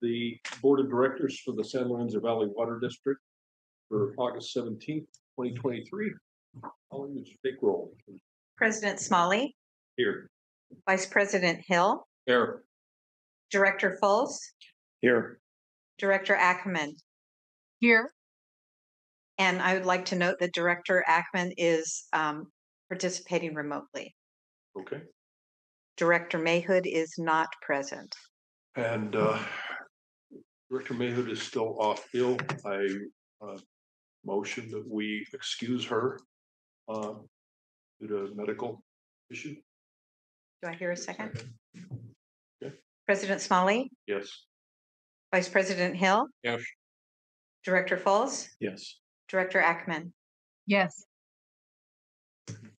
the Board of Directors for the San Lorenzo Valley Water District for August seventeenth, twenty twenty-three. I'll use take roll President Smalley, here. Vice President Hill, Here. Director Fultz, Here. Director Ackerman. Here, And I would like to note that Director Ackerman is um, participating remotely. Okay, Director Mayhood is not present. and uh, Director Mayhood is still off ill. I uh, motion that we excuse her uh, due to medical issue. Do I hear a second? Okay. President Smalley, Yes. Vice President Hill, Yes. Director Fultz? Yes. Director Ackerman? yes,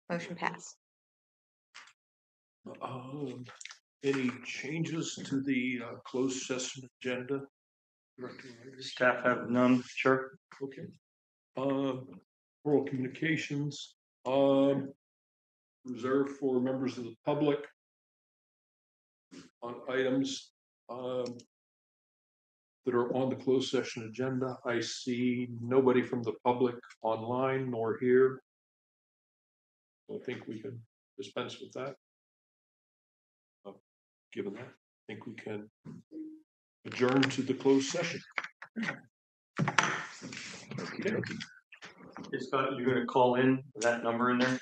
Motion passed. Um, any changes to the uh, closed session agenda? Staff have none, sure. Okay. Um, oral communications, um, reserved for members of the public. On items, um. That are on the closed session agenda. I see nobody from the public online nor here. I think we can dispense with that. Uh, Given that, I think we can adjourn to the closed session. Okay. Hey, Scott, you're gonna call in that number in there?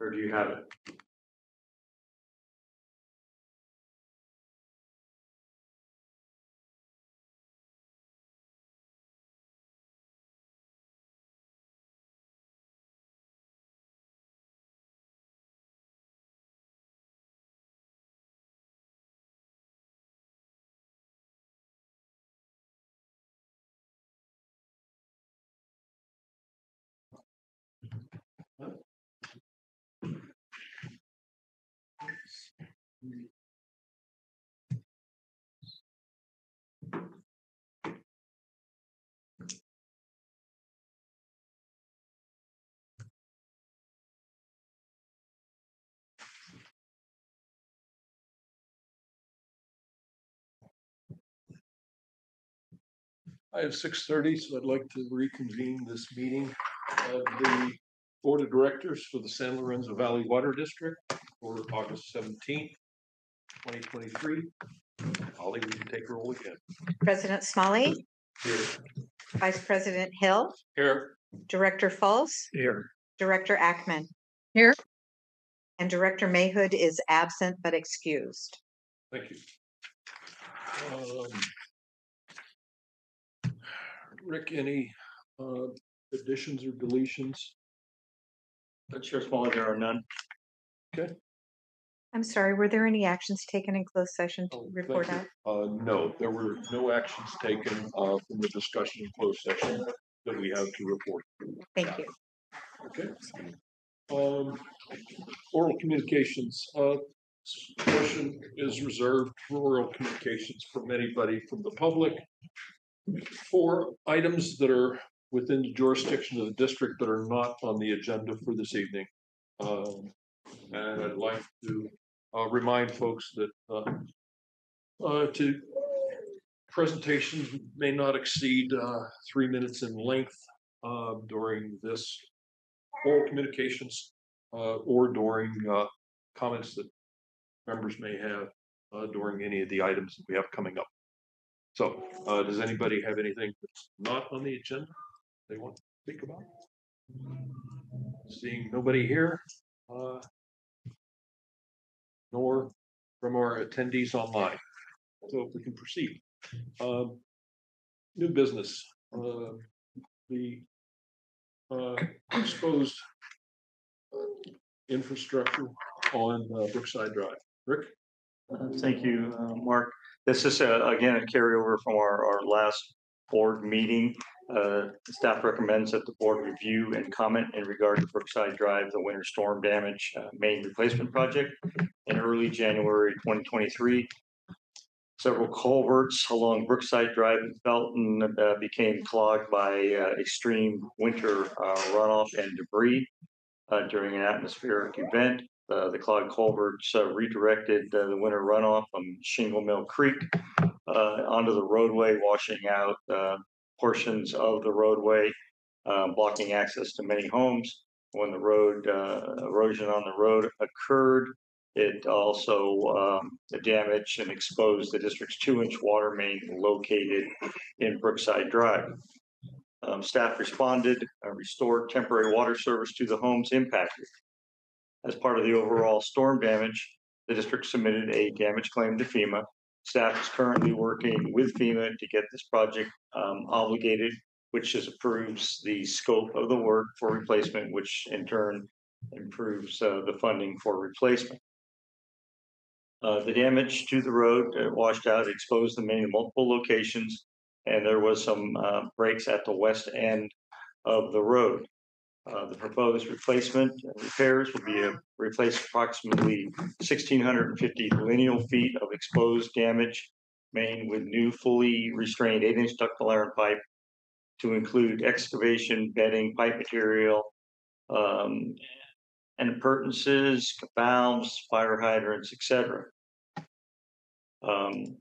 Or do you have it? I have six thirty, so I'd like to reconvene this meeting of the Board of Directors for the San Lorenzo Valley Water District for August seventeenth, twenty twenty-three. Holly, we can take roll again. President Smalley, Here. Vice President Hill, Here. Director Fultz, Here. Director Ackerman. Here. And Director Mayhood is absent but excused. Thank you. Um, Rick, any uh, additions or deletions? But Chair Smalley, there are none. Okay. I'm sorry, were there any actions taken in closed session to Oh, thank report you. out? Uh, no, there were no actions taken uh, from the discussion in closed session that we have to report. Thank you. Okay. Um, oral communications, uh, this portion is reserved for oral communications from anybody from the public. For items that are within the jurisdiction of the district that are not on the agenda for this evening. Um, and I'd like to, uh, remind folks that, uh, uh, to presentations may not exceed, uh, three minutes in length, uh, during this oral communications uh, or during comments that members may have during any of the items that we have coming up. So uh, does anybody have anything that's not on the agenda they want to speak about? Seeing nobody here, uh, nor from our attendees online. So if we can proceed. Um, New business, uh, the uh, exposed uh, infrastructure on uh, Brookside Drive. Rick? Uh, Thank you, Mark. This is, uh, again, a carryover from our, our last board meeting. Uh, Staff recommends that the board review and comment in regard to Brookside Drive, the winter storm damage uh, main replacement project in early January twenty twenty-three. Several culverts along Brookside Drive in Felton uh, became clogged by uh, extreme winter uh, runoff and debris during an atmospheric event. Uh, the clogged culverts uh, redirected uh, the winter runoff from Shingle Mill Creek uh, onto the roadway, washing out uh, portions of the roadway, uh, blocking access to many homes. When the road uh, erosion on the road occurred, it also um, damaged and exposed the district's two-inch water main located in Brookside Drive. Um, staff responded, restored temporary water service to the homes impacted. As part of the overall storm damage, the district submitted a damage claim to FEMA. Staff is currently working with FEMA to get this project um, obligated, which just approves the scope of the work for replacement, which in turn improves uh, the funding for replacement. Uh, the damage to the road uh, washed out, exposed the main in multiple locations, and there was some uh, breaks at the west end of the road. Uh, the proposed replacement and repairs will be uh, replace approximately sixteen hundred and fifty lineal feet of exposed damage main with new fully restrained eight-inch ductile iron pipe to include excavation, bedding, pipe material, um, and appurtenances, valves, fire hydrants, etc. Um,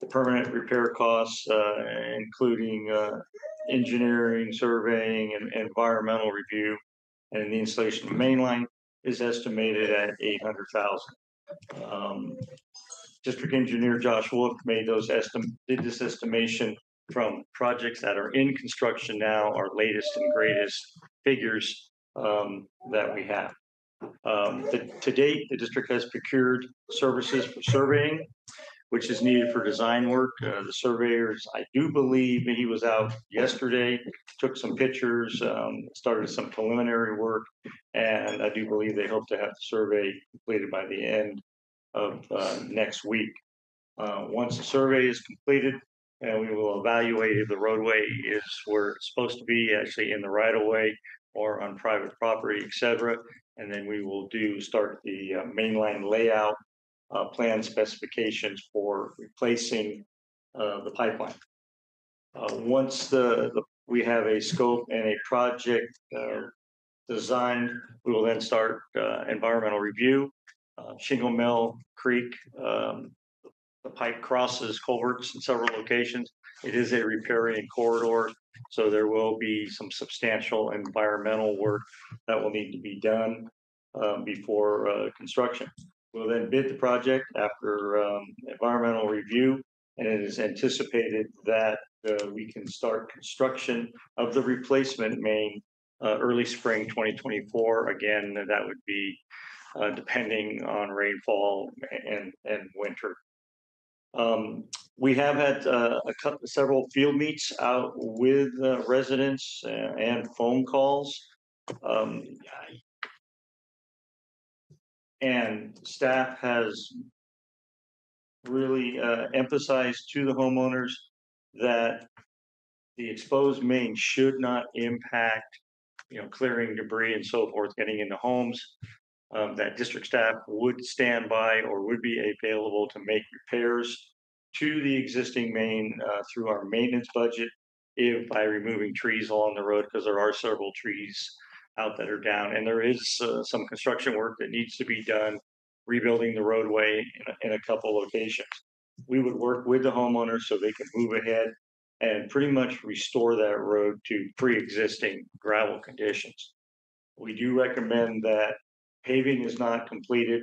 the permanent repair costs, uh, including, uh, engineering, surveying, and environmental review, and the installation of the mainline is estimated at eight hundred thousand. Um, District Engineer Josh Wolf made those estim, did this estimation from projects that are in construction now, our latest and greatest figures, um, that we have. Um, the- to date, the district has procured services for surveying, which is needed for design work. Uh, the surveyors, I do believe he was out yesterday, took some pictures, um, started some preliminary work. And I do believe they hope to have the survey completed by the end of, uh, next week. Uh, once the survey is completed, and we will evaluate if the roadway is where it's supposed to be, actually in the right of way or on private property, et cetera. And then we will do, start the uh, mainline layout uh, plan specifications for replacing uh, the pipeline. Uh, once the, the- we have a scope and a project uh, designed, we will then start uh, environmental review. Uh, Shingle Mill Creek, um, the pipe crosses culverts in several locations. It is a riparian corridor, so there will be some substantial environmental work that will need to be done before construction. We'll then bid the project after um, environmental review, and it is anticipated that uh, we can start construction of the replacement main uh, early spring 2024. Again, that would be uh, depending on rainfall and and winter. Um, we have had uh, a couple, several field meets out with uh, residents uh, and phone calls. Um, and staff has really uh, emphasized to the homeowners that the exposed main should not impact, you know, clearing debris and so forth, getting into homes. Um, that district staff would stand by or would be available to make repairs to the existing main uh, through our maintenance budget if by removing trees along the road, because there are several trees out that are down, and there is uh, some construction work that needs to be done, rebuilding the roadway in a, in a couple locations. We would work with the homeowners so they can move ahead and pretty much restore that road to pre-existing gravel conditions. We do recommend that paving is not completed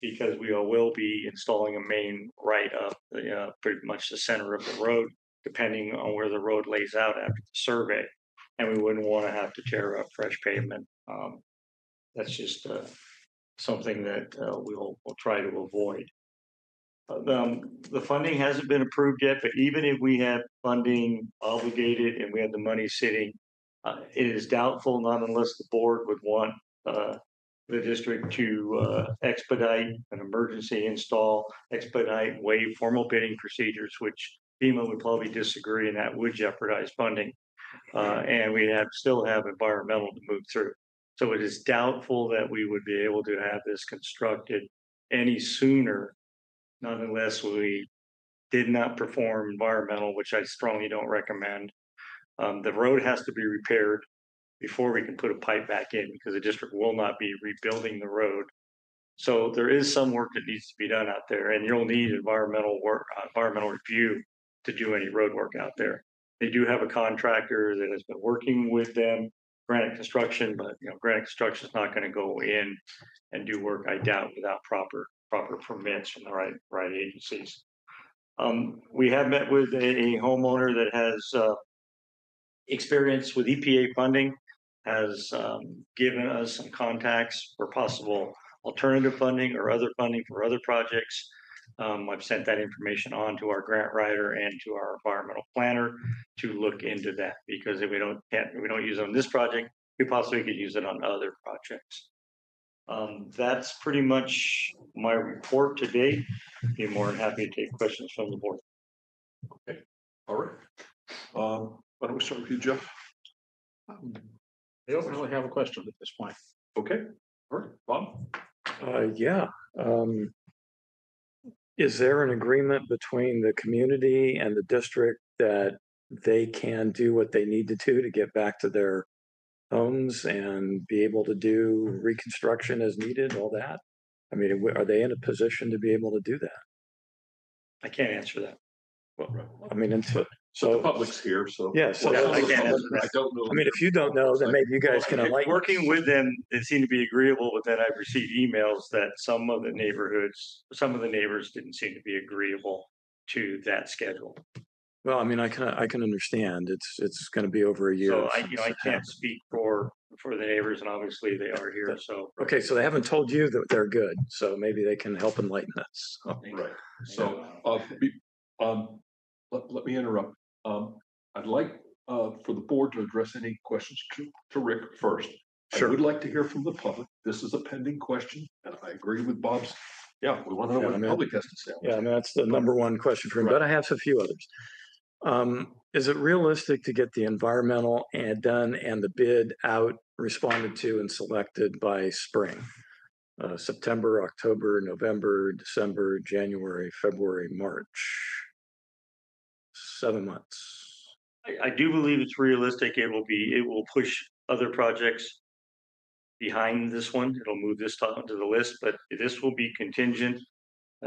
because we will be installing a main right up, the, uh, pretty much the center of the road, depending on where the road lays out after the survey and we wouldn't want to have to tear up fresh pavement. Um, that's just, uh, something that, uh, we'll, we'll try to avoid. Um, the funding hasn't been approved yet, but even if we have funding obligated and we have the money sitting, uh, it is doubtful, not unless the board would want, uh, the district to, uh, expedite an emergency install, expedite waive formal bidding procedures, which FEMA would probably disagree and that would jeopardize funding. Uh, and we have, still have environmental to move through. So it is doubtful that we would be able to have this constructed any sooner. Not unless we did not perform environmental, which I strongly don't recommend. Um, the road has to be repaired before we can put a pipe back in, because the district will not be rebuilding the road. So there is some work that needs to be done out there and you'll need environmental work, uh, environmental review to do any road work out there. They do have a contractor that has been working with them, Granite Construction, but you know, Granite Construction is not gonna go in and do work, I doubt, without proper, proper permits from the right, right agencies. Um, we have met with a a homeowner that has, uh, experience with EPA funding, has, um, given us some contacts for possible alternative funding or other funding for other projects. Um, I've sent that information on to our grant writer and to our environmental planner to look into that, because if we don't, can't, if we don't use it on this project, we possibly could use it on other projects. Um, that's pretty much my report today. Be more than happy to take questions from the board. Okay. All right. Um, why don't we start with you, Jeff? I don't really have a question at this point. Okay, all right, Bob? Uh, yeah, um. Is there an agreement between the community and the district that they can do what they need to do to get back to their homes and be able to do mm-hmm. reconstruction as needed, all that? I mean, are they in a position to be able to do that? I can't answer that. I mean, until, So the so, public's here, so. Yes, Well, yeah, some of I the can't public, answer. I don't know. I mean, if you don't know, then maybe you guys can enlighten. us. Working with them, they seem to be agreeable, but then I've received emails that some of the neighborhoods, some of the neighbors didn't seem to be agreeable to that schedule. Well, I mean, I can, I can understand. It's, it's gonna be over a year. So I, you know, I it can't happened. speak for, for the neighbors and obviously they are here, so. Okay, so they haven't told you that they're good, so maybe they can help enlighten us. So, Right, so, uh, be, um, let, let me interrupt. Um, I'd like, uh, for the board to address any questions to, to Rick first. Sure. I would like to hear from the public. This is a pending question, and I agree with Bob's. Yeah, we want to know Yeah, what I the public has to say. Yeah, I mean, that's the number one question for him, but I have a few others. Um, is it realistic to get the environmental and done and the bid out, responded to and selected by spring? Uh, September, October, November, December, January, February, March. Seven months. I, I do believe it's realistic. It will be, it will push other projects behind this one. It'll move this top to onto the list, but this will be contingent.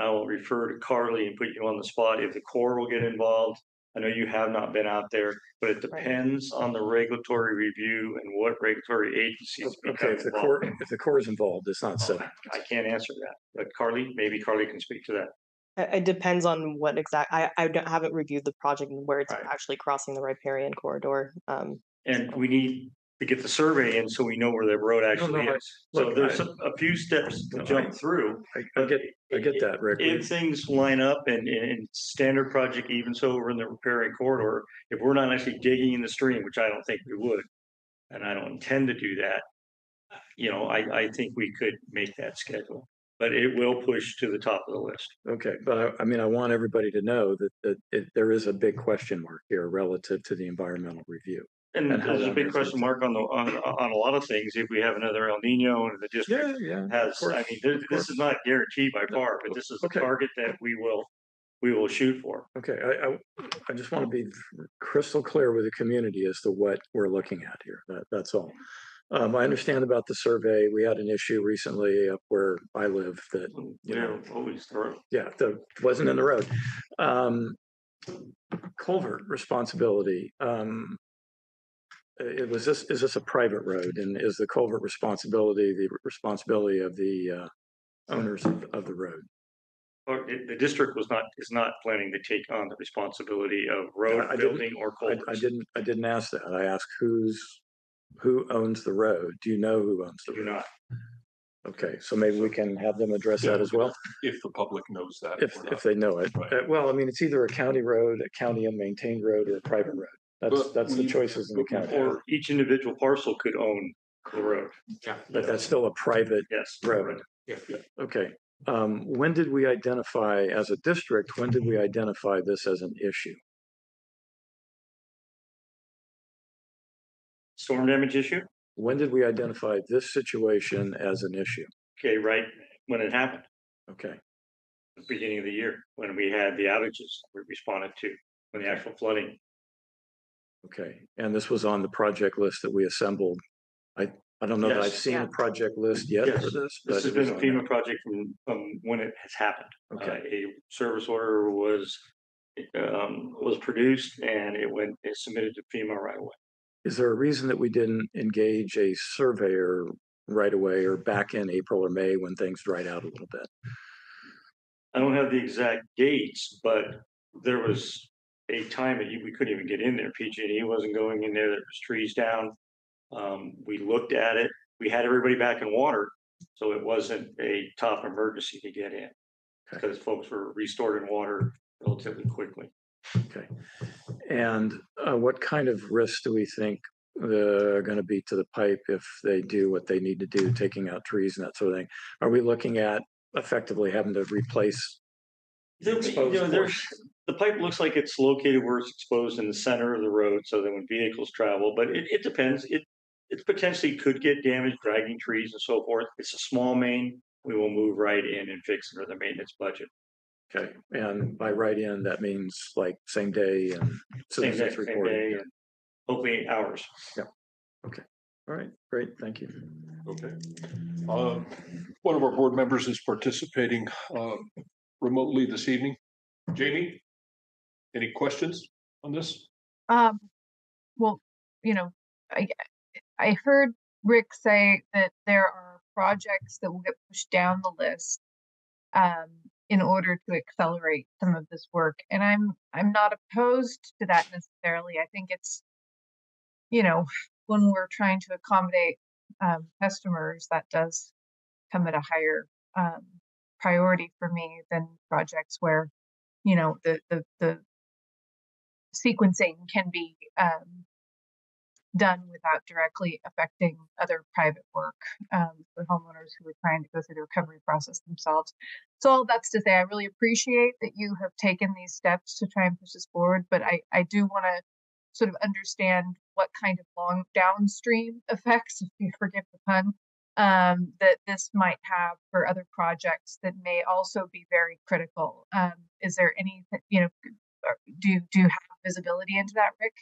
I will refer to Carly and put you on the spot if the Corps will get involved. I know you have not been out there, but it depends on the regulatory review and what regulatory agencies. Okay, if the involved. Corps, if the Corps is involved, it's not oh, seven. I can't answer that, but Carly, maybe Carly can speak to that. It, it depends on what exact, I, I don't, haven't reviewed the project and where it's Right. actually crossing the riparian corridor. Um, And we need to get the survey in so we know where the road actually no, I- is. So look, there's I- a, a few steps to No, I- jump through. I, I get, I get that, Rick. We- If things line up and, and standard project, even so we're in the riparian corridor, if we're not actually digging in the stream, which I don't think we would, and I don't intend to do that, you know, I, I think we could make that schedule, but it will push to the top of the list. Okay, but I, I mean, I want everybody to know that, that it, there is a big question mark here relative to the environmental review. And And there's a big question mark on the, on, on a lot of things. If we have another El Nino and the district yeah. has, I mean, this, this is not guaranteed by far, but this is the Okay. target that we will, we will shoot for. Okay, I, I, I just want to be crystal clear with the community as to what we're looking at here. That, that's all. Um, I understand about the survey. We had an issue recently up where I live that, you know, always thorough. yeah, the, wasn't in the road. Um, culvert responsibility, um, it was this, is this a private road and is the culvert responsibility, the responsibility of the, uh, owners of, of the road? Or the, the district was not, is not planning to take on the responsibility of road I didn't- building or I, culverts. I didn't, I didn't ask that. I asked who's, who owns the road? Do you know who owns the Do road? not. Okay, so maybe we can have them address that as well, If the public knows that. if, or if not. they know it. Right. Uh, Well, I mean, it's either a county road, a county maintained road, or a private road. That's, But that's the we- choices in the county. Or each individual parcel could own the road. But that's still a private Yes. road. Yeah. Okay, um, when did we identify, as a district, when did we identify this as an issue? Storm damage issue? When did we identify this situation as an issue? Okay, right when it happened, Okay, the beginning of the year, when we had the outages we responded to, when the actual flooding. okay, and this was on the project list that we assembled. I, I don't know that I've Yes. seen a Yeah. project list yet for Yes. this. This but has it been was a on FEMA there. project from, from when it has happened. Okay. Uh, A service order was, um, was produced and it went, it submitted to FEMA right away. Is there a reason that we didn't engage a surveyor right away or back in April or May when things dried out a little bit? I don't have the exact dates, but there was a time that you, we couldn't even get in there. PG&E wasn't going in there. There was trees down. Um, we looked at it. We had everybody back in water, so it wasn't a top emergency to get in. Because folks were restored in water relatively quickly. Okay. And uh, what kind of risks do we think are going to be to the pipe if they do what they need to do, taking out trees and that sort of thing? Are we looking at effectively having to replace? There, you know, there's, the pipe looks like it's located where it's exposed in the center of the road, so that when vehicles travel, but it, it depends. It, it potentially could get damaged, dragging trees and so forth. It's a small main. We will move right in and fix it for the maintenance budget. Okay, and by right in, that means like same day and Same as day, it's same reported. day, and hopefully hours. Yeah. Okay. All right, great, thank you. Okay. Um, One of our board members is participating um, remotely this evening. Jamie? Any questions on this? Um, well, you know, I, I heard Rick say that there are projects that will get pushed down the list um, in order to accelerate some of this work. And I'm, I'm not opposed to that necessarily. I think it's, you know, when we're trying to accommodate um, customers, that does come at a higher um, priority for me than projects where, you know, the, the, the sequencing can be um, done without directly affecting other private work um, for homeowners who are trying to go through the recovery process themselves. So all that's to say, I really appreciate that you have taken these steps to try and push this forward, but I, I do want to sort of understand what kind of long downstream effects, if you forgive the pun, um, that this might have for other projects that may also be very critical. Um, is there any, you know, do do you have visibility into that, Rick?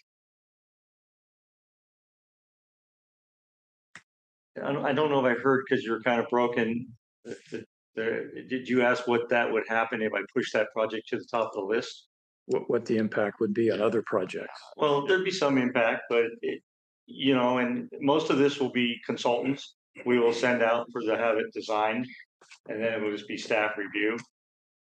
I don't, I don't know if I heard because you're kind of broken. the- the- the- did you ask what that would happen if I push that project to the top of the list? What, what the impact would be on other projects? Well, there'd be some impact, but it, you know, and most of this will be consultants. We will send out for to have it designed. And then it will just be staff review.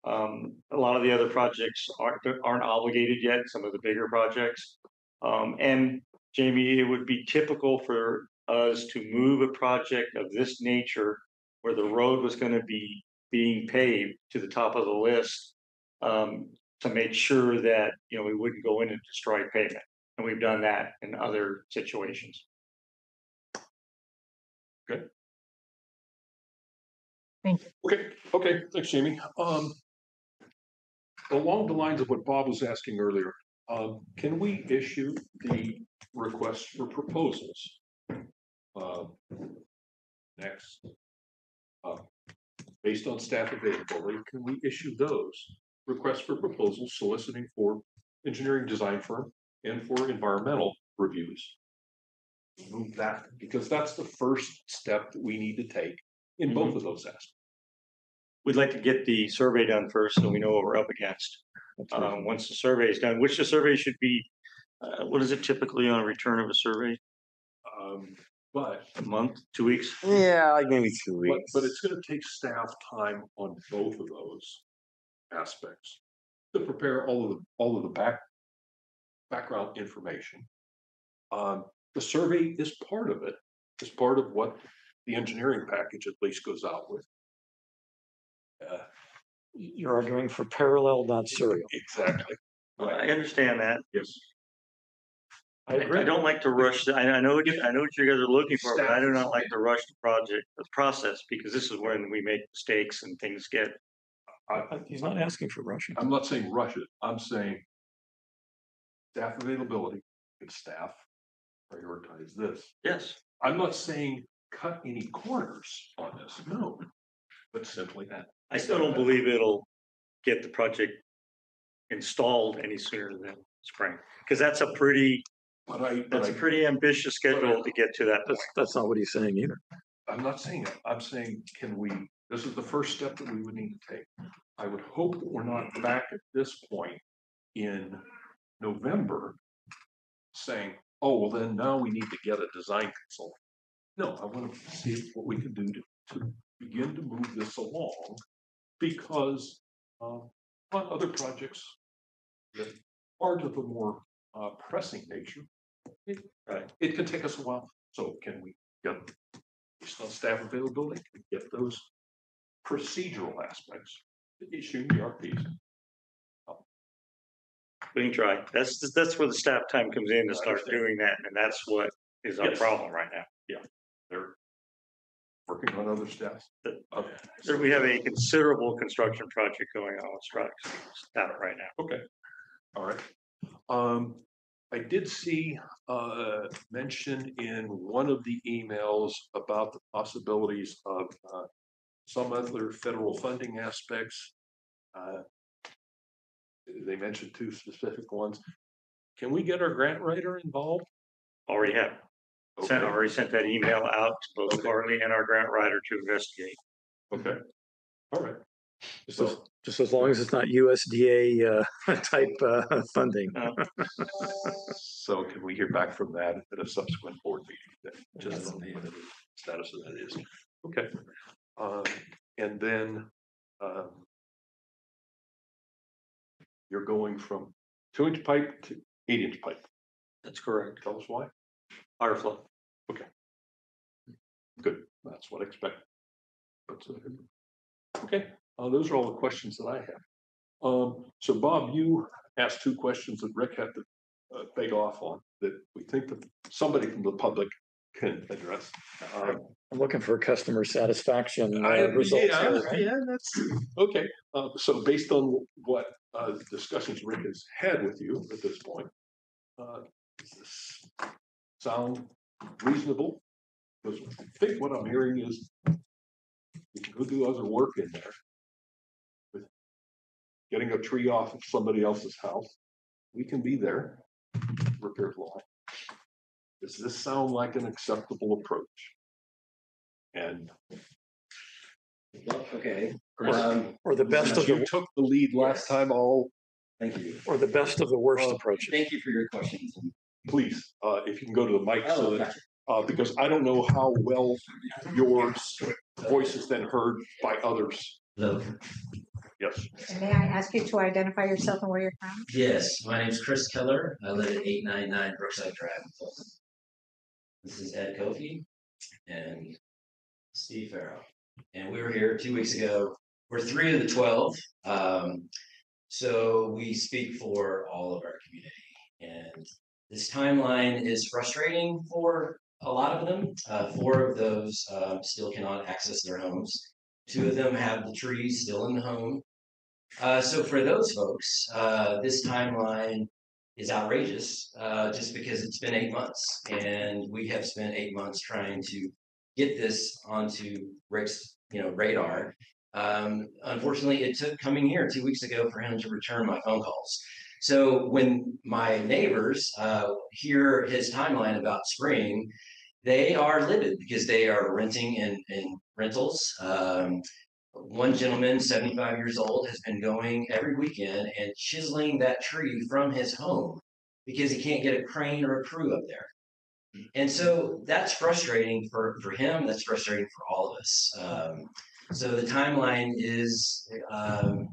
Um, a lot of the other projects aren't, aren't obligated yet, some of the bigger projects. Um, and Jamie, it would be typical for us to move a project of this nature where the road was gonna be being paved to the top of the list. Um, to make sure that, you know, we wouldn't go in and destroy pavement. And we've done that in other situations. Good. Thank you. Okay, okay, thanks, Jamie. Um, along the lines of what Bob was asking earlier, um, can we issue the requests for proposals? Uh, Next. Uh, Based on staff availability, can we issue those requests for proposals soliciting for engineering design firm and for environmental reviews? Move that, because that's the first step that we need to take in both of those aspects. We'd like to get the survey done first so we know what we're up against. Um, once the survey is done, which the survey should be, uh, what is it typically on a return of a survey? Um, but, A month, two weeks? Yeah, like maybe two but, weeks. but it's gonna take staff time on both of those aspects. To prepare all of the, all of the back, background information. Um, the survey is part of it. it, is part of what the engineering package at least goes out with. Uh, You're arguing for parallel, not serial. exactly. I understand that. Yes. I I I don't like to rush, I, I know, what you- I know what you guys are looking for, but I do not like to rush the project, the process, because this is when we make mistakes and things get. Uh, He's not asking for rushing. I'm not saying rush it, I'm saying. Staff availability, and staff prioritize this. Yes. I'm not saying cut any corners on this, no. But simply that. I still don't believe it'll get the project installed any sooner than spring, because that's a pretty But I, but That's a I, pretty ambitious schedule to get to that point. That's, that's not what he's saying either. I'm not saying it, I'm saying, can we, this is the first step that we would need to take. I would hope that we're not back at this point in November. Saying, oh, well, then now we need to get a design consultant. No, I want to see what we can do to, to begin to move this along. Because, um, on other projects. That are of a more, uh, pressing nature. It, Right. it can take us a while, so can we get based on staff availability, can we get those procedural aspects, issuing the RPs. We can try. That's, that's where the staff time comes in to start doing that, and that's what is our Yes. problem right now. Yeah, they're working on other staff. Okay, So we have a considerable construction project going on with strikes, staff right now. Okay, all right. Um, I did see, uh, mention in one of the emails about the possibilities of, uh, some other federal funding aspects. Uh, They mentioned two specific ones. Can we get our grant writer involved? Already have, sent, already sent that email out to both Okay. Carly and our grant writer to investigate. okay, all right. Just So, as, just as long as it's not USDA, uh, type, uh, funding. so can we hear back from that at a subsequent board meeting? then, Just on the what the status of that is. Okay. Um, and then, um, you're going from two inch pipe to eight inch pipe. That's correct. Tell us why. Higher flow. Okay. Good, that's what I expect. That's, uh, Okay, uh, those are all the questions that I have. Um, so Bob, you asked two questions that Rick had to uh, beg off on that we think that somebody from the public can address. Um, I'm looking for customer satisfaction, I- uh, results yeah, here, right? Yeah, that's, okay, uh, so based on what, uh, discussions Rick has had with you at this point. Uh, does this sound reasonable? Because I think what I'm hearing is. We can go do other work in there. With Getting a tree off of somebody else's house, we can be there, repair the line. Does this sound like an acceptable approach? And Okay, Or- um, Or the best of you the, took the lead last time, all, thank you. or the best of the worst Well, approaches. Thank you for your questions. please, uh, if you can go to the mic so Oh, that, uh, because I don't know how well your voice is then heard by others. Hello. Yes, And may I ask you to identify yourself and where you're from? Yes, my name's Chris Keller. I live at eight nine nine Brookside Drive. in Felton. This is Ed Kofi and Steve Farrow. And we were here two weeks ago. We're three of the twelve. Um, so we speak for all of our community. And this timeline is frustrating for a lot of them. Uh, four of those um, still cannot access their homes. Two of them have the trees still in the home. Uh, so for those folks, uh, this timeline is outrageous, uh, just because it's been eight months and we have spent eight months trying to get this onto Rick's, you know, radar. Um, unfortunately, it took coming here two weeks ago for him to return my phone calls. So when my neighbors, uh, hear his timeline about spring, they are livid because they are renting in, in rentals. Um, one gentleman, 75 years old, has been going every weekend and chiseling that tree from his home because he can't get a crane or a crew up there. And so that's frustrating for, for him. That's frustrating for all of us. Um, so the timeline is, um,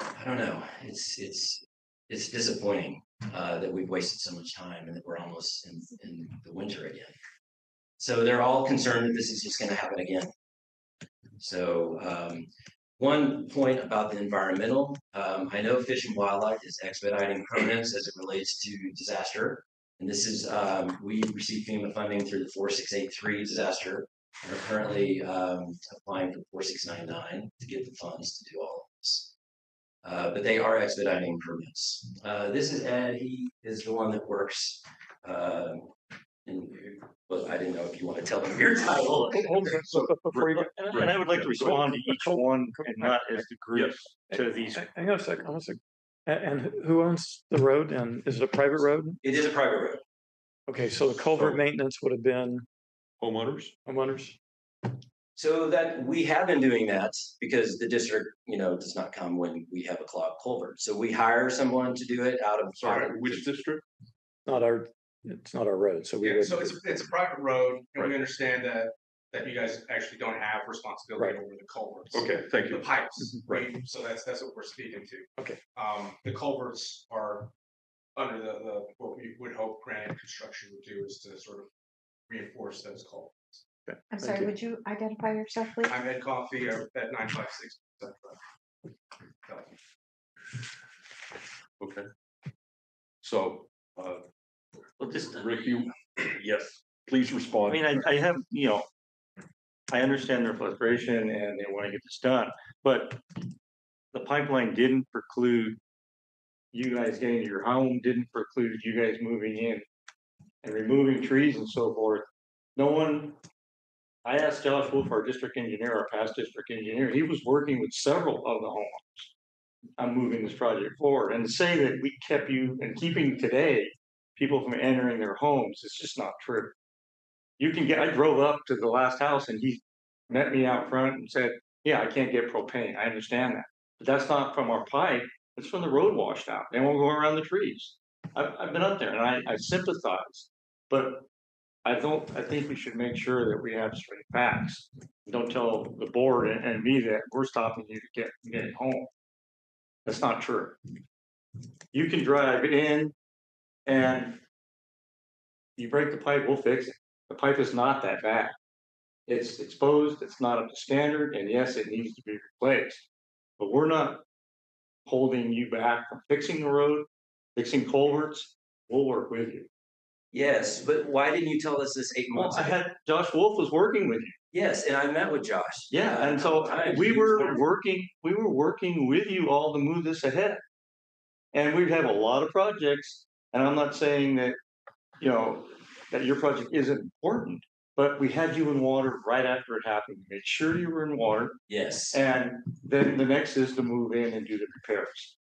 I don't know. It's it's it's disappointing uh, that we've wasted so much time and that we're almost in, in the winter again. So they're all concerned that this is just going to happen again. So um, one point about the environmental, um, I know Fish and Wildlife is expediting permits as it relates to disaster. And this is, um, we received FEMA funding through the four six eight three disaster. We're currently um, applying for four six nine nine to get the funds to do all of this. Uh, but they are expediting permits. Uh, this is Ed, he is the one that works. And, well, I didn't know if you want to tell them your title. hold on, so, Before you go- And and I would like to respond to each one and not as the group yes, to these. Hang on a second, hang on a second. A- And who- who owns the road and is it a private road? It is a private road. Okay, so the culvert So- maintenance would have been Homeowners? homeowners? So that we have been doing that because the district, you know, does not come when we have a clogged culvert. So we hire someone to do it out of. Sorry, which district? Not our, it's not our road, so we Yeah, would. so it's, a- it's a private road, and Right. we understand that, that you guys actually don't have responsibility over the culverts. Okay, thank you. The you. pipes, Right. right, so that's, that's what we're speaking to. Okay. Um, the culverts are under the, the, what we would hope granite construction would do is to sort of reinforce those culverts. Okay, I'm thank sorry, you. would you identify yourself, please? I'm Ed Coffey uh, at nine five six. Okay. So, uh, Well, just, Rick, you, yes, please respond. I respond. mean, I, I have, you know, I understand their frustration and they wanna get this done, but the pipeline didn't preclude you guys getting to your home, didn't preclude you guys moving in and removing trees and so forth. No one, I asked Josh Wolf, our district engineer, our past district engineer, he was working with several of the homeowners on moving this project forward, and to say that we kept you and keeping today people from entering their homes. It's just not true you can get, I drove up to the last house and he met me out front and said, yeah, I can't get propane. I understand that. But that's not from our pipe. It's from the road washed out. They won't go around the trees. I've, I've been up there and I, I sympathize, but I don't, I think we should make sure that we have straight facts. Don't tell the board and, and me that we're stopping you to get, get home. That's not true. You can drive in and you break the pipe, we'll fix it. The pipe is not that bad. It's exposed, it's not up to standard, and yes, it needs to be replaced. But we're not holding you back from fixing the road, fixing culverts. We'll work with you. Yes, but why didn't you tell us this eight Well, months I ago? had, Josh Wolf was working with you. Yes, and I met with Josh. Yeah, uh, and so we were working, we were working with you all to move this ahead. And we'd have a lot of projects, and I'm not saying that, you know, that your project isn't important. But we had you in water right after it happened, We made sure you were in water, Yes. and then the next is to move in and do the repairs.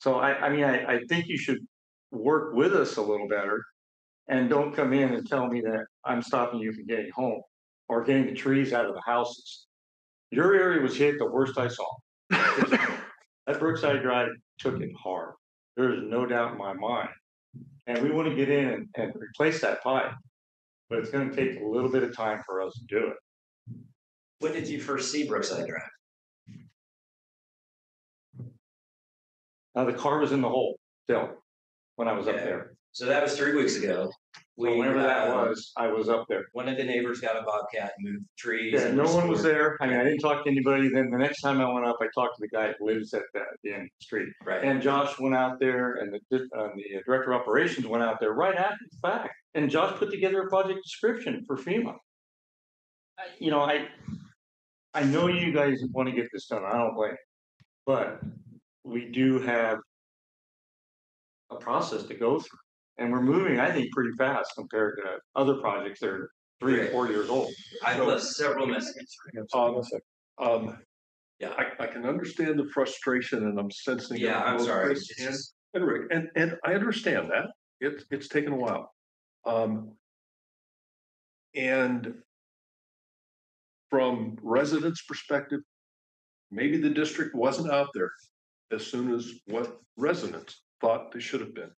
So I, I mean, I, I think you should work with us a little better. And don't come in and tell me that I'm stopping you from getting home or getting the trees out of the houses. Your area was hit the worst I saw. That Brookside Drive took it hard. There is no doubt in my mind. And we want to get in and, and replace that pipe. But it's gonna take a little bit of time for us to do it. When did you first see Brookside Drive? Now, the car was in the hole still, when I was up there. So that was three weeks ago. So whenever that uh, was, I was up there. One of the neighbors got a bobcat and moved trees. Yeah, and no one was restored- there. I mean, I didn't talk to anybody. Then the next time I went up, I talked to the guy that lives at the, the end of the street. Right. And Josh went out there and the, uh, the director of operations went out there right after the fact. And Josh put together a project description for FEMA. I- You know, I, I know you guys want to get this done. I don't blame you. But we do have a process to go through. And we're moving, I think, pretty fast compared to other projects that are three or four years old. I've left several messages. Um, um, Yeah. I, I can understand the frustration and I'm sensing. it Yeah, on I'm both sorry. Chris It's And, just- and Rick, and, and I understand that. It's, it's taken a while. Um. And from residents' perspective, maybe the district wasn't out there as soon as what residents thought they should have been.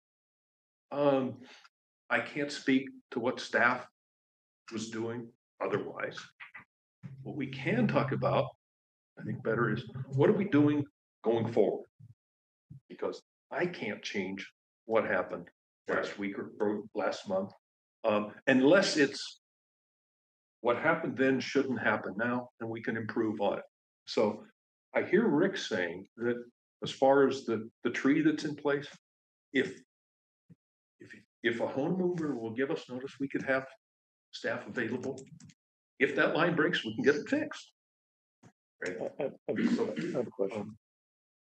Um, I can't speak to what staff was doing otherwise. What we can talk about, I think better is, what are we doing going forward? Because I can't change what happened last week or, or last month. Um, unless it's what happened then shouldn't happen now, and we can improve on it. So I hear Rick saying that as far as the, the tree that's in place, if if, if a home mover will give us notice, we could have staff available. If that line breaks, we can get it fixed. I I- I have a question.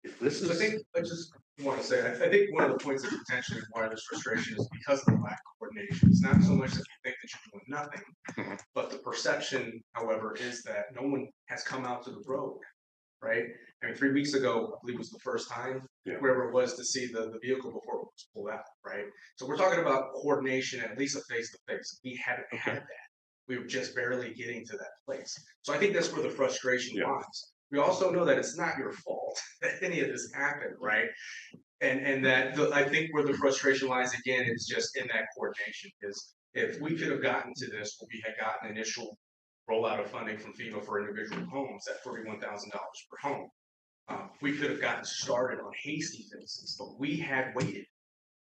If this So I think, I just want to say, I, I think one of the points of contention of why there's frustration is because of the lack of coordination. It's not so much that you think that you're doing nothing, mm-hmm. but the perception, however, is that no one has come out to the road. right? I mean, three weeks ago, I believe was the first time, Yeah. wherever it was, to see the, the vehicle before it was pulled out, right? So we're talking about coordination, at least a face to face. We haven't had that. We were just barely getting to that place. So I think that's where the frustration Yeah. lies. We also know that it's not your fault that any of this happened, right? And, and that, the, I think where the frustration lies again is just in that coordination, is if we could have gotten to this, we had gotten initial rollout of funding from FEMA for individual homes at forty-one thousand dollars per home. Um, we could have gotten started on hasty fixes, but we had waited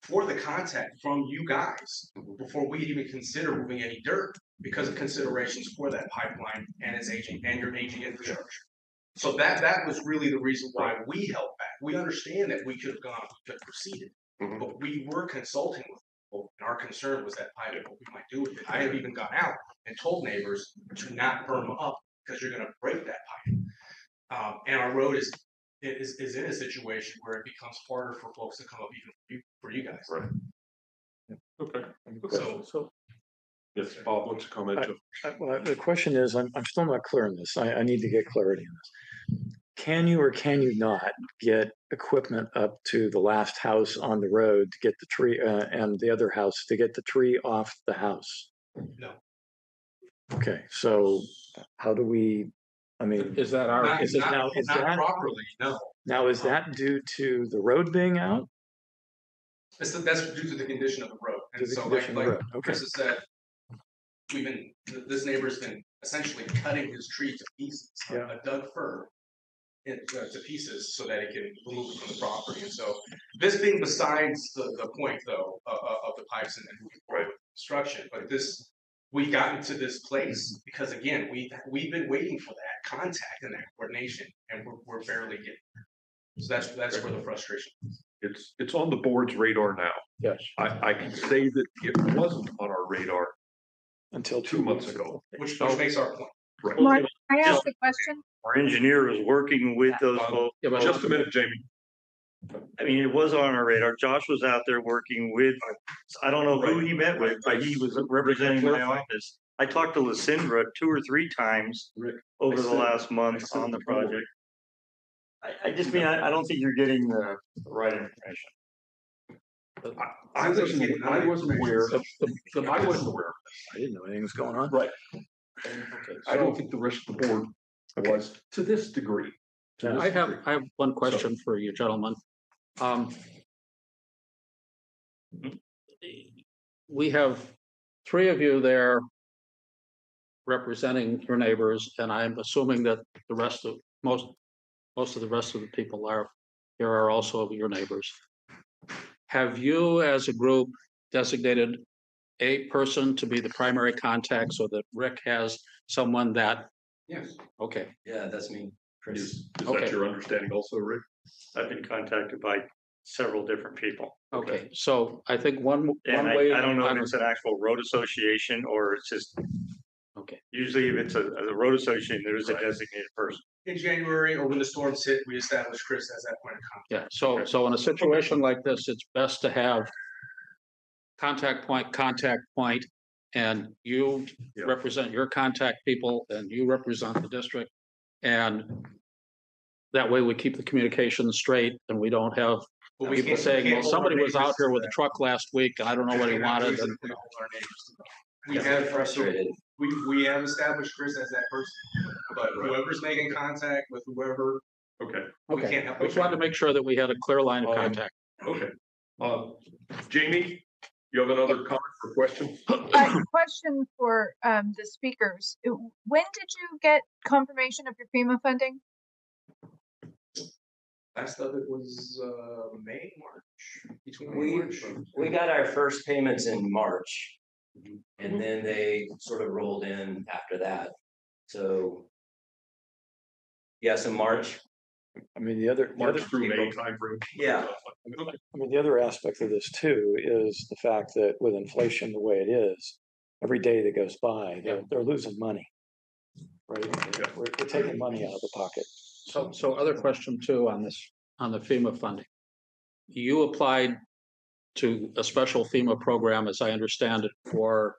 for the contact from you guys before we even consider moving any dirt because of considerations for that pipeline and its aging and your aging infrastructure. So that, that was really the reason why we held back. We understand that we could have gone, we could have proceeded, Mhm. but we were consulting with people, and our concern was that pipe and what we might do with it. I have even gone out and told neighbors to not berm up because you're gonna break that pipe. Um, and our road is, is, is in a situation where it becomes harder for folks to come up even for you, for you guys. Right. Okay. So- So, Yes, Bob, what's your comment? Jeff? uh, well, the question is, I'm, I'm still not clear on this. I, I need to get clarity on this. Can you or can you not get equipment up to the last house on the road to get the tree, uh, and the other house to get the tree off the house? No. Okay, so how do we, I mean, Is that our, Not, is it not- now- is not that- properly, no. now is that due to the road being out? That's, that's due to the condition of the road. And so like, condition of the like okay. Chris has said, we've been, this neighbor's been essentially cutting his tree to pieces, a Yeah. a Doug fir. In, uh, to pieces so that he can remove it from the property. And so this being besides the, the point though, of, of the pipes and and moving forward construction, but this. We gotten to this place because again, we, we've been waiting for that contact and that coordination and we're, we're barely getting. there. So that's, that's where the frustration. It's, it's on the board's radar now. yes, I, I can say that it wasn't on our radar Until two months ago. Which, which makes our point. Right. Mark, can I ask a question? Our engineer is working with those Um, folks. yeah, Just a minute, Jamie. I mean, it was on our radar. Josh was out there working with, I don't know who he met with, but he was representing my office. I talked to Lysindra two or three times Rick, over the last month on the the project. I, I just mean, I, I don't think you're getting the right information. I wasn't, I wasn't aware, the, the, the, I wasn't aware. I didn't know anything was going on. Right. I don't think the rest of the board was to this degree. To I have. I have one question for you gentlemen. Um. We have three of you there representing your neighbors, and I'm assuming that the rest of, most, most of the rest of the people are, here are also your neighbors. Have you, as a group, designated a person to be the primary contact so that Rick has someone that, Yes. okay, Yeah, that's me, Chris. Is, is that Okay. your understanding also, Rick? I've been contacted by several different people. okay, so I think one, And one I, way. I don't know if it's an actual road association or it's just, Okay, usually if it's a, a road association, there is a designated person. In January or when the storms hit, we established Chris as that point of contact. yeah, so, so in a situation like this, it's best to have contact point, contact point, and you Yeah. represent your contact people and you represent the district. And that way we keep the communication straight and we don't have But we people can't- we saying, well, somebody was out here with a truck last week and I don't know what he wanted it and. to hold our neighbors to that. We Yeah, have, frustrated. we, we have established Chris as that person, but whoever's making contact with whoever, Okay, we Okay, can't help. I just wanted to make sure that we had a clear line of Um, contact. okay. Uh, Jamie, you have another comment or question? Uh, question for um the speakers. When did you get confirmation of your FEMA funding? Last of it was, uh, May, March, between We, and March. we got our first payments in March. And then they sort of rolled in after that, so. Yes, in March, I mean, the other, the March other, through May timeframe? Yeah. I mean, the other aspect of this too is the fact that with inflation the way it is, every day that goes by, they're, they're losing money. Right? Yeah. We're, we're taking money out of the pocket. So, so other question too on this, on the FEMA funding. You applied to a special FEMA program, as I understand it, for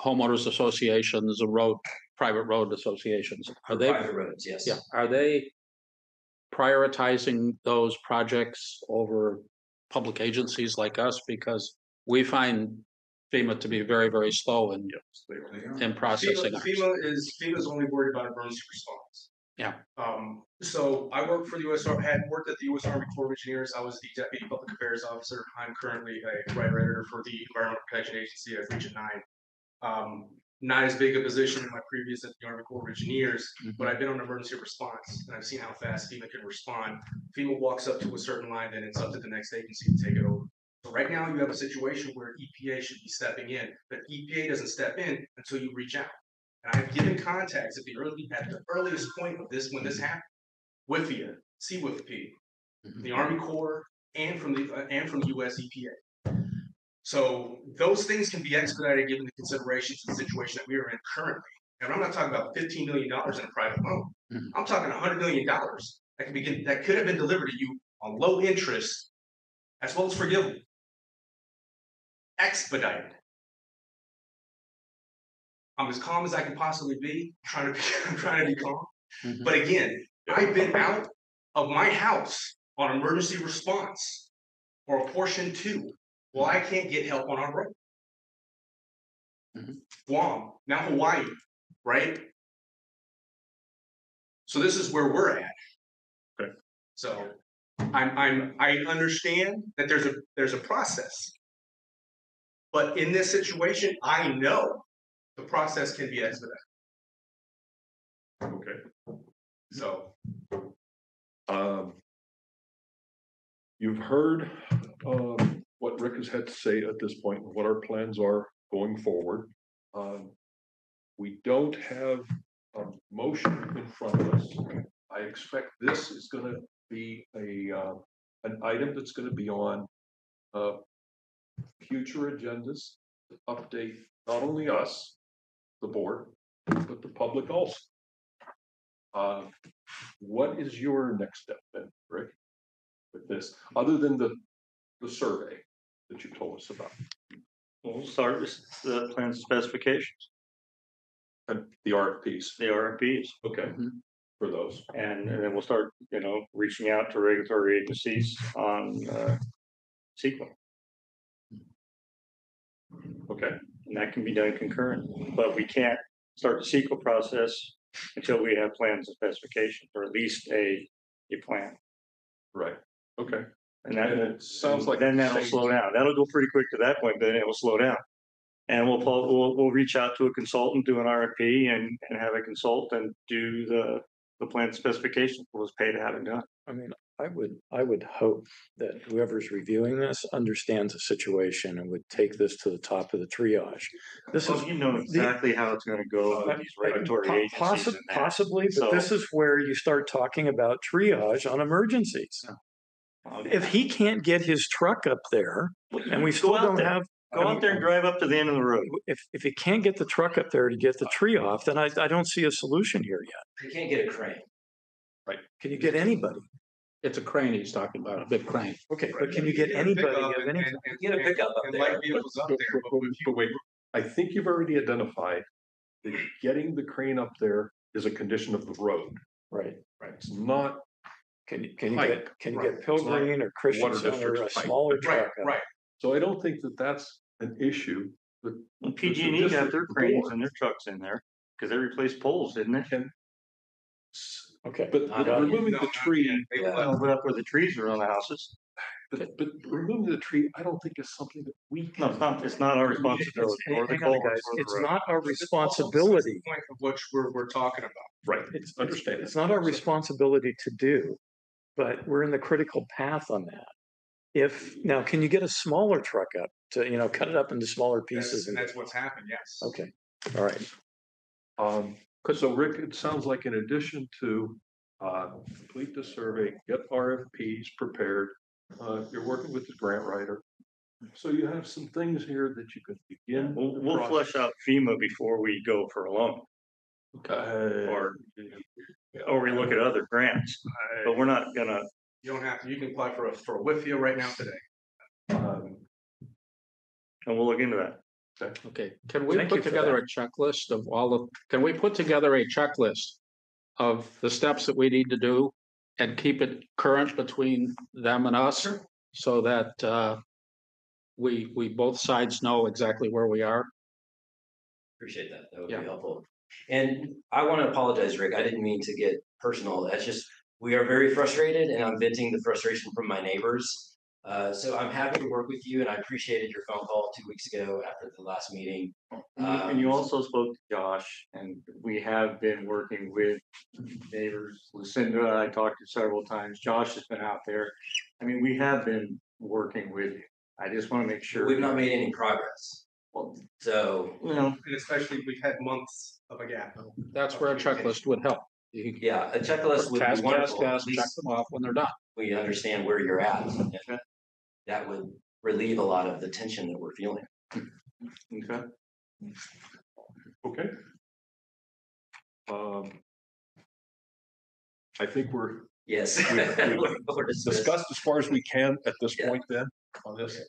homeowners associations, and road, private road associations. Are they, private roads, yes. yeah, are they prioritizing those projects over public agencies like us? Because we find FEMA to be very, very slow in, in processing. FEMA, ours. FEMA is, FEMA's only worried about emergency response. Yeah. Um, so I work for the US, Ar- had worked at the US Army Corps of Engineers. I was the Deputy Public Affairs Officer. I'm currently a writer editor for the Environmental Protection Agency at Region Nine. Um, not as big a position in my previous at the Army Corps of Engineers, but I've been on emergency response and I've seen how fast FEMA can respond. FEMA walks up to a certain line, then it's up to the next agency to take it over. So right now you have a situation where EPA should be stepping in, but EPA doesn't step in until you reach out. And I've given contacts at the early, at the earliest point of this, when this happened, with you, WIFIA, CWIFP, the Army Corps, and from the, uh, and from the US EPA. So those things can be expedited given the considerations of the situation that we are in currently. And I'm not talking about fifteen million dollars in a private loan. Mhm. I'm talking hundred million dollars that can be, that could have been delivered to you on low interest as well as forgivable. Expedited. I'm as calm as I can possibly be, trying to be, I'm trying to be calm. Mhm. But again, I've been out of my house on emergency response or a portion two. Well, I can't get help on our road. Mhm. Guam, now Hawaii, right? So this is where we're at. Okay. So I'm, I'm, I understand that there's a, there's a process. But in this situation, I know the process can be expedited. Okay. So Um. You've heard, um, what Rick has had to say at this point, and what our plans are going forward. Um. We don't have a motion in front of us. I expect this is gonna be a, uh, an item that's gonna be on, uh. Future agendas, to update not only us, the board, but the public also. Uh, what is your next step then, Rick? With this, other than the, the survey that you told us about, We'll start with the plan specifications, and the RFPs, the RFPs. okay, Mhm. for those, And and then we'll start, you know, reaching out to regulatory agencies on uh CEQA. okay, And that can be done concurrent, but we can't start the CEQA process until we have plans and specifications, or at least a a plan. right, okay. And that And it sounds like then that'll slow down. That'll go pretty quick to that point, but then it will slow down. And we'll pull, we'll we'll reach out to a consultant, do an RFP and and have a consultant do the the plan specifications, we'll just pay to have it done. I mean, I would, I would hope that whoever's reviewing this understands the situation and would take this to the top of the triage. This is. You know exactly how it's gonna go uh, with these regulatory Po- agencies possi- and that. Possibly, but this is where you start talking about triage on emergencies. If he can't get his truck up there and we still don't there. have. Go out there and drive up to the end of the road. If, if he can't get the truck up there to get the tree off, then I, I don't see a solution here yet. You can't get a crane. Right. Can you get anybody? It's a crane he's talking about, a big crane. Okay, but can you get anybody Pickup of and- any? and- and- Get a pickup up and there. light vehicles up there, but- but but- but wait, I think you've already identified that getting the crane up there is a condition of the road, Right. right? It's not, Can you, can you Height, get, can you right. get It's not Pilgreen or Christensen or a district's smaller Right, truck? up? right. so I don't think that that's an issue. But Well, PG&E just got the their cranes board. and their trucks in there, cause they replaced poles, didn't they? can, Okay. but Not but yet. removing No, the not tree. They Yeah. will. But up where the trees are on the houses, but, but removing the tree, I don't think is something that we no, can. it's not, it's not our responsibility Hang or the hang on, goal. guys, it's not our responsibility. Point of which we're, we're talking about. Right, It's, it's, understand. it's not our responsibility to do, but we're in the critical path on that. If, now, can you get a smaller truck up to, you know, cut it up into smaller pieces? And and- that's what's happened, yes. Okay, all right. Um, so Rick, it sounds like in addition to, uh, complete the survey, get RFPs prepared, uh, you're working with the grant writer. So you have some things here that you could begin. We'll, the we'll flesh out FEMA before we go for a loan, Okay. or, or we look at other grants, but we're not gonna, You don't have to, you can apply for a, for a WIFIA right now today. um, and we'll look into that. Okay, can we Thank you put for together a checklist of all of, can we put together a checklist of the steps that we need to do and keep it current between them and us so that, uh, we, we both sides know exactly where we are. Appreciate that. That would Yeah. be helpful. And I want to apologize, Rick. I didn't mean to get personal. That's just, we are very frustrated and I'm venting the frustration from my neighbors. Uh, so I'm happy to work with you and I appreciated your phone call two weeks ago after the last meeting. And you- And you Um, also spoke to Josh, and we have been working with neighbors. Lucinda, I talked to several times. Josh has been out there. I mean, we have been working with you. I just want to make sure. We've not made any progress. Well, So, You know, And especially we've had months of a gap. That's where a checklist would help. You yeah, a checklist would Task, be task, wonderful. At task, check least them off when they're done. we understand where you're at. That would relieve a lot of the tension that we're feeling. okay. Okay. Um. I think we're Yes. We- we We're dismissed. discussed as far as we can at this Yeah. point then on this.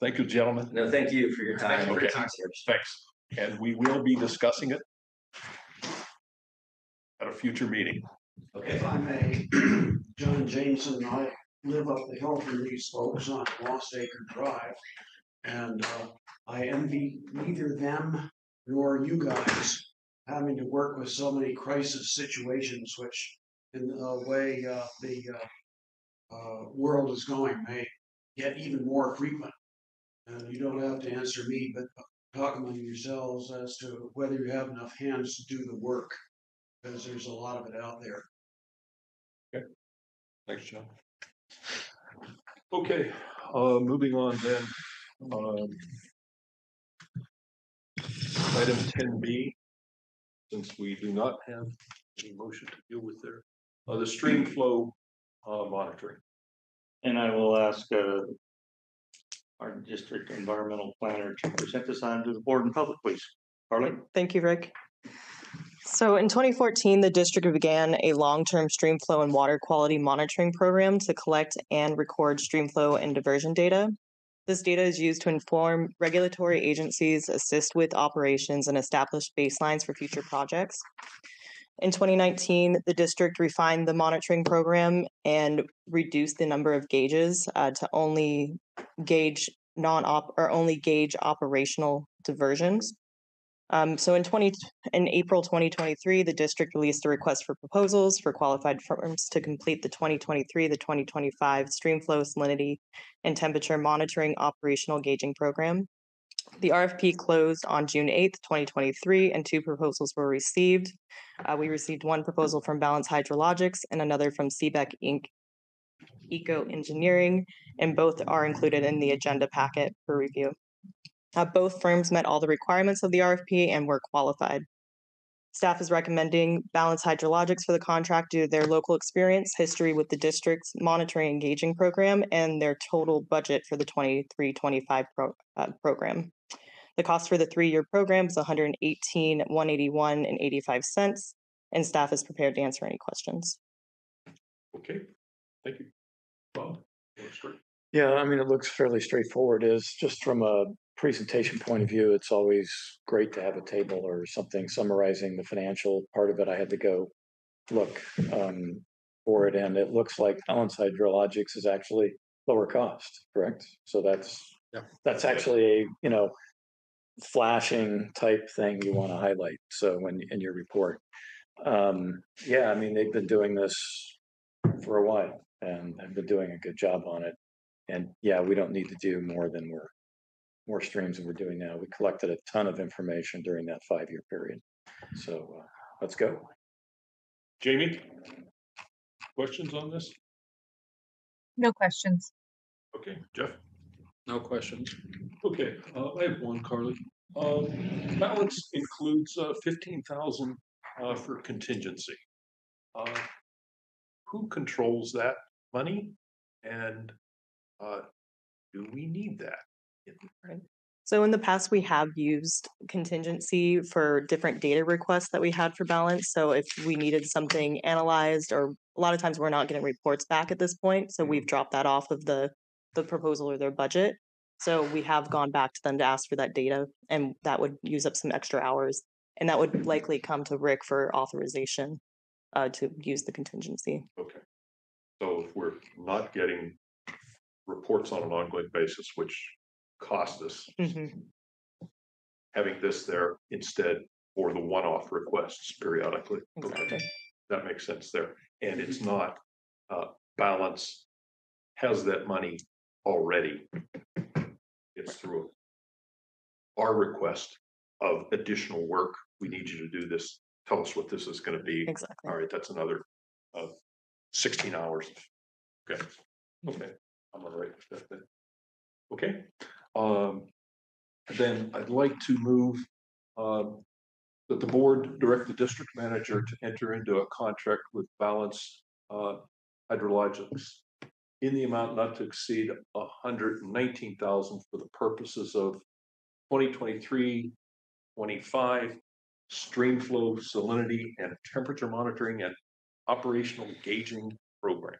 Thank you, gentlemen. No, thank you for your time. you for your time. Thanks. And we will be discussing it at a future meeting. Okay. If I may, John Jameson and I live up the hill from these folks on Lost Acre Drive. And uh, I envy neither them nor you guys having to work with so many crisis situations, which in the way uh, the uh, uh, world is going may get even more frequent. And you don't have to answer me, but talk among yourselves as to whether you have enough hands to do the work. Because there's a lot of it out there. Okay. Thanks, John. Okay, uh, moving on then. Um, Item ten B. Since we do not have any motion to deal with there, uh, the stream flow, uh, monitoring. And I will ask, uh, our district environmental planner to present this item to the board in public, please. Carly? Thank you, Rick. So in 2014, the district began a long-term stream flow and water quality monitoring program to collect and record stream flow and diversion data. This data is used to inform regulatory agencies, assist with operations, and establish baselines for future projects. In 2019, the district refined the monitoring program and reduced the number of gauges uh, to only gauge non-op or only gauge operational diversions. Um, so in 20, in April 2023, the district released a request for proposals for qualified firms to complete the 2023, the 2025 streamflow salinity and temperature monitoring operational gauging program. The RFP closed on June 8th, 2023, and two proposals were received. Uh, we received one proposal from Balance Hydrologics and another from CBEC Inc. Eco Engineering, and both are included in the agenda packet for review. Uh, both firms met all the requirements of the RFP and were qualified. Staff is recommending Balance Hydrologics for the contract due to their local experience, history with the district's monitoring and engaging program, and their total budget for the 23-25 pro- uh, program. The cost for the three-year program is 118, 181, and 85 cents, and staff is prepared to answer any questions. Okay, thank you. Bob? looks great. Yeah, I mean, it looks fairly straightforward. Is just from a presentation point of view, it's always great to have a table or something summarizing the financial part of it. I had to go look um, for it, and it looks like Balance Hydrologics is actually lower cost, correct? So that's Yeah. that's actually a you know flashing type thing you want to highlight. So when in your report, um, yeah, I mean they've been doing this for a while and have been doing a good job on it. And yeah, we don't need to do more than we're, more streams than we're doing now. We collected a ton of information during that five-year period. So uh, let's go. Jamie? Questions on this? No questions. Okay, Jeff? No questions. Okay, uh, I have one, Carly. Um, balance includes, uh, fifteen thousand, uh, for contingency. Uh, Who controls that money? And, uh, do we need that? So in the past, we have used contingency for different data requests that we had for balance. So if we needed something analyzed, or a lot of times we're not getting reports back at this point, so we've dropped that off of the the proposal or their budget. So we have gone back to them to ask for that data, and that would use up some extra hours, and that would likely come to Rick for authorization uh, to use the contingency. Okay. So if we're not getting reports on an ongoing basis, which cost us Mhm. having this there instead for the one-off requests periodically. Okay, Exactly. That makes sense there. And it's not, uh, balance has that money already. It's through our request of additional work. We need you to do this. Tell us what this is gonna be. Exactly. All right, that's another, uh, sixteen hours. Okay, okay, I'm all right with that then. Okay, um, then I'd like to move, um, that the board direct the district manager to enter into a contract with Balance, uh, Hydrologics in the amount not to exceed a hundred and nineteen thousand for the purposes of 2023, 25 stream flow, salinity, and temperature monitoring and operational gauging program.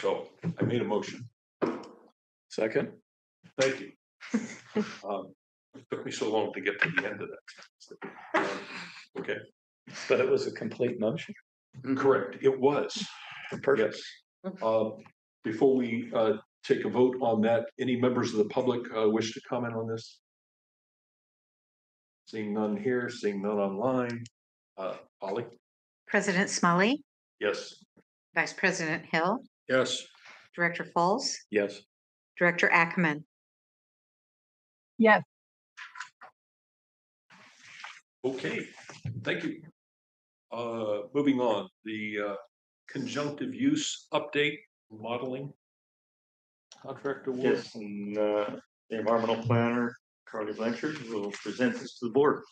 So I made a motion. Second, Thank you. Um, it Took me so long to get to the end of that. Um, Okay, but it was a complete motion. correct, it was. Perfect. Yes. Uh, Before we uh, take a vote on that, any members of the public uh, wish to comment on this? Seeing none here, seeing none online. Uh, Polly? President Smalley, Yes. Vice President Hill, Yes, Director Fultz, Yes, Director Ackerman. Yes, Okay, thank you. Uh, moving on, the uh, conjunctive use update modeling. Contract award. Yes, and uh, the environmental planner, Carly Blanchard, will present this to the board.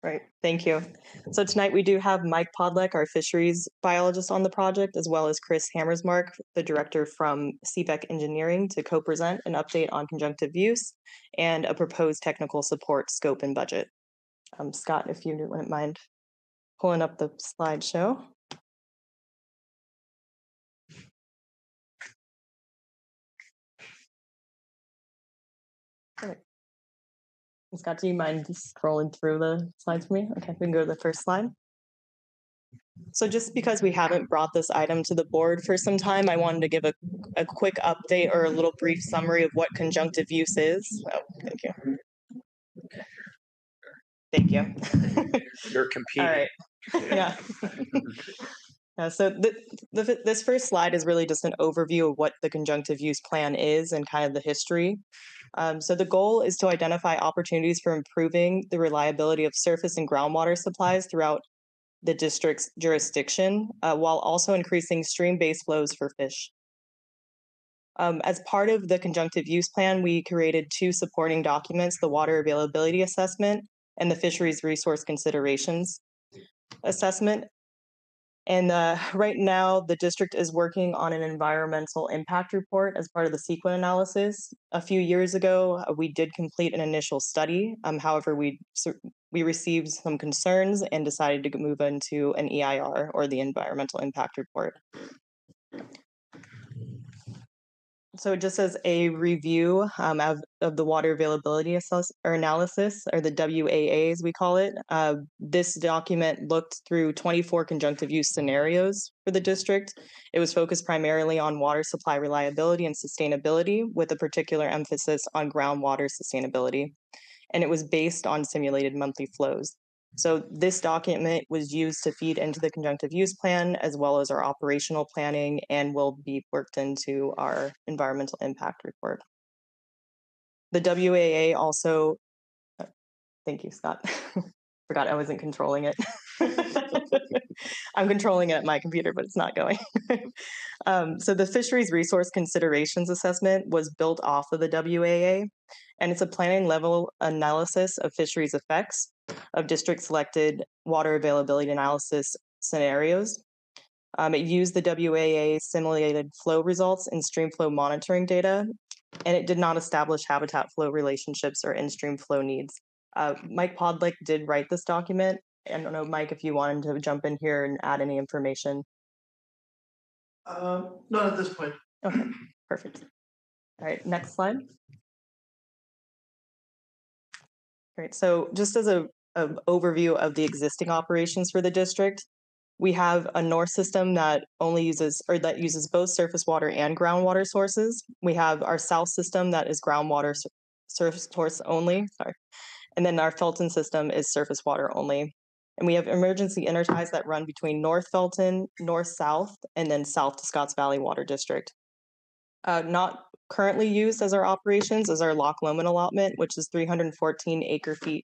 Right, thank you. So tonight we do have Mike Podlech, our fisheries biologist on the project, as well as Chris Hammersmark, the director from CBEC Engineering to co-present an update on conjunctive use and a proposed technical support scope and budget. Um, Scott, if you wouldn't mind pulling up the slideshow. Scott, do you mind scrolling through the slides for me? Okay, we can go to the first slide. So just because we haven't brought this item to the board for some time, I wanted to give a, a quick update or a little brief summary of what conjunctive use is. Oh, thank you. Thank you. you're competing. right, yeah. Yeah, so the, the, this first slide is really just an overview of what the conjunctive use plan is and kind of the history. Um, so the goal is to identify opportunities for improving the reliability of surface and groundwater supplies throughout the district's jurisdiction, uh, while also increasing stream-based flows for fish. Um, as part of the conjunctive use plan, we created two supporting documents, the water availability assessment and the fisheries resource considerations assessment. And uh, right now, the district is working on an environmental impact report as part of the CEQA analysis. A few years ago, uh, we did complete an initial study. Um, however, we we received some concerns and decided to move into an EIR or the environmental impact report. So just as a review um, of, of the water availability assess- or analysis, or the WAA as we call it, uh, this document looked through 24 conjunctive use scenarios for the district. It was focused primarily on water supply reliability and sustainability, with a particular emphasis on groundwater sustainability. And it was based on simulated monthly flows. So this document was used to feed into the conjunctive use plan as well as our operational planning and will be worked into our environmental impact report. The WAA also, uh, thank you, Scott. Forgot I wasn't controlling it. I'm controlling it at my computer, but it's not going. um, so the fisheries resource considerations assessment was built off of the WAA, and it's a planning level analysis of fisheries effects of district selected water availability analysis scenarios. Um, it used the WAA simulated flow results and stream flow monitoring data, and it did not establish habitat flow relationships or in-stream flow needs. Uh, Mike Podlech did write this document. I don't know, Mike, if you wanted to jump in here and add any information. Um, not at this point. Okay, perfect. All right, next slide. Great. So just as a, a overview of the existing operations for the district, We have a north system that only uses or that uses both surface water and groundwater sources. We have our south system that is groundwater surface source only. Sorry. And then our Felton system is surface water only. And we have emergency interties that run between North Felton, North South, and then south to Scotts Valley Water District. Uh, not currently used as our operations is our Loch Lomond allotment, which is 314 acre feet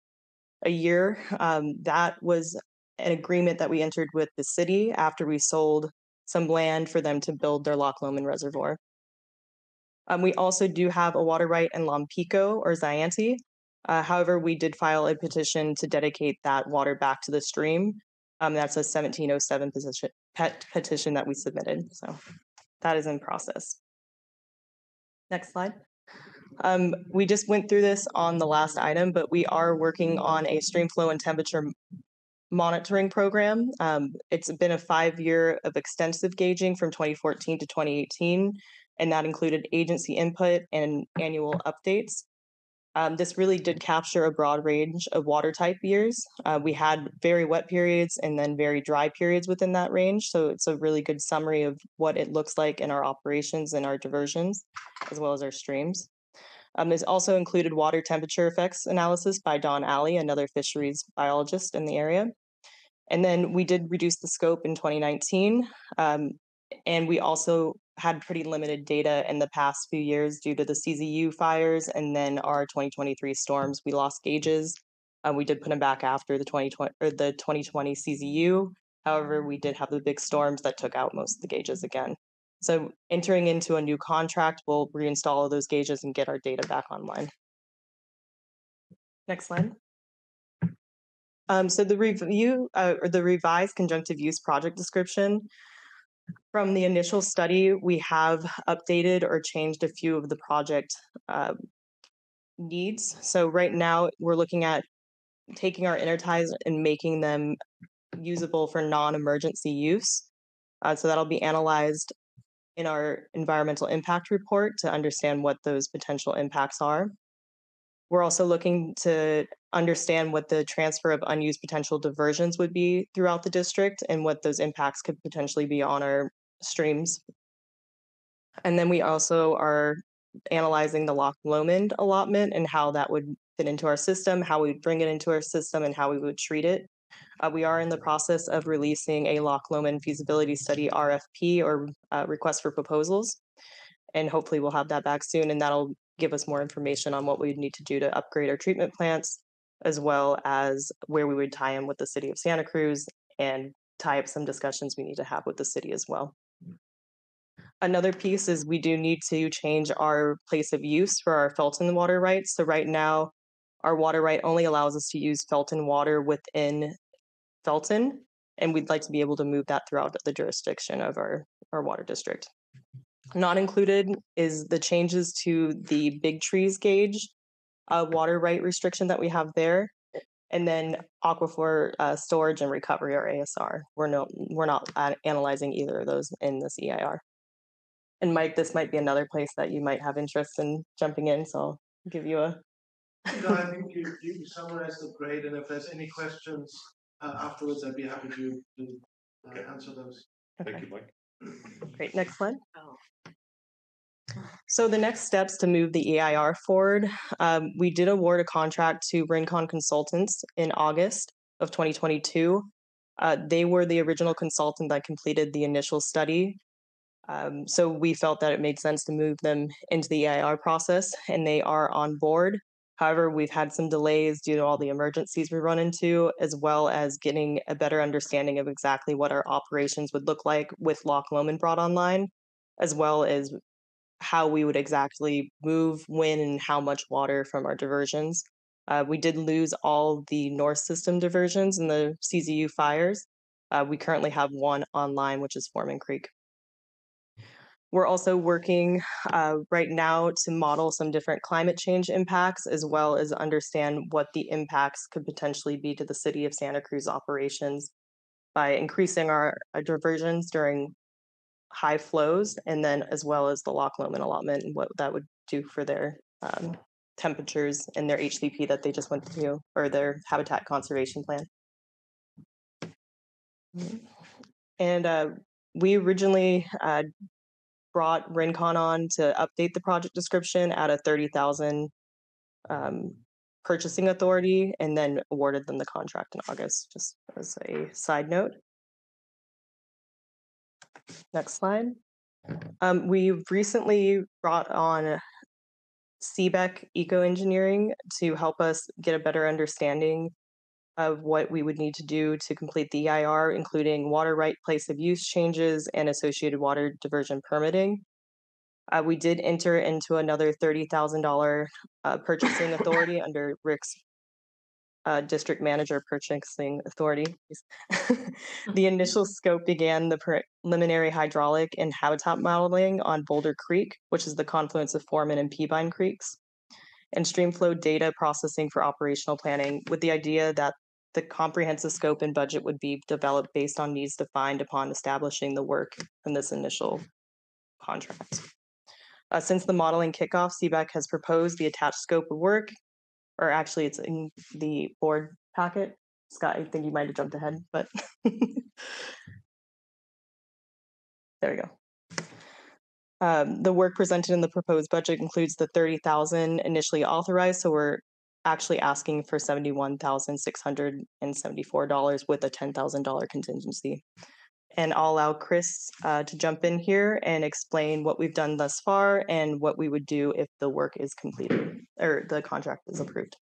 a year. Um, that was an agreement that we entered with the city after we sold some land for them to build their Loch Lomond Reservoir. Um, we also do have a water right in Lompico or Zayante. Uh, however, we did file a petition to dedicate that water back to the stream. Um, that's a 1707 petition, pet petition that we submitted. So that is in process. Next slide. Um, we just went through this on the last item, but we are working on a stream flow and temperature monitoring program. Um, it's been a five-year of extensive gauging from 2014 to 2018, and that included agency input and annual updates. Um, this really did capture a broad range of water type years. Uh, we had very wet periods and then very dry periods within that range. So it's a really good summary of what it looks like in our operations and our diversions, as well as our streams. Um, it's also included water temperature effects analysis by Don Alley, another fisheries biologist in the area. And then we did reduce the scope in 2019. Um, and we also had pretty limited data in the past few years due to the CZU fires and then our 2023 storms. We lost gauges. Uh, we did put them back after the 2020 or the 2020 CZU. However, we did have the big storms that took out most of the gauges again. So entering into a new contract, we'll reinstall those gauges and get our data back online. Next slide. Um, so the review uh, or the revised conjunctive use project description from the initial study, we have updated or changed a few of the project uh, needs. So right now, we're looking at taking our interties and making them usable for non-emergency use. Uh, so that'll be analyzed in our environmental impact report to understand what those potential impacts are. We're also looking to understand what the transfer of unused potential diversions would be throughout the district and what those impacts could potentially be on our streams. And then we also are analyzing the Loch Lomond allotment and how that would fit into our system, how we would bring it into our system, and how we would treat it. Uh, we are in the process of releasing a Loch Lomond feasibility study RFP or uh, request for proposals. And hopefully we'll have that back soon and that'll give us more information on what we need to do to upgrade our treatment plants, as well as where we would tie in with the city of Santa Cruz and tie up some discussions we need to have with the city as well. Mm. Another piece is we do need to change our place of use for our Felton water rights. So right now, our water right only allows us to use Felton water within Felton, and we'd like to be able to move that throughout the jurisdiction of our, our water district. Not included is the changes to the big trees gauge uh, water right restriction that we have there. And then aquifer uh, storage and recovery or ASR. We're no, we're not a- analyzing either of those in this EIR. And Mike, this might be another place that you might have interest in jumping in, so I'll give you a. No, I think you, you summarized it great, and if there's any questions uh, afterwards, I'd be happy to, to uh, answer those. Thank you, Mike. Great, next slide. So the next steps to move the EIR forward, um, we did award a contract to Rincon Consultants in August of 2022. Uh, they were the original consultant that completed the initial study. Um, so we felt that it made sense to move them into the EIR process, and they are on board. However, we've had some delays due to all the emergencies we run into, as well as getting a better understanding of exactly what our operations would look like with Loch Lomond brought online, as well as how we would exactly move, when, and how much water from our diversions. Uh, we did lose all the North System diversions in the CZU fires. Uh, we currently have one online, which is Foreman Creek. We're also working uh, right now to model some different climate change impacts, as well as understand what the impacts could potentially be to the city of Santa Cruz operations by increasing our, our diversions during high flows, and then as well as the Loch Lomond allotment and what that would do for their um, temperatures and their HCP that they just went through, or their habitat conservation plan. Mm. And uh, we originally uh, brought Rincon on to update the project description at a thirty thousand um, purchasing authority, and then awarded them the contract in August. Just as a side note. Next slide. Um, we've recently brought on CBEC Eco Engineering to help us get a better understanding of what we would need to do to complete the EIR, including water right place of use changes and associated water diversion permitting. Uh, we did enter into another thirty thousand dollar uh, purchasing authority under Rick's uh, district manager purchasing authority. the initial scope began the preliminary hydraulic and habitat modeling on Boulder Creek, which is the confluence of Foreman and Peavine Creeks, and streamflow data processing for operational planning, with the idea that the comprehensive scope and budget would be developed based on needs defined upon establishing the work in this initial contract. Uh, since the modeling kickoff, CBEC has proposed the attached scope of work or actually it's in the board packet. Scott, I think you might have jumped ahead, but there we go. Um, the work presented in the proposed budget includes the thirty thousand initially authorized, so we're actually asking for seventy-one thousand six hundred and seventy-four dollars with a ten thousand dollar contingency. And I'll allow Chris uh, to jump in here and explain what we've done thus far and what we would do if the work is completed or the contract is approved.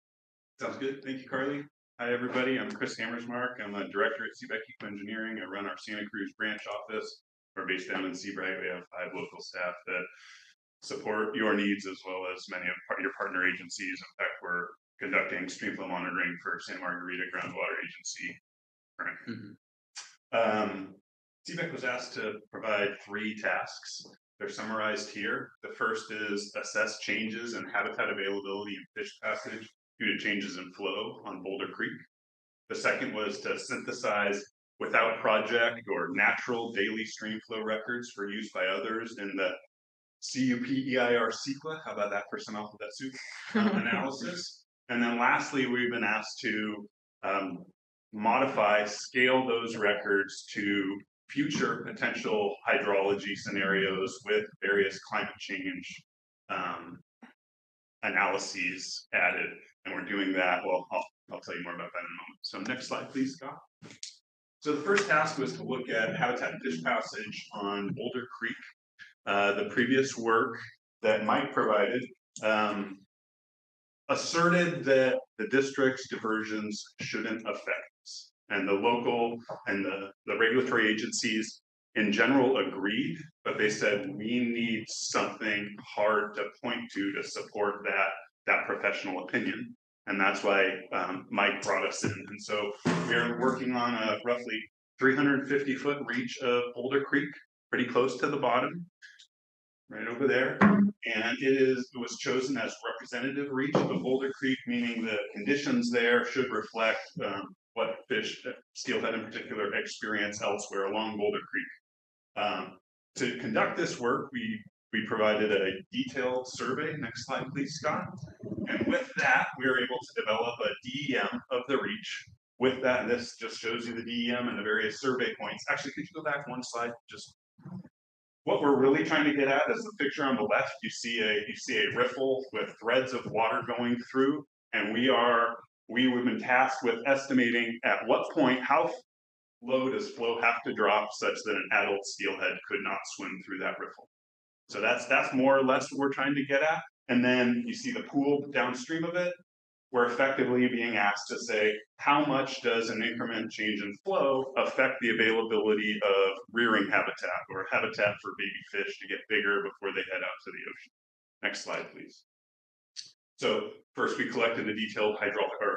Sounds good. Thank you, Carly. Hi, everybody. I'm Chris Hammersmark. I'm a director at CBEC Eco Engineering. I run our Santa Cruz branch office. We're based down in Seabright. We have five local staff that support your needs as well as many of your partner agencies. In fact, we're conducting streamflow monitoring for Santa Margarita Groundwater Agency. currently. Um, CBEC was asked to provide three tasks. They're summarized here. The first is assess changes in habitat availability and fish passage due to changes in flow on Boulder Creek. The second was to synthesize without project or natural daily stream flow records for use by others in the CUP EIR CEQA. How about that for some alphabet soup um, analysis? And then lastly, we've been asked to um, modify, scale those records to future potential hydrology scenarios with various climate change um, analyses added. And we're doing that. Well, I'll, I'll tell you more about that in a moment. So next slide, please, Scott. So the first task was to look at habitat and fish passage on Boulder Creek. Uh, the previous work that Mike provided um, asserted that the district's diversions shouldn't affect. And the local and the, the regulatory agencies in general agreed, but they said we need something hard to point to to support that that professional opinion. And that's why um, Mike brought us in. And so we are working on a roughly 350 foot reach of Boulder Creek, pretty close to the bottom, right over there. And it is it was chosen as representative reach of Boulder Creek, meaning the conditions there should reflect um, what fish, uh, steelhead in particular, experience elsewhere along Boulder Creek. Um, to conduct this work, we we provided a detailed survey. Next slide, please, Scott. And with that, we were able to develop a DEM of the reach. With that, this just shows you the DEM and the various survey points. Actually, could you go back one slide? Just what we're really trying to get at is the picture on the left. You see a you see a riffle with threads of water going through, and we are we have been tasked with estimating at what point how low does flow have to drop such that an adult steelhead could not swim through that riffle. So that's that's more or less what we're trying to get at. And then you see the pool downstream of it. We're effectively being asked to say how much does an increment change in flow affect the availability of rearing habitat or habitat for baby fish to get bigger before they head out to the ocean. Next slide, please. So first we collected the detailed hydraulic or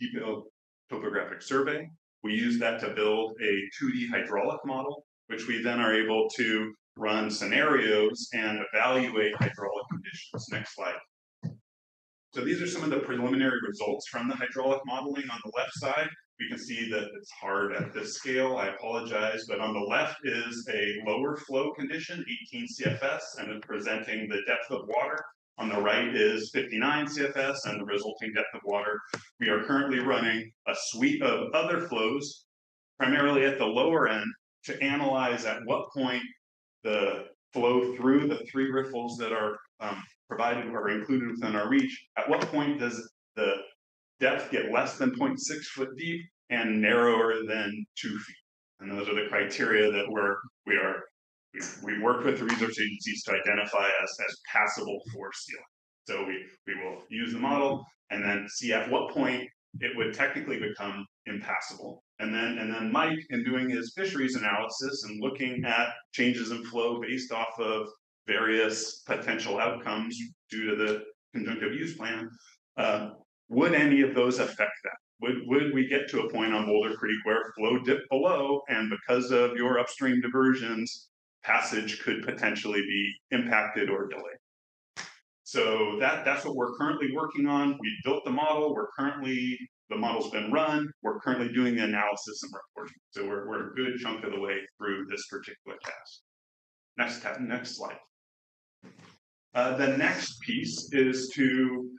detailed topographic survey. We use that to build a 2D hydraulic model, which we then are able to run scenarios and evaluate hydraulic conditions. Next slide. So these are some of the preliminary results from the hydraulic modeling. On the left side, we can see that it's hard at this scale. I apologize, but on the left is a lower flow condition, 18 CFS, and it's presenting the depth of water. On the right is 59 CFS and the resulting depth of water. We are currently running a suite of other flows, primarily at the lower end, to analyze at what point the flow through the three riffles that are um, provided or included within our reach, at what point does the depth get less than 0.6 foot deep and narrower than two feet? And those are the criteria that we're, we are, we, work with the resource agencies to identify as, as passable for sealing. So we, we will use the model and then see at what point it would technically become impassable. And then, and then Mike, in doing his fisheries analysis and looking at changes in flow based off of various potential outcomes due to the conjunctive use plan, uh, would any of those affect that? Would, would we get to a point on Boulder Creek where flow dipped below and because of your upstream diversions, passage could potentially be impacted or delayed? So that, that's what we're currently working on. We built the model. We're currently, the model's been run. We're currently doing the analysis and reporting. So we're, we're a good chunk of the way through this particular task. Next next slide. Uh, the next piece is to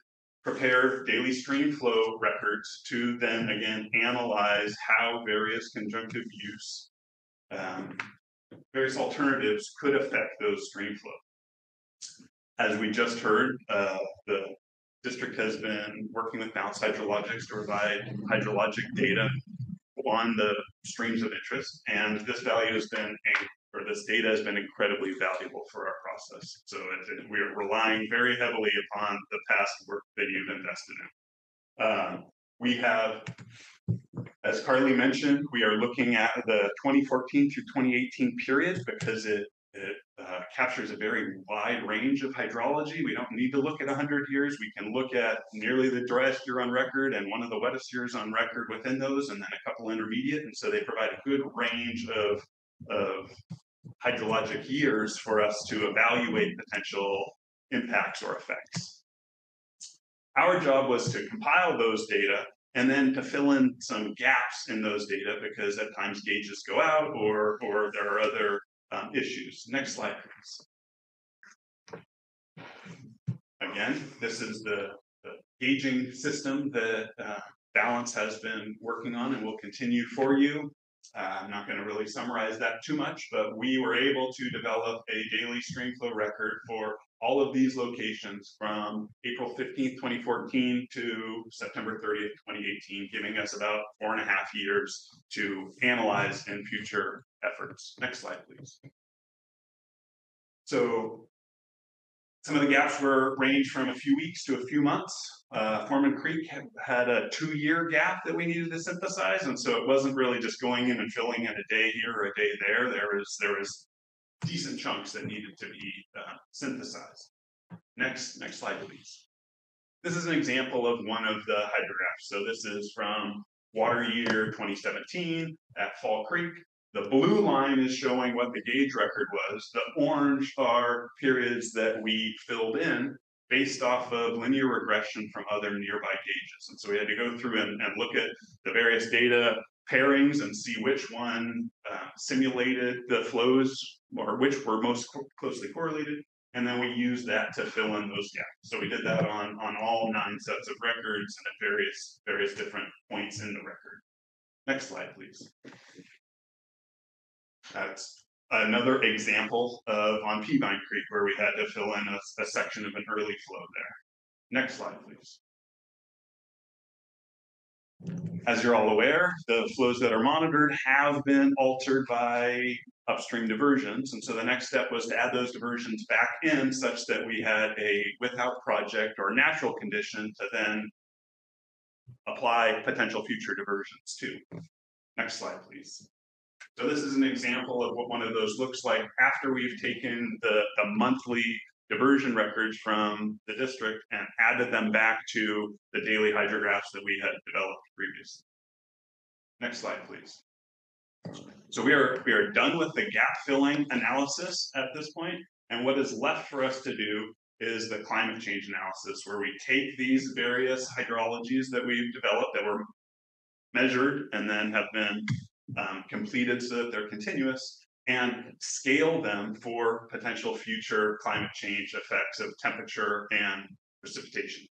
prepare daily stream flow records to then again analyze how various conjunctive use, um, various alternatives could affect those stream flow. As we just heard, uh, the district has been working with Balance Hydrologics to provide hydrologic data on the streams of interest, and this value has been or this data has been incredibly valuable for our process. So it, it, we are relying very heavily upon the past work that you've invested in. Um, we have, as Carly mentioned, we are looking at the 2014 through 2018 period because it it uh, captures a very wide range of hydrology. We don't need to look at 100 years. We can look at nearly the driest year on record and one of the wettest years on record within those, and then a couple intermediate. And so they provide a good range of, of hydrologic years for us to evaluate potential impacts or effects. Our job was to compile those data and then to fill in some gaps in those data because at times gauges go out or, or there are other um, issues. Next slide, please. Again, this is the, the gauging system that uh, Balance has been working on and will continue for you. Uh, I'm not going to really summarize that too much, but we were able to develop a daily stream flow record for all of these locations from April 15th, 2014 to September 30th, 2018, giving us about four and a half years to analyze in future efforts. Next slide, please. So some of the gaps were range from a few weeks to a few months. Uh, Foreman Creek had, had a two-year gap that we needed to synthesize, and so it wasn't really just going in and filling in a day here or a day there. There was there was decent chunks that needed to be uh, synthesized. Next next slide, please. This is an example of one of the hydrographs. So this is from water year 2017 at Fall Creek. The blue line is showing what the gauge record was. The orange are periods that we filled in based off of linear regression from other nearby gauges. And so we had to go through and, and look at the various data pairings and see which one uh, simulated the flows or which were most co closely correlated. And then we used that to fill in those gaps. So we did that on, on all nine sets of records and at various, various different points in the record. Next slide, please. That's another example of on Peavine Creek where we had to fill in a, a section of an early flow there. Next slide, please. As you're all aware, the flows that are monitored have been altered by upstream diversions. And so the next step was to add those diversions back in such that we had a without project or natural condition to then apply potential future diversions to. Next slide, please. So this is an example of what one of those looks like after we've taken the, the monthly diversion records from the district and added them back to the daily hydrographs that we had developed previously. Next slide, please. So we are we are done with the gap filling analysis at this point, and what is left for us to do is the climate change analysis, where we take these various hydrologies that we've developed that were measured and then have been um, completed so that they're continuous, and scale them for potential future climate change effects of temperature and precipitation.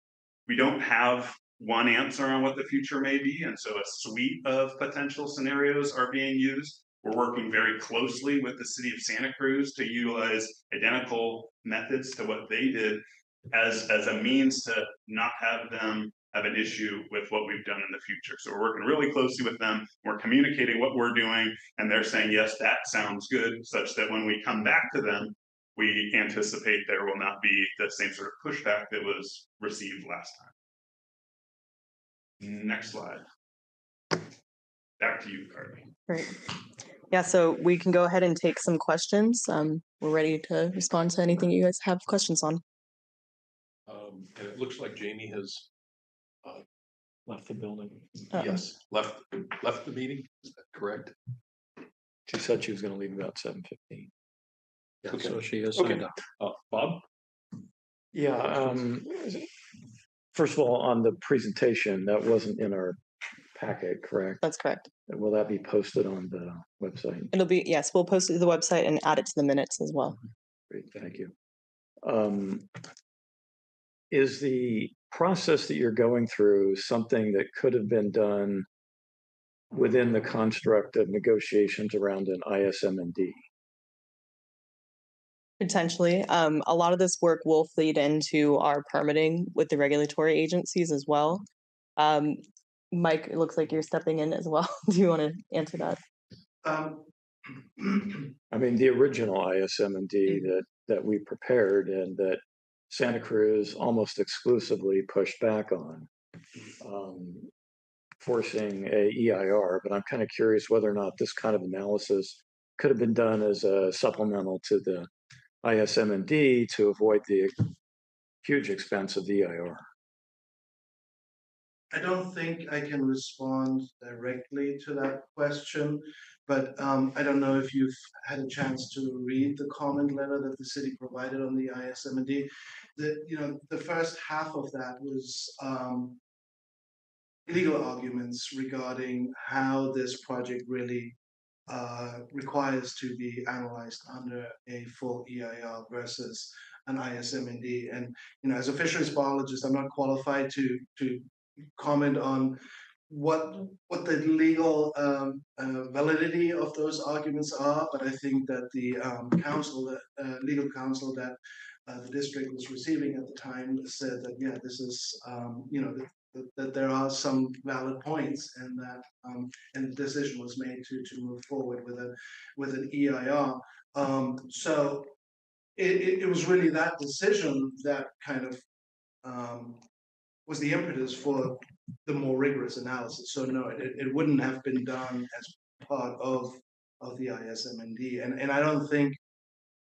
We don't have one answer on what the future may be, and so a suite of potential scenarios are being used. We're working very closely with the city of Santa Cruz to utilize identical methods to what they did as, as a means to not have them have an issue with what we've done in the future. So we're working really closely with them. We're communicating what we're doing and they're saying, yes, that sounds good, such that when we come back to them, we anticipate there will not be the same sort of pushback that was received last time. Next slide. Back to you, Carly. Great. Yeah, so we can go ahead and take some questions. Um, we're ready to respond to anything you guys have questions on. Um, and it looks like Jamie has, Left the building. Uh-oh. yes, left, left the meeting, is that correct? She said she was gonna leave about seven fifteen. Okay. So she is Okay. signed up. Uh, Bob? Yeah, um, first of all, on the presentation, that wasn't in our packet, correct? That's correct. Will that be posted on the website? It'll be, yes, we'll post it to the website and add it to the minutes as well. Great, thank you. Um, is the process that you're going through something that could have been done within the construct of negotiations around an ISMND? Potentially, um, a lot of this work will feed into our permitting with the regulatory agencies as well. Um, Mike, it looks like you're stepping in as well. Do you want to answer that? Um, I mean, the original ISMND that, that we prepared and that Santa Cruz almost exclusively pushed back on. um, Forcing a EIR, but I'm kind of curious whether or not this kind of analysis could have been done as a supplemental to the ISMND to avoid the huge expense of the EIR. I don't think I can respond directly to that question, but um, I don't know if you've had a chance to read the comment letter that the city provided on the ISMD. The, you know, the first half of that was um, legal arguments regarding how this project really uh, requires to be analyzed under a full EIR versus an ISMND. And, you know, as a fisheries biologist, I'm not qualified to, to comment on what what the legal um, uh, validity of those arguments are, but I think that the um, counsel, uh, legal counsel that uh, the district was receiving at the time said that yeah, this is um, you know that, that, that there are some valid points, and that um, and the decision was made to to move forward with a with an EIR. Um, so it, it, it was really that decision that kind of um, was the impetus for the more rigorous analysis. So no, it, it wouldn't have been done as part of of the ISMND. And and I don't think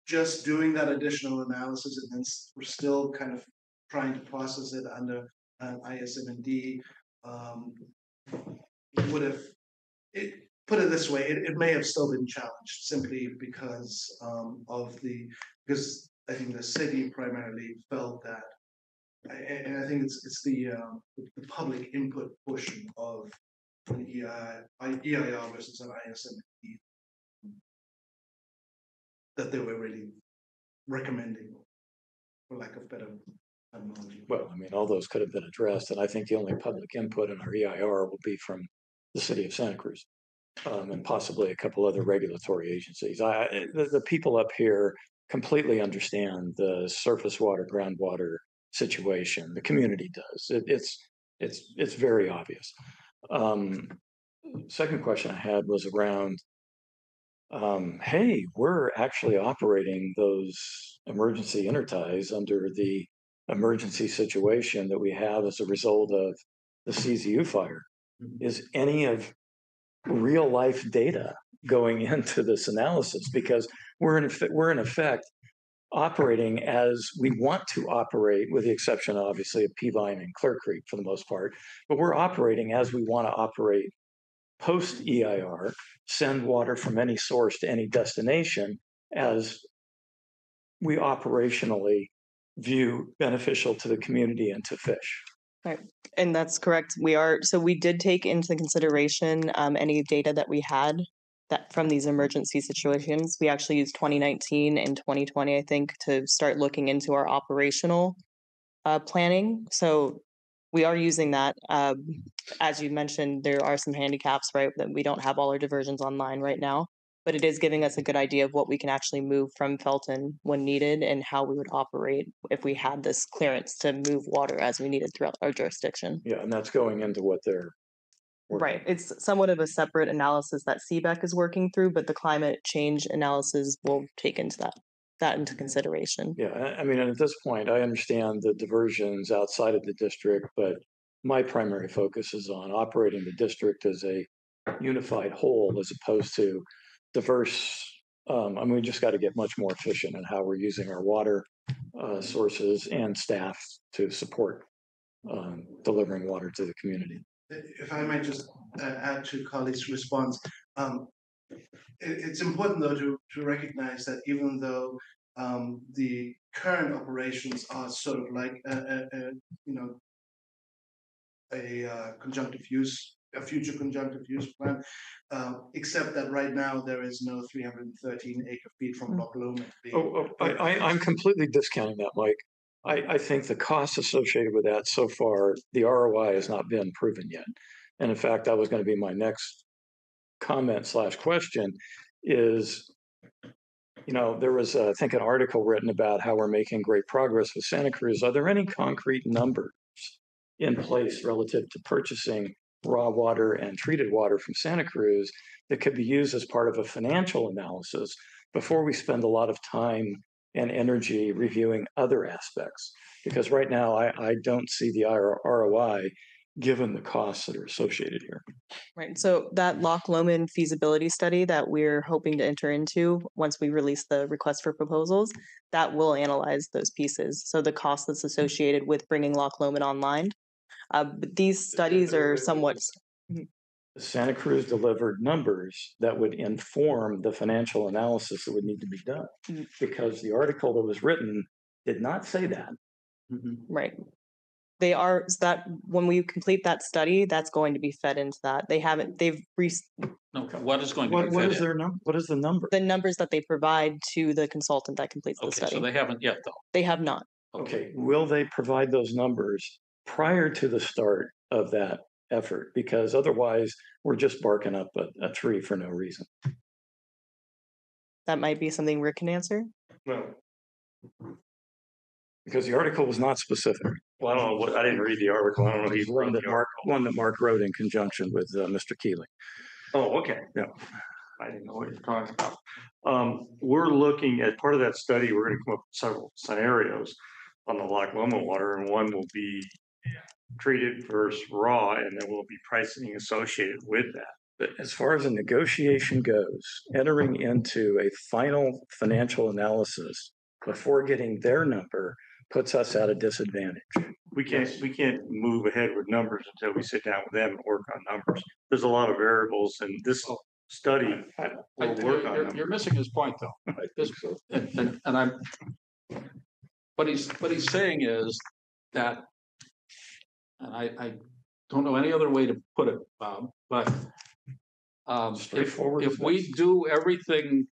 just doing that additional analysis and then we're still kind of trying to process it under an ISMND um, would have it put it this way, it, it may have still been challenged simply because um, of the because I think the city primarily felt that And I think it's, it's the, um, the public input portion of an EI, EIR versus an ISMD. That they were really recommending, for lack of better terminology. Well, I mean, all those could have been addressed, and I think the only public input in our EIR will be from the city of Santa Cruz. Um, and possibly a couple other regulatory agencies. I- the, the people up here completely understand the surface water, groundwater situation. The community does. It, it's, it's, it's very obvious. Um, second question I had was around um, hey, we're actually operating those emergency interties under the emergency situation that we have as a result of the CZU fire. Is any of real life data going into this analysis? Because we're in, we're in effect operating as we want to operate, with the exception obviously of Peavine and Clear Creek for the most part, but we're operating as we want to operate post EIR, send water from any source to any destination as we operationally view beneficial to the community and to fish. Right, and that's correct. We are, so we did take into consideration um, any data that we had that from these emergency situations. We actually used 2019 and 2020, I think, to start looking into our operational uh, planning. So we are using that. Um, as you mentioned, there are some handicaps, right? That we don't have all our diversions online right now. but it is giving us a good idea of what we can actually move from Felton when needed and how we would operate if we had this clearance to move water as we needed throughout our jurisdiction. Yeah, and that's going into what they're. Working Right, it's somewhat of a separate analysis that CBEC is working through, but the climate change analysis will take into that, that into consideration. Yeah, I, mean, and at this point, I understand the diversions outside of the district, but my primary focus is on operating the district as a unified whole as opposed to diverse. Um, I mean, we just got to get much more efficient in how we're using our water uh, sources and staff to support um, delivering water to the community. If I might just uh, add to Carly's response, um, it, it's important though to, to recognize that even though um, the current operations are sort of like a, a, a you know a uh, conjunctive use, a future conjunctive use plan, uh, except that right now there is no 313 acre feet from Loch Lomond. being- Oh, oh, I, I, I'm completely discounting that, Mike. I, I think the costs associated with that so far, the ROI has not been proven yet. And in fact, that was gonna be my next comment slash question is, you know, there was, uh, I think, an article written about how we're making great progress with Santa Cruz. Are there any concrete numbers in place relative to purchasing raw water and treated water from Santa Cruz that could be used as part of a financial analysis before we spend a lot of time and energy reviewing other aspects. Because right now, I, I don't see the ROI given the costs that are associated here. Right, so that Loch Lomond feasibility study that we're hoping to enter into, once we release the request for proposals, that will analyze those pieces, so the cost that's associated with bringing Loch Lomond online. Uh, but these studies are somewhat, Santa Cruz delivered numbers that would inform the financial analysis that would need to be done. Mm. Because the article that was written did not say that. right. They are, that, when we complete that study, that's going to be fed into that, they haven't, they've re- okay. what is going to What, be what fed is in? their num, what is the number? the numbers that they provide to the consultant that completes the Okay, so study. they haven't yet, though. They have not. Okay, will they provide those numbers prior to the start of that effort? Because otherwise, we're just barking up a, a tree for no reason. That might be something Rick can answer. Well, Because the article was not specific. well, I don't know what, I didn't read the article. I don't know if It's he one that Mark, one that Mark wrote in conjunction with uh, Mr. Keeling. Oh, okay. Yeah. I didn't know what you're talking about. Um, we're looking at, part of that study, we're gonna come up with several scenarios on the Loch Lomond water, and one will be treated versus raw, and there will be pricing associated with that. But as far as a negotiation goes, entering into a final financial analysis before getting their number puts us at a disadvantage. We can't, we can't move ahead with numbers until we sit down with them and work on numbers. There's a lot of variables, and this study I will work you're- on You're, you're missing his point, though. This- And, and, and I'm, what he's, what he's saying is that, and I, I don't know any other way to put it, Bob, but um, if, Straightforward if we do everything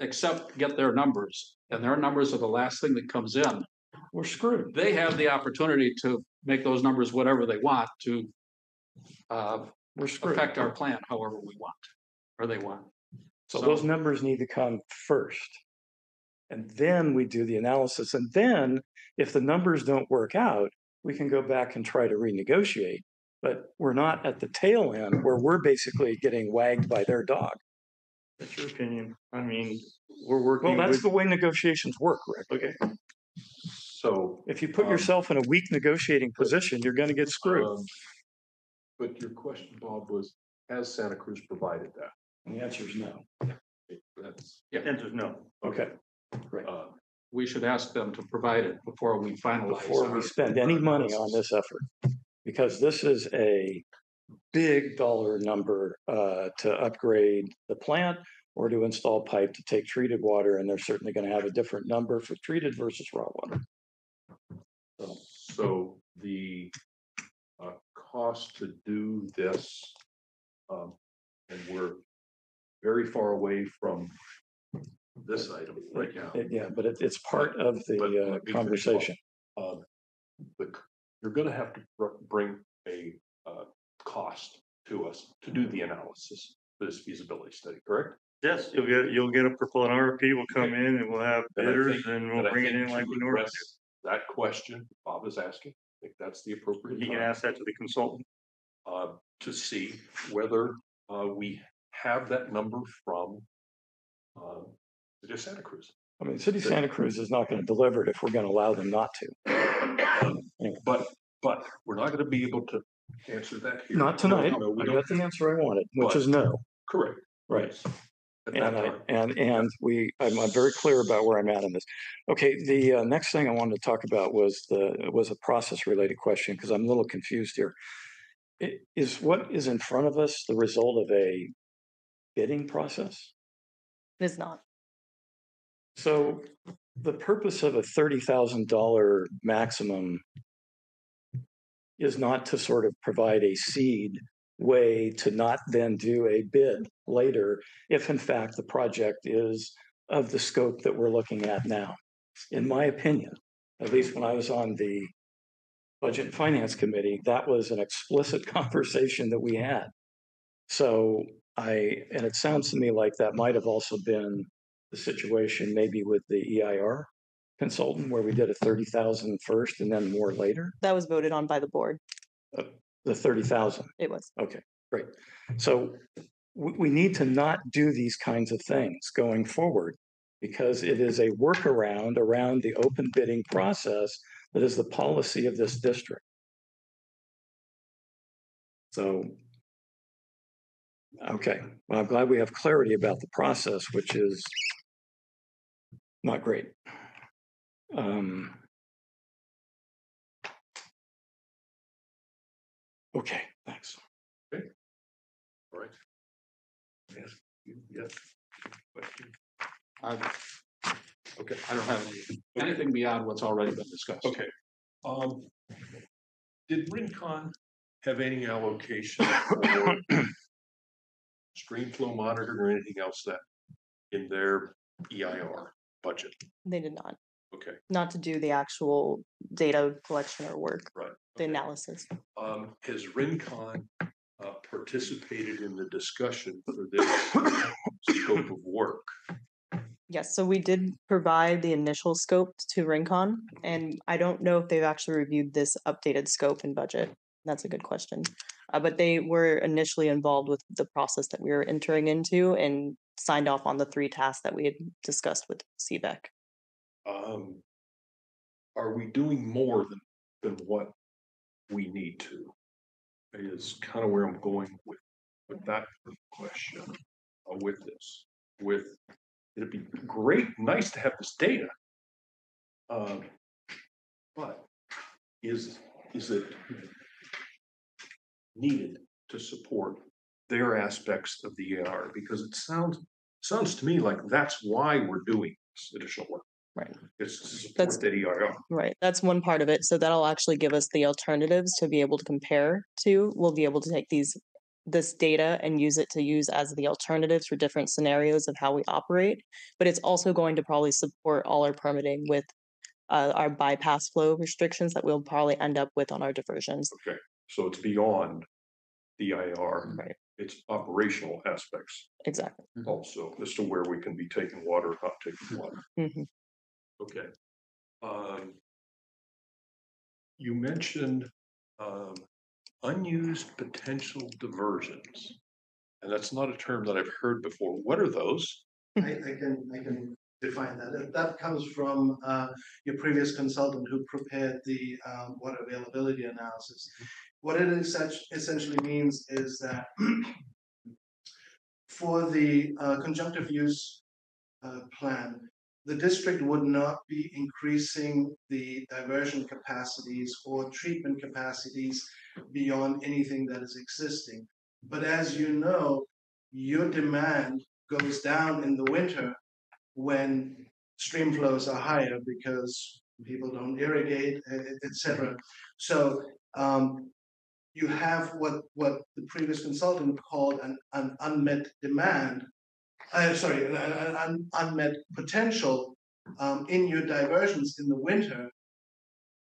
except get their numbers, and their numbers are the last thing that comes in, We're screwed. they have the opportunity to make those numbers whatever they want to uh, We're screwed. affect our plan however we want, or they want. So those numbers need to come first. And then we do the analysis. And then if the numbers don't work out, we can go back and try to renegotiate. But we're not at the tail end where we're basically getting wagged by their dog. That's your opinion. I mean, we're working Well, that's with, the way negotiations work, Rick. okay, So. If you put Um, yourself in a weak negotiating position, you're gonna get screwed. um, But your question, Bob, was, has Santa Cruz provided that? And the answer is no. That's, the answer is no. Okay. uh, we should ask them to provide it before we finalize. Before we spend any money on this effort. Because this is a big dollar number uh to upgrade the plant or to install pipe to take treated water, and they're certainly gonna have a different number for treated versus raw water. so the uh, cost to do this, um, and we're very far away from this item right now. It- Yeah, but it it's part of But the uh let me conversation. Um, the, c- you're gonna have to br- bring a, uh, cost to us to do the analysis for this feasibility study, correct? Yes, you'll get, you'll get a proposal, an RFP will come in and we'll have And I bidders think- and and we'll I bring it think in like we normally address That question Bob is asking, I think that's the appropriate. He can time. ask that to the consultant. uh, to see whether, uh, we have that number from, um, the Santa Cruz. I mean, City of Santa Cruz is not gonna deliver it if we're gonna allow them not to. Um, But, but we're not gonna be able to answer that here. Not tonight. No, we I don't. got the answer I wanted, which But- is no. Correct. Right. yes, And I, and and we I'm, I'm very clear about where I'm at in this. Okay, the uh, next thing I wanted to talk about was the, was a process related question, because I'm a little confused here. I- Is what is in front of us the result of a bidding process? It is not. So the purpose of a thirty thousand dollar maximum is not to sort of provide a seed way to not then do a bid later if in fact the project is of the scope that we're looking at now. In my opinion, at least when I was on the Budget and Finance Committee, that was an explicit conversation that we had. So I, and it sounds to me like that might have also been the situation maybe with the EIR consultant where we did a thirty thousand first and then more later, That was voted on by the board. Uh, the thirty thousand. It was. Okay, great. So we, we need to not do these kinds of things going forward because it is a workaround around the open bidding process that is the policy of this district. So, okay, well, I'm glad we have clarity about the process, which is not great. Um, Okay, thanks. All right. Yes, yes. Question? I, Okay. I don't have any, anything beyond what's already been discussed. Okay. Um, did Rincon have any allocation for stream flow monitor or anything else that in their EIR budget? They did not. Okay, Not to do the actual data collection or work, right. the okay. analysis. Um, has Rincon uh, participated in the discussion for this scope of work? Yes, so we did provide the initial scope to Rincon, and I don't know if they've actually reviewed this updated scope and budget. That's a good question. Uh, but they were initially involved with the process that we were entering into and signed off on the three tasks that we had discussed with CBEC. Um, are we doing more than, than what we need to? Is kind of where I'm going with, with that question, uh, with this, with, it'd be great, nice to have this data. Um, but is, is it needed to support their aspects of the AR? Because it sounds, sounds to me like that's why we're doing this additional work. Right. It's to support That's- that EIR. Right, that's one part of it. So that'll actually give us the alternatives to be able to compare to. We'll be able to take these, this data and use it to use as the alternatives for different scenarios of how we operate. But it's also going to probably support all our permitting with uh, our bypass flow restrictions that we'll probably end up with on our diversions. Okay, so it's beyond the IR. Right. It's operational aspects Exactly. also as to where we can be taking water, not taking water. Mhm. Okay. Um. You mentioned, um, unused potential diversions. And that's not a term that I've heard before. What are those? I, I can, I can define that. That- That comes from uh, your previous consultant who prepared the um, water availability analysis. What it essentially means is that for the uh, conjunctive use uh, plan, the district would not be increasing the diversion capacities or treatment capacities beyond anything that is existing. But as you know, your demand goes down in the winter when stream flows are higher because people don't irrigate, e- e- et cetera. So um, you have what what the previous consultant called an, an unmet demand. Uh, sorry, an, an, an unmet potential um, in your diversions in the winter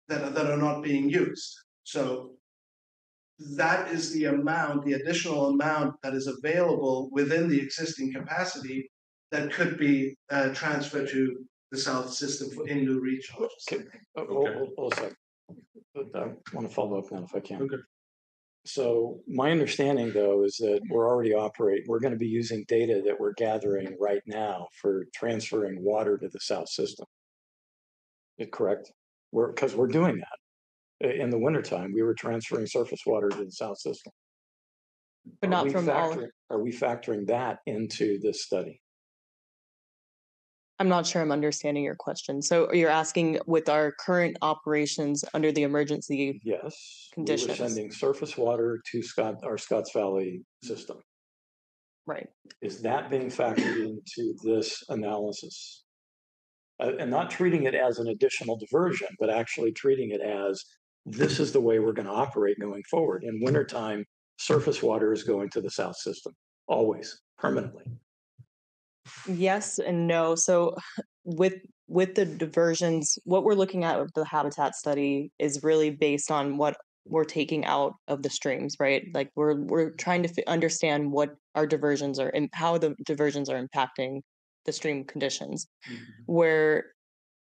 that are, that are not being used. So that is the amount, the additional amount that is available within the existing capacity that could be uh, transferred to the south system for in lieu recharges. Okay, uh, hold, hold- hold a second. But I want to follow up now if I can. Okay. So my understanding though is that mm-hmm. we're already operating, we're going to be using data that we're gathering right now for transferring water to the south system. Is correct? We're, because we're doing that. In the wintertime, we were transferring surface water to the south system. But Are not we from all, factoring- Are we factoring that into this study? I'm not sure I'm understanding your question. So you're asking with our current operations under the emergency, Yes. conditions. We were sending surface water to Scott, our Scotts Valley system. right? Is that being factored into this analysis? Uh, and not treating it as an additional diversion, but actually treating it as this is the way we're going to operate going forward. In wintertime, surface water is going to the south system, always, permanently. Yes and no. So with with the diversions, what we're looking at with the habitat study is really based on what we're taking out of the streams, right? Like we're we're trying to fi- understand what our diversions are and how the diversions are impacting the stream conditions. Mm-hmm. Where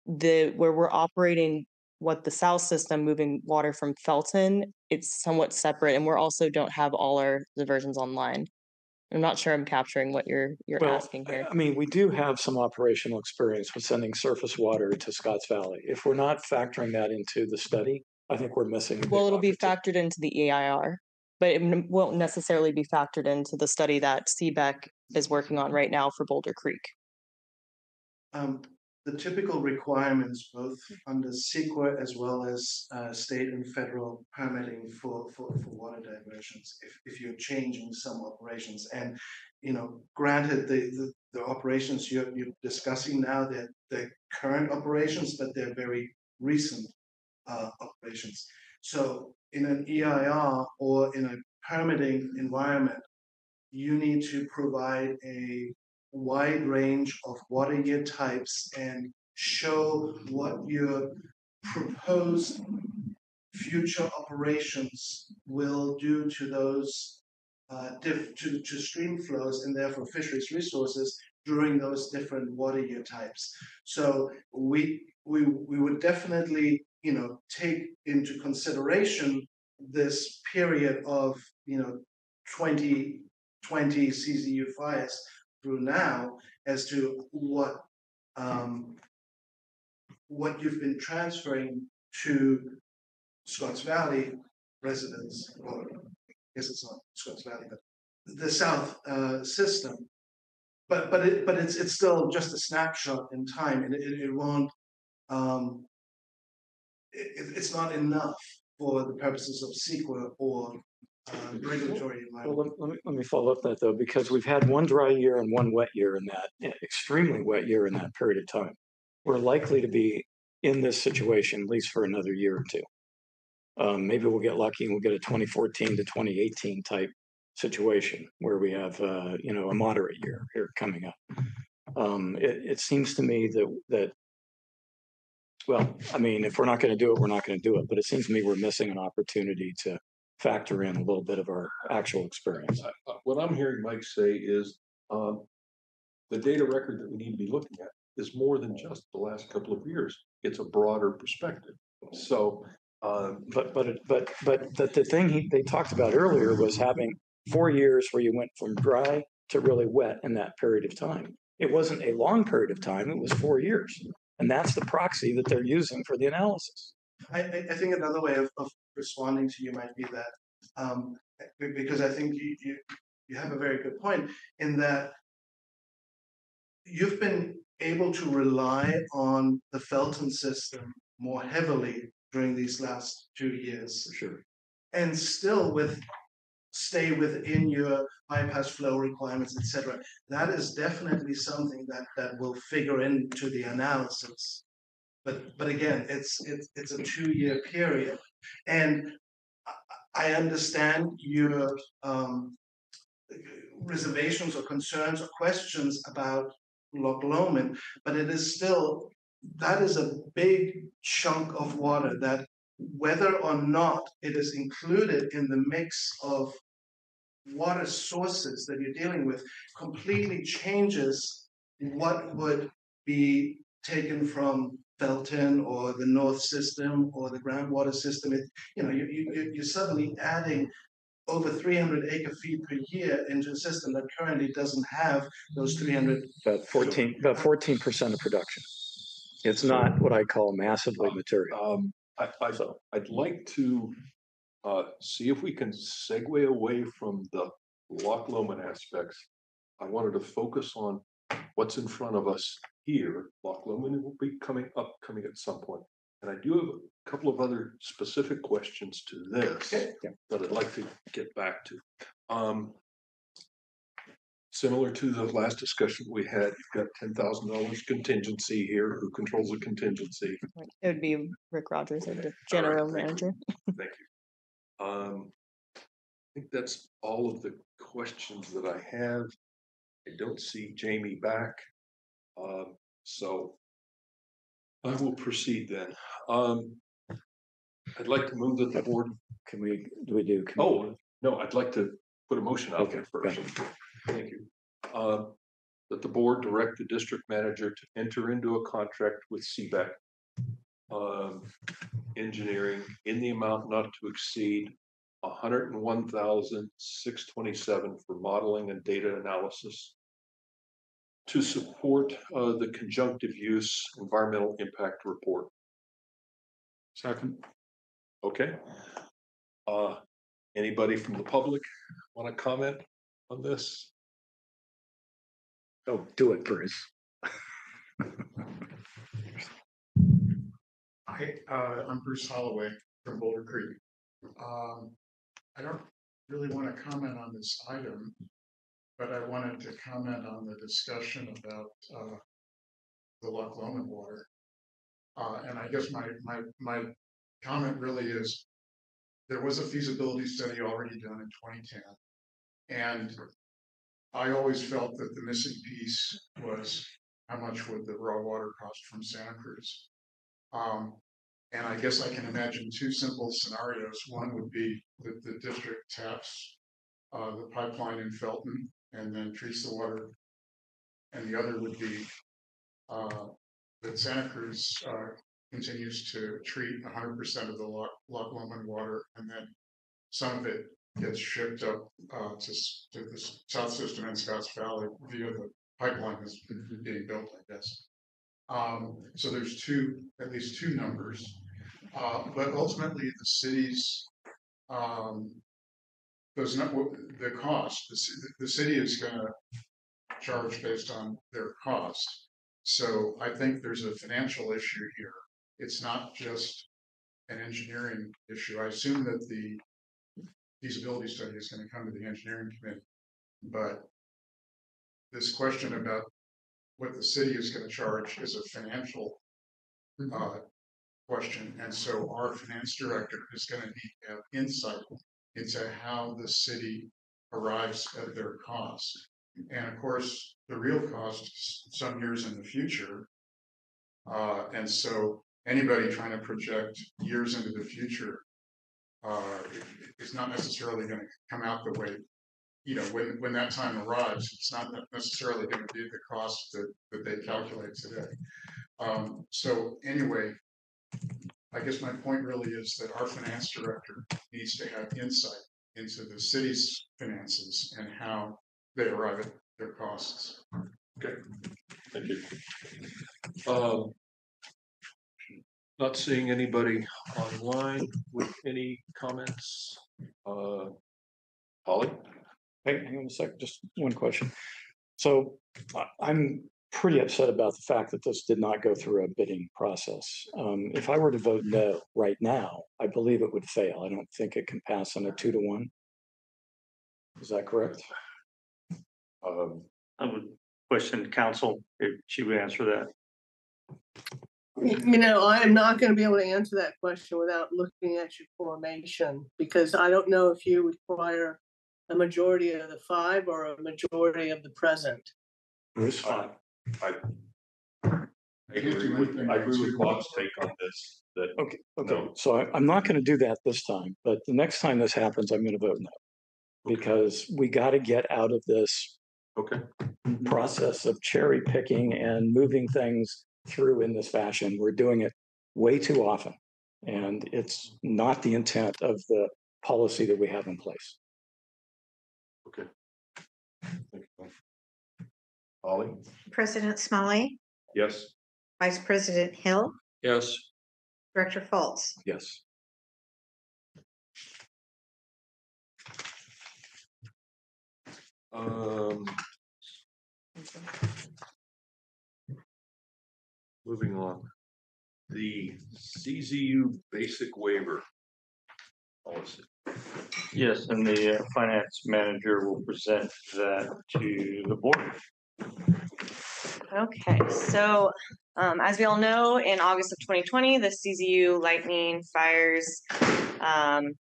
the where we're operating what the south system moving water from Felton, it's somewhat separate, and we're also don't have all our diversions online. I'm not sure I'm capturing what you're you're Well, asking here. I mean, we do have some operational experience with sending surface water to Scotts Valley. If we're not factoring that into the study, I think we're missing. Well, it'll be factored into the EIR, but it won't necessarily be factored into the study that CBEC is working on right now for Boulder Creek. Um, the typical requirements, both under CEQA as well as uh, state and federal permitting for, for, for water diversions, if, if you're changing some operations. And, you know, granted, the, the, the operations you're, you're discussing now, they're, they're current operations, but they're very recent uh, operations. So in an EIR or in a permitting environment, you need to provide a wide range of water year types and show what your proposed future operations will do to those uh, diff, to, to stream flows and therefore fisheries resources during those different water year types. So we we we would definitely you know take into consideration this period of you know 2020 CZU fires through now as to what um, what you've been transferring to Scotts Valley residents, or I guess it's not Scotts Valley, but the South uh, system. But but it but it's it's still just a snapshot in time, and it, it won't. Um, it, it's not enough for the purposes of CEQA or uh, regulatory Well, environment. let, let me, let me follow up that though, because we've had one dry year and one wet year in that, eh, extremely wet year in that period of time. We're likely to be in this situation at least for another year or two. Um, maybe we'll get lucky and we'll get a twenty fourteen to twenty eighteen type situation where we have, uh, you know, a moderate year here coming up. Um, it, it seems to me that, that well, I mean, if we're not going to do it, we're not going to do it, but it seems to me we're missing an opportunity to factor in a little bit of our actual experience. Uh, What I'm hearing Mike say is, um, the data record that we need to be looking at is more than just the last couple of years. It's a broader perspective. So, um, But, but, it- but, but the, the thing he, they talked about earlier was having four years where you went from dry to really wet in that period of time. It wasn't a long period of time, it was four years. And that's the proxy that they're using for the analysis. I, I, I think another way of, of responding to you might be that, um, because I think you, you, you have a very good point in that you've been able to rely on the Felton system more heavily during these last two years. Sure. And still with, stay within your bypass flow requirements, et cetera. That is definitely something that, that will figure into the analysis. But, but again, it's, it's, it's a two-year period. And I, understand your, um, reservations or concerns or questions about Loch Lomond, but it is still, that is a big chunk of water that whether or not it is included in the mix of water sources that you're dealing with completely changes what would be taken from Felton or the North System or the groundwater system. It, you know, you, you, you- you're suddenly adding over three hundred acre feet per year into a system that currently doesn't have those three hundred. About fourteen, about fourteen percent of production. It's not what I call massively material. Um, I, I, I'd like to, uh, see if we can segue away from the Loch Lomond aspects. I wanted to focus on what's in front of us here. Loch Lomond will be coming up, coming at some point. And I do have a couple of other specific questions to this that I'd like to get back to. Um, similar to the last discussion we had, you've got ten thousand dollars contingency here. Who controls the contingency? It would be Rick Rogers, the general thank you. manager. Thank you. Um, I think that's all of the questions that I have. I don't see Jamie back. Um, so I will proceed then. Um, I'd like to move that the board, Can we, do we do? can- oh, no, I'd like to put a motion out there first. Thank you. Um, that the board direct the district manager to enter into a contract with CBEC um, engineering in the amount not to exceed hundred and one thousand, six twenty-seven for modeling and data analysis to support, uh, the conjunctive use environmental impact report. Second. Okay. Uh, anybody from the public want to comment on this? Oh, do it, Bruce. Hi, uh, I'm Bruce Holloway from Boulder Creek. Um, I don't really want to comment on this item, but I wanted to comment on the discussion about, uh, the Loch Lomond water. Uh, and I guess my, my, my comment really is, there was a feasibility study already done in twenty ten. And I always felt that the missing piece was how much would the raw water cost from Santa Cruz? Um, and I guess I can imagine two simple scenarios. One would be that the district taps uh, the pipeline in Felton and then treats the water. And the other would be uh, that Santa Cruz uh, continues to treat hundred percent of the Loch, Loch Lomond water and then some of it gets shipped up uh, to, to the south system in Scotts Valley via the pipeline that's being built, I guess. Um, so there's two, at least two numbers. Uh, but ultimately, the city's, um, does not, the cost, the, the city is gonna charge based on their cost. So I think there's a financial issue here. It's not just an engineering issue. I assume that the feasibility study is gonna come to the engineering committee. But this question about what the city is gonna charge is a financial uh, question, and so our finance director is gonna need to have insight into how the city arrives at their cost. And of course, the real cost is some years in the future. Uh, and so anybody trying to project years into the future uh, is not necessarily gonna come out the way, you know, when, when that time arrives, it's not necessarily gonna be the cost that, that they calculate today. Um, so anyway, I guess my point really is that our finance director needs to have insight into the city's finances and how they arrive at their costs. Okay, thank you. Um. Not seeing anybody online with any comments. Uh, Holly? Hey, hang on a sec, just one question. So I- I'm pretty upset about the fact that this did not go through a bidding process. Um, if I were to vote no right now, I believe it would fail. I don't think it can pass on a two to one. Is that correct? Um, I would question counsel if she would answer that. You know, I am not gonna be able to answer that question without looking at your formation, because I don't know if you require a majority of the five or a majority of the present. Bruce? I, I, I agree with, I agree with Bob's take on this, that. Okay, okay, so I, I'm not gonna do that this time, but the next time this happens, I'm gonna vote no. Because we gotta get out of this Okay. process of cherry picking and moving things through in this fashion. We're doing it way too often. And it's not the intent of the policy that we have in place. Okay. Holly? President Smalley, Yes. Vice President Hill, Yes, Director Fultz. Yes. Um. Moving on. The CZU basic waiver. Policy. Yes, and the uh, finance manager will present that to the board. Okay, so um, as we all know, in August of 2020, the CZU lightning fires um,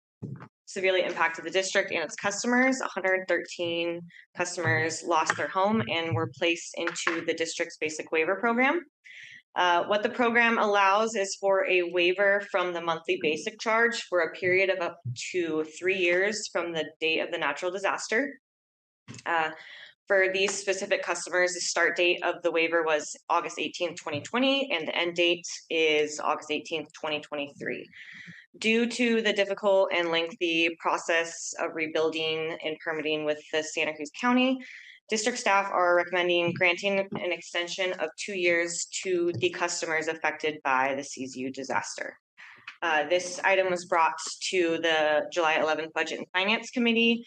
severely impacted the district and its customers. 113 customers lost their home and were placed into the district's basic waiver program. Uh, what the program allows is for a waiver from the monthly basic charge for a period of up to three years from the date of the natural disaster. Uh, for these specific customers, the start date of the waiver was August 18th, 2020, and the end date is August 18th, 2023. Due to the difficult and lengthy process of rebuilding and permitting with the Santa Cruz County, district staff are recommending granting an extension of two years to the customers affected by the CZU disaster. Uh, this item was brought to the July 11th Budget and Finance Committee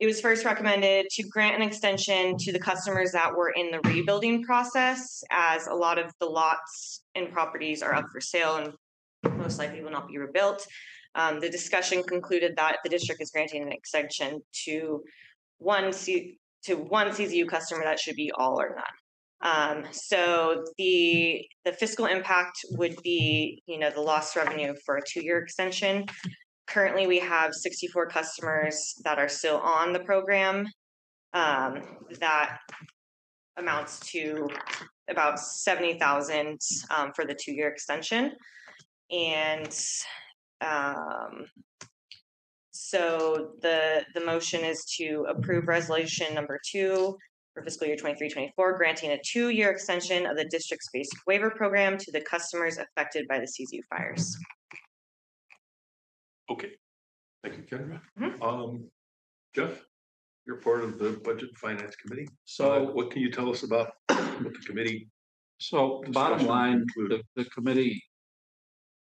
it was first recommended to grant an extension to the customers that were in the rebuilding process, as a lot of the lots and properties are up for sale and most likely will not be rebuilt. Um, the discussion concluded that the district is granting an extension to one C, to one CZU customer that should be all or none. Um, so the the fiscal impact would be, you know, the lost revenue for a two-year extension currently we have 64 customers that are still on the program. Um, that amounts to about 70,000 um, for the two-year extension. And um, so the the motion is to approve resolution number two for fiscal year 23-24, granting a two-year extension of the district's basic waiver program to the customers affected by the CZU fires. Okay. Thank you, Kendra. Mhm. Um, Jeff, you're part of the Budget and Finance Committee. So- Uh, What can you tell us about what the committee? so bottom Discussion line, the, concluded. the committee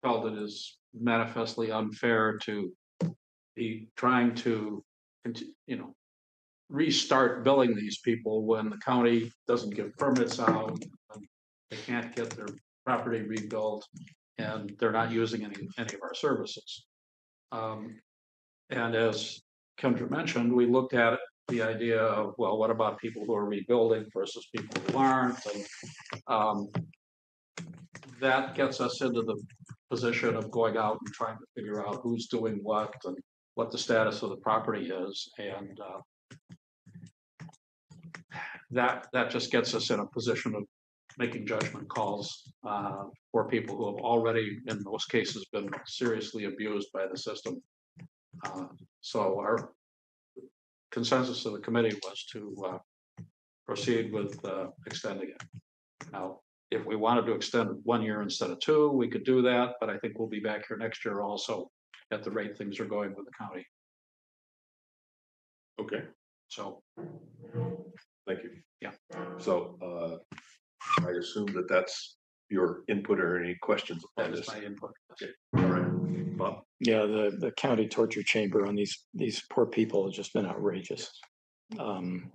felt it is manifestly unfair to be trying to, conti- you know, restart billing these people when the county doesn't give permits out. and They can't get their property rebuilt and they're not using any, any of our services. Um, and as Kendra mentioned, we looked at the idea of, well, what about people who are rebuilding versus people who aren't? And um, that gets us into the position of going out and trying to figure out who's doing what and what the status of the property is. And uh, that, that just gets us in a position of making judgment calls uh, for people who have already, in most cases, been seriously abused by the system. Uh, So our consensus of the committee was to uh, proceed with uh, extending it. Now, if we wanted to extend one year instead of two, we could do that, but I think we'll be back here next year also at the rate things are going with the county. Okay, So, thank you. Yeah. So, uh, I assume that that's your input or any questions on is this? my input. All right, Bob? Yeah, the, the county torture chamber on these, these poor people has just been outrageous. Um,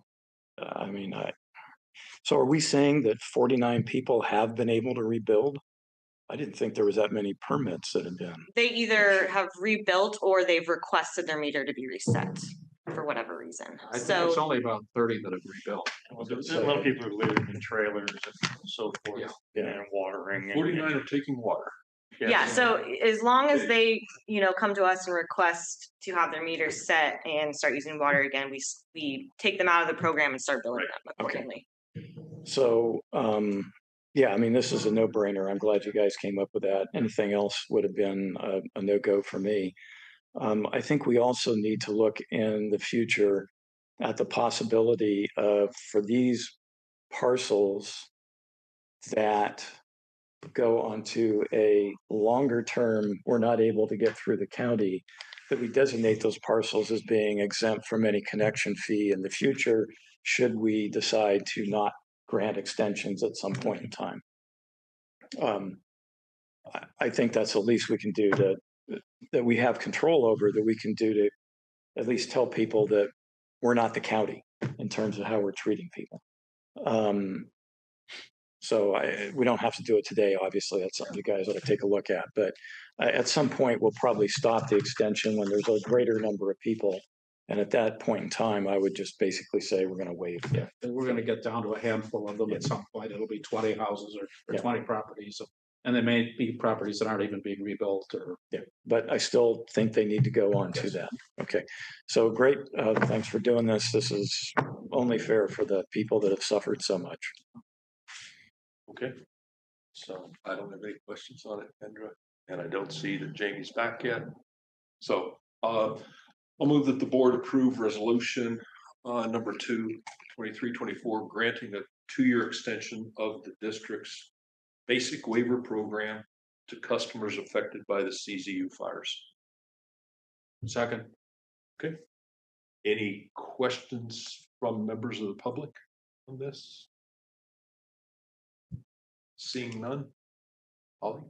I mean, I, so are we saying that forty-nine people have been able to rebuild? I didn't think there was that many permits that have been. They either have rebuilt or they've requested their meter to be reset for whatever reason. I think it's So, only about thirty that have rebuilt. Well, There's a lot of people who live in trailers and so forth, Yeah. and watering. and- Forty-nine are taking water. yeah, so as long as they, you know, come to us and request to have their meters set and start using water again, we, s- we take them out of the program and start billing them Okay. accordingly. So, um, Yeah, I mean, this is a no-brainer. I'm glad you guys came up with that. Anything else would have been a, a no-go for me. Um, I think we also need to look in the future at the possibility of, for these parcels that go onto a longer term, we're not able to get through the county, that we designate those parcels as being exempt from any connection fee in the future, should we decide to not grant extensions at some point in time. Um, I, think that's the least we can do to, that we have control over, that we can do to at least tell people that we're not the county in terms of how we're treating people. Um, so I, we don't have to do it today, obviously, that's something you guys ought to take a look at, but uh, at some point, we'll probably stop the extension when there's a greater number of people. And at that point in time, I would just basically say we're gonna waive. Yeah, and we're gonna get down to a handful of them at some point. It'll be twenty houses or, or Yeah. twenty properties. And they may be properties that aren't even being rebuilt or. Yeah, but I still think they need to go on to that. Okay, so great, uh, thanks for doing this. This is only fair for the people that have suffered so much. Okay. So I don't have any questions on it, Kendra, and I don't see that Jamie's back yet. So, uh, I'll move that the board approve resolution, uh, number two, twenty-three, twenty-four, granting a two-year extension of the district's basic waiver program to customers affected by the CZU fires. Second. Okay. Any questions from members of the public on this? Seeing none? Holly?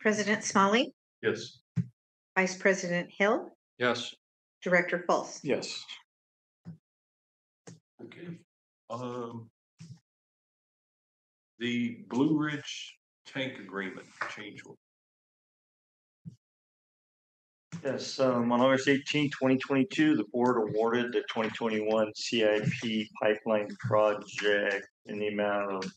President Smalley, Yes. Vice President Hill, Yes. Director Fultz. Yes. Okay, um. The Blue Ridge Tank Agreement change. order. Yes, um, on August 18, 2022, the board awarded the twenty twenty-one CIP pipeline project in the amount of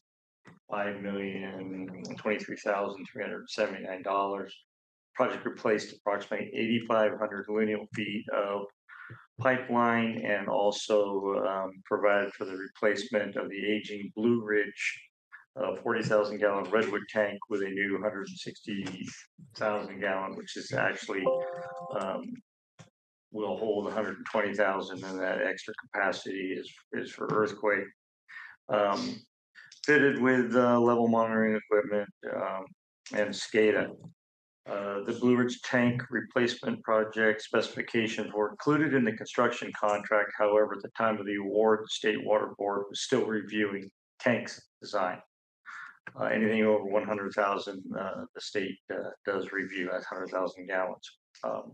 five million twenty-three thousand three hundred seventy-nine dollars. Project replaced approximately eighty-five hundred lineal feet of pipeline and also um, provided for the replacement of the aging Blue Ridge uh, forty thousand gallon redwood tank with a new hundred and sixty thousand gallon, which is actually um, will hold hundred and twenty thousand and that extra capacity is, is for earthquake. Um, fitted with, uh, level monitoring equipment, um, and SCADA. Uh, the Blue Ridge tank replacement project specifications were included in the construction contract. However, at the time of the award, the State Water Board was still reviewing tanks design. Uh, anything over one hundred thousand, uh, the state, uh, does review at hundred thousand gallons. Um,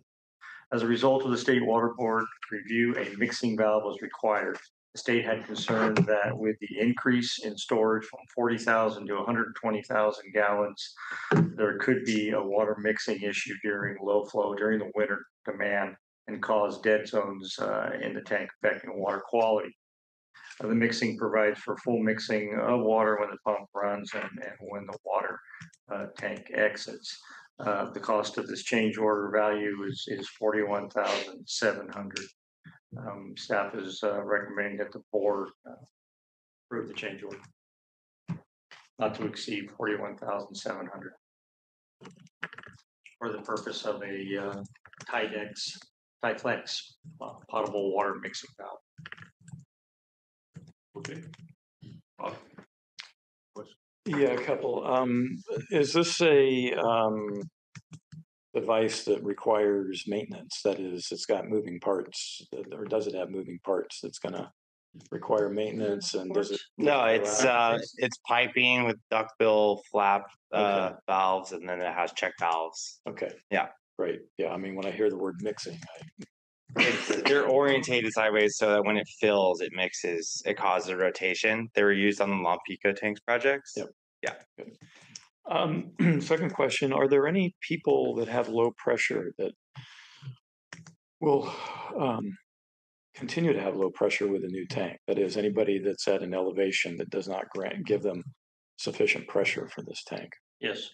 as a result of the state water board review, a mixing valve was required. The state had concern that with the increase in storage from forty thousand to hundred and twenty thousand gallons, there could be a water mixing issue during low flow during the winter demand and cause dead zones, uh, in the tank affecting water quality. The mixing provides for full mixing of water when the pump runs and, and when the water uh, tank exits. Uh, the cost of this change order value is, is forty-one thousand seven hundred. Um, staff is uh, recommending that the board uh, approve the change order. Not to exceed forty-one thousand seven hundred. For the purpose of a uh, Tidex, Tideflex uh, potable water mixing valve. Okay. Bob? Yeah, a couple. Um, is this a, um, device that requires maintenance? That is, it's got moving parts, or does it have moving parts that's gonna require maintenance and does it? No, it's uh, it's piping with duckbill flap uh Okay. valves, and then it has check valves. Okay. Yeah. Great. Yeah, I mean, when I hear the word mixing, It's, they're orientated sideways so that when it fills, it mixes. It causes a rotation. They were used on the Lompico tanks projects. Yep. Yeah. Um, second question, are there any people that have low pressure that will um continue to have low pressure with a new tank? That is, anybody that's at an elevation that does not grant, give them sufficient pressure for this tank? Yes.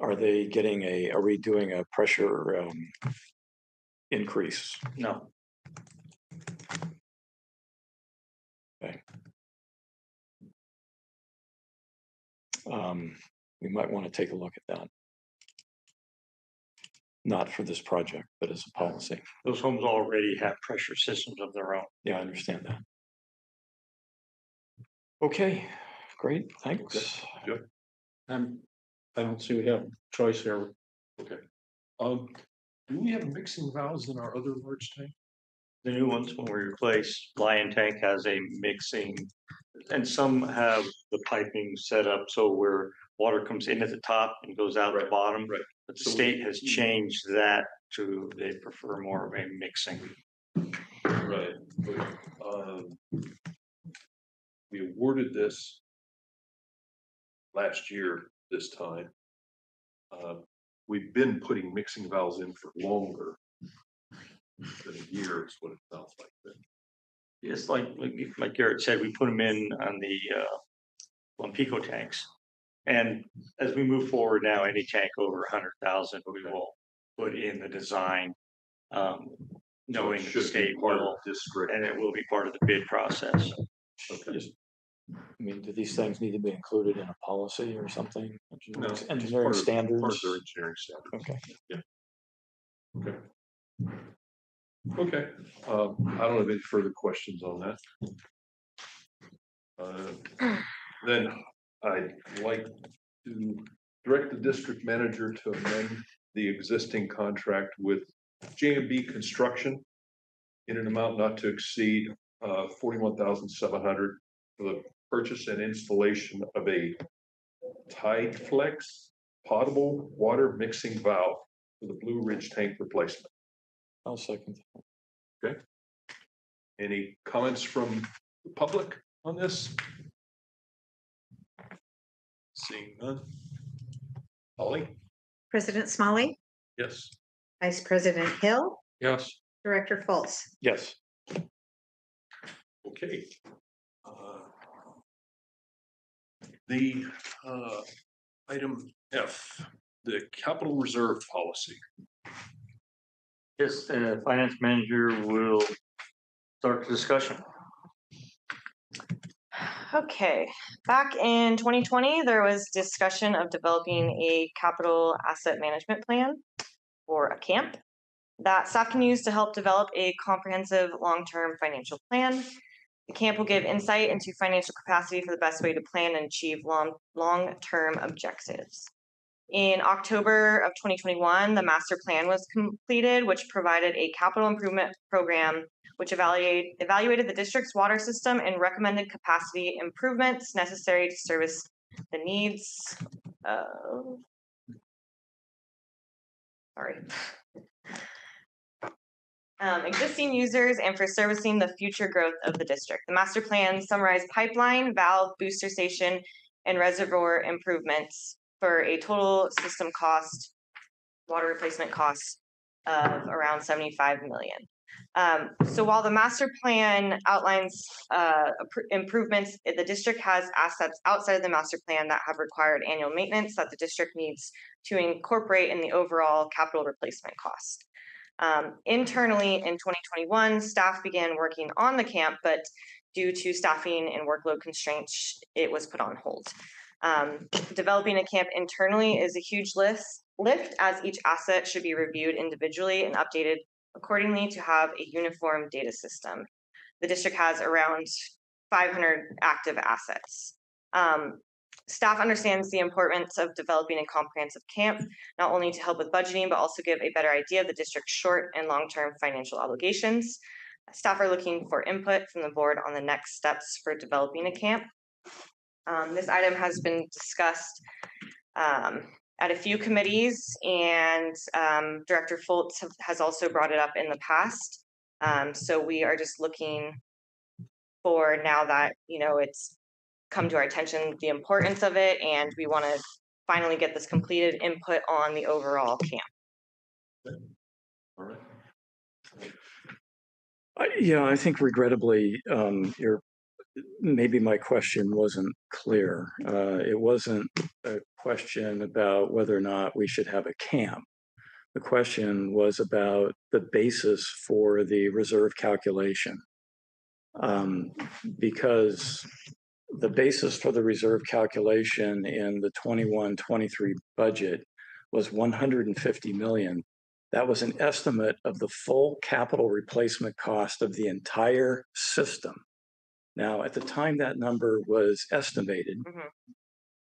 Are they getting a, are we doing a pressure um increase? No. Okay. um, we might want to take a look at that. Not for this project, but as a policy. Those homes already have pressure systems of their own. Yeah, I understand that. Okay, great, thanks. Good. I'm, I don't see we have a choice here. Okay. Um, do we have mixing valves in our other large tank? The new ones, when we replace, Lyon Tank has a mixing, and some have the piping set up so where water comes in at the top and goes out at the bottom. right. But the So we- state has changed that to, they prefer more of a mixing. Right. but, um, We awarded this last year this time. Uh, We've been putting mixing valves in for longer than a year is what it sounds like. then. It's like, like like Garrett said, we put them in on the uh. Lompico tanks. And as we move forward now, any tank over a hundred thousand, we will put in the design. Um, So knowing the should be state part of will, District. and it will be part of the bid process. Okay. I mean, do these things need to be included in a policy or something? No, Engineering- part of- Part of standards? their engineering standards. Okay. Okay. Okay, um, I don't have any further questions on that. Uh, Then I'd like to direct the district manager to amend the existing contract with J and B Construction in an amount not to exceed uh forty-one thousand seven hundred for the purchase and installation of a Tide Flex potable water mixing valve for the Blue Ridge tank replacement. I'll second. Okay. Any comments from the public on this? Seeing none. Holly? President Smalley, Yes. Vice President Hill, Yes, Director Fultz. Yes, Okay. Uh, The uh, item F, the capital reserve policy. Yes, the finance manager will start the discussion. Okay, back in twenty twenty, there was discussion of developing a capital asset management plan for a camp that staff can use to help develop a comprehensive long-term financial plan. The camp will give insight into financial capacity for the best way to plan and achieve long, long-term objectives. In October of twenty twenty-one, the master plan was completed, which provided a capital improvement program which evaluated evaluated the district's water system and recommended capacity improvements necessary to service the needs of. Sorry. Um, existing users and for servicing the future growth of the district. The master plan summarized pipeline, valve, booster station, and reservoir improvements for a total system cost, water replacement cost of around seventy-five million. Um, so while the master plan outlines, uh, improvements, the district has assets outside of the master plan that have required annual maintenance that the district needs to incorporate in the overall capital replacement cost. Um, internally in twenty twenty-one, staff began working on the camp, but due to staffing and workload constraints, it was put on hold. Um, developing a camp internally is a huge lift as each asset should be reviewed individually and updated accordingly to have a uniform data system. The district has around five hundred active assets. Um, staff understands the importance of developing a comprehensive camp, not only to help with budgeting, but also give a better idea of the district's short and long-term financial obligations. Staff are looking for input from the board on the next steps for developing a camp. Um, this item has been discussed um, at a few committees and um, Director Fultz have- has also brought it up in the past. Um, so we are just looking for now that, you know, it's come to our attention, the importance of it, and we want to finally get this completed input on the overall camp. All right. I, yeah, I think regrettably, um, your, maybe my question wasn't clear. Uh, it wasn't a question about whether or not we should have a camp. The question was about the basis for the reserve calculation. Um, because the basis for the reserve calculation in the 21-23 budget was one hundred and fifty million. That was an estimate of the full capital replacement cost of the entire system. Now, at the time that number was estimated mm-hmm.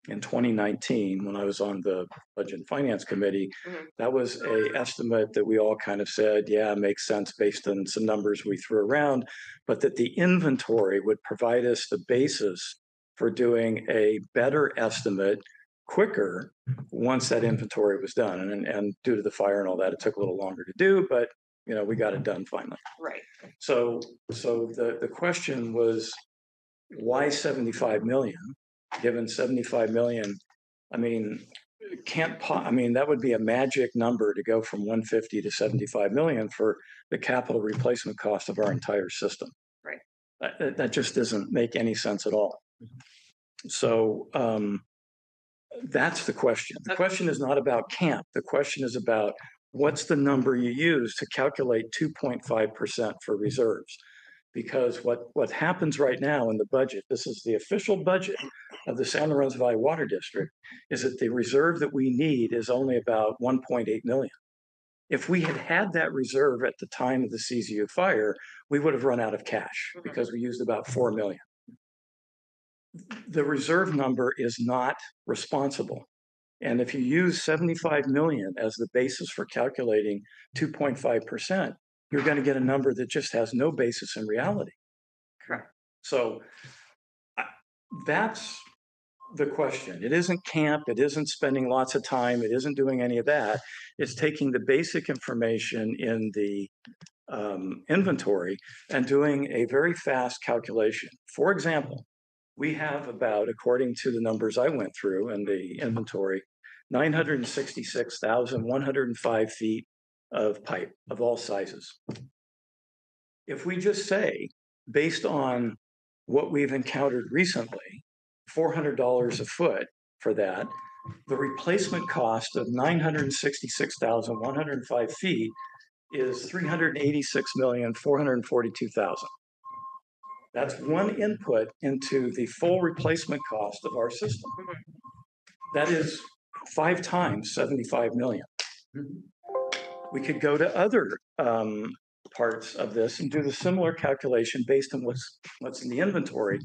In twenty nineteen, when I was on the Budget and Finance Committee, Mhm. that was a estimate that we all kind of said, yeah, makes sense based on some numbers we threw around, but that the inventory would provide us the basis for doing a better estimate quicker once that inventory was done. And, and due to the fire and all that, it took a little longer to do, but you know, we got it done finally. Right. So, so the, the question was, why seventy-five million? Given seventy-five million, I mean, can't, po- I mean, that would be a magic number to go from one fifty to seventy-five million for the capital replacement cost of our entire system. Right. That, that- that just doesn't make any sense at all. So, um, that's the question. The question is not about camp. The question is about what's the number you use to calculate two point five percent for reserves? Because what, what happens right now in the budget, this is the official budget of the San Lorenzo Valley Water District, is that the reserve that we need is only about one point eight million. If we had had that reserve at the time of the CZU fire, we would have run out of cash mm-hmm. because we used about four million. The reserve number is not responsible. And if you use seventy-five million as the basis for calculating two point five percent, you're going to get a number that just has no basis in reality. Correct. So that's the question. It isn't camp, it isn't spending lots of time, it isn't doing any of that. It's taking the basic information in the um, inventory and doing a very fast calculation. For example, we have about, according to the numbers I went through in the inventory, nine hundred and sixty-six thousand, one hundred and five feet of pipe of all sizes. If we just say, based on what we've encountered recently, four hundred dollars a foot for that, the replacement cost of nine hundred and sixty-six thousand, one hundred and five feet is three hundred and eighty-six million, four hundred and forty-two thousand. That's one input into the full replacement cost of our system. Mm-hmm. That is five times seventy-five million. Mm-hmm. We could go to other um, parts of this and do the similar calculation based on what's, what's in the inventory.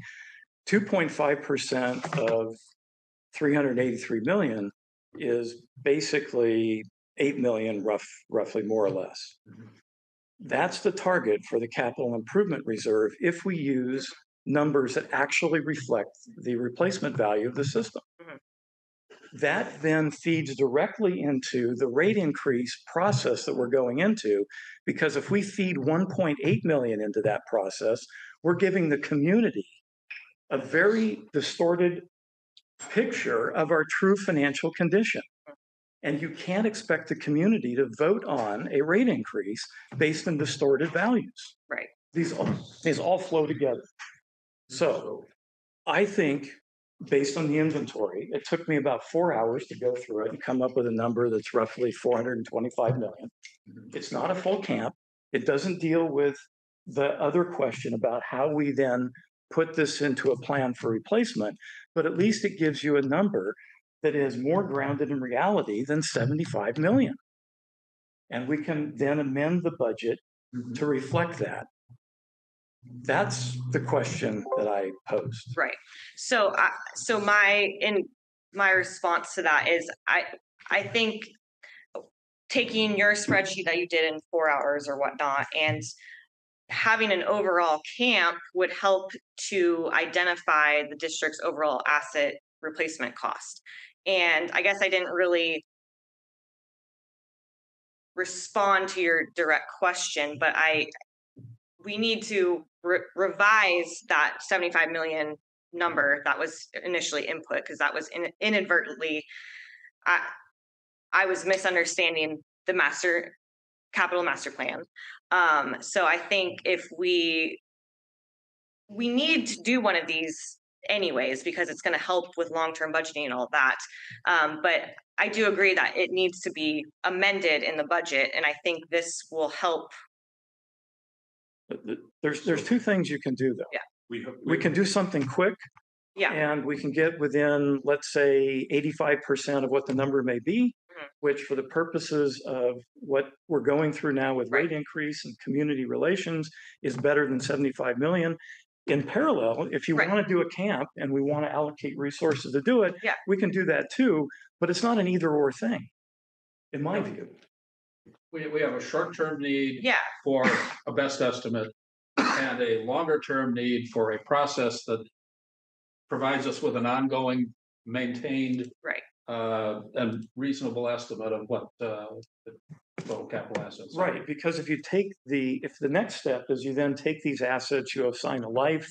Two point five percent of three hundred and eighty-three million is basically eight million rough, roughly more or less. That's the target for the capital improvement reserve if we use numbers that actually reflect the replacement value of the system. That then feeds directly into the rate increase process that we're going into. Because if we feed 1.8 million into that process, we're giving the community a very distorted picture of our true financial condition. And you can't expect the community to vote on a rate increase based on distorted values. Right. These all, these all flow together. So I think, based on the inventory, it took me about four hours to go through it and come up with a number that's roughly four hundred and twenty-five million. It's not a full camp. It doesn't deal with the other question about how we then put this into a plan for replacement, but at least it gives you a number that is more grounded in reality than seventy-five million. And we can then amend the budget mm-hmm. to reflect that. That's the question that I posed. Right. So, so my, in, my response to that is, I, I think taking your spreadsheet that you did in four hours or whatnot and having an overall camp would help to identify the district's overall asset replacement cost. And I guess I didn't really respond to your direct question, but I, we need to re- revise that 75 million number that was initially input because that was in, inadvertently I I was misunderstanding the master capital master plan. Um, so I think if we we need to do one of these anyways because it's going to help with long-term budgeting and all that. Um, but I do agree that it needs to be amended in the budget, and I think this will help. Th- th- There's, there's two things you can do though. Yeah. We, hope- We can do something quick Yeah. And we can get within, let's say, eighty-five percent of what the number may be, Mhm. which for the purposes of what we're going through now with rate increase and community relations is better than seventy-five million. In parallel, if you Right. want to do a camp and we want to allocate resources to do it, Yeah. we can do that too, but it's not an either or thing, in my view. We, we have a short-term need Yeah, for a best estimate and a longer-term need for a process that provides us with an ongoing, maintained right. uh, and reasonable estimate of what uh, the total capital assets. are. Right, because if you take the, if the next step is you then take these assets, you assign a life,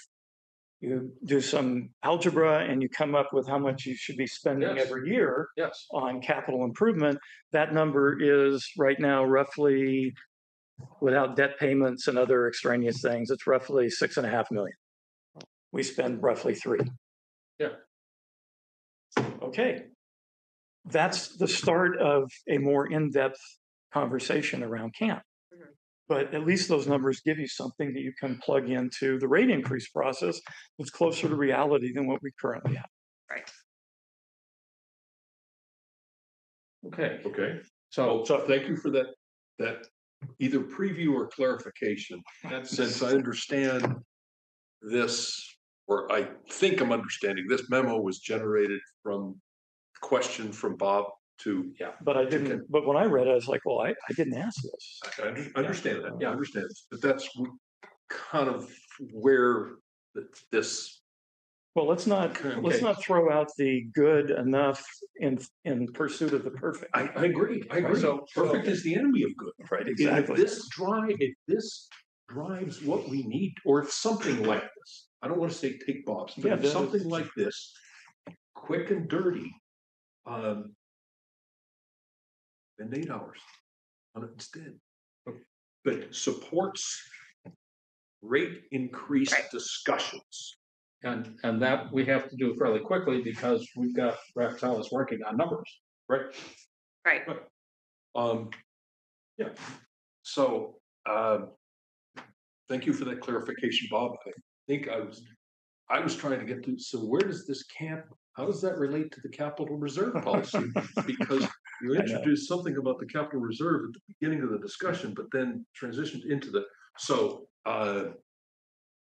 you do some algebra and you come up with how much you should be spending Yes. every year Yes, on capital improvement, that number is right now roughly, without debt payments and other extraneous things, it's roughly six and a half million. We spend roughly three. Yeah. Okay. That's the start of a more in-depth conversation around camp. But at least those mm-hmm. numbers give you something that you can plug into the rate increase process that's closer to reality than what we currently have. Right. okay, Okay, so, so thank you for that, that either preview or clarification. Since I understand this, or I think I'm understanding, this memo was generated from question from Bob to, yeah. But I didn't, but when I read it, I was like, well, I, I didn't ask this. I under- understand that, yeah, I understand, but that's w- kind of where th- this, Well, let's not, let's Okay. not throw out the good enough in, in pursuit of the perfect. I, I agree, I agree. So- Perfect is the enemy of good. Right, If exactly. this drive, if this drives what we need, or if something like this, I don't want to say take Bob's, but Yeah, if the- something like this, quick and dirty, um, then eight hours on it instead. But supports rate increase Right. discussions. and, and that we have to do fairly quickly because we've got Raftelis working on numbers. Right. Right. Um, yeah, so, um, thank you for that clarification, Bob. I think I was, I was trying to get to, so where does this camp, how does that relate to the capital reserve policy? Because you introduced something about the capital reserve at the beginning of the discussion, but then transitioned into the, so, uh,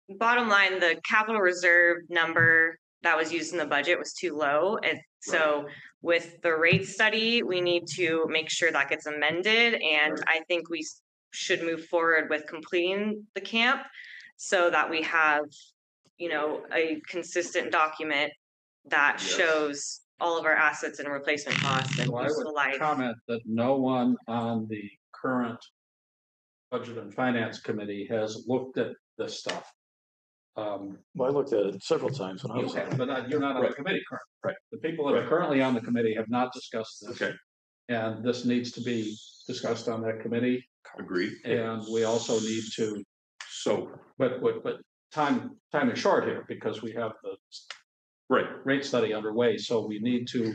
Bottom line, the capital reserve number that was used in the budget was too low. And so with the rate study, we need to make sure that gets amended. And I think we s- should move forward with completing the camp so that we have, you know, a consistent document that Yes. shows all of our assets and replacement costs and So I would useful life. comment that no one on the current Budget and Finance Committee has looked at this stuff. Um, Well, I looked at it several times when I you was on have, it. but not- you're not on the Right. committee currently. Right. The people that are Right. currently on the committee have not discussed this. okay, And this needs to be discussed on that committee. agreed. And we also need to, So, but, but, but time, time is short here because we have the right, rate study underway, so we need to,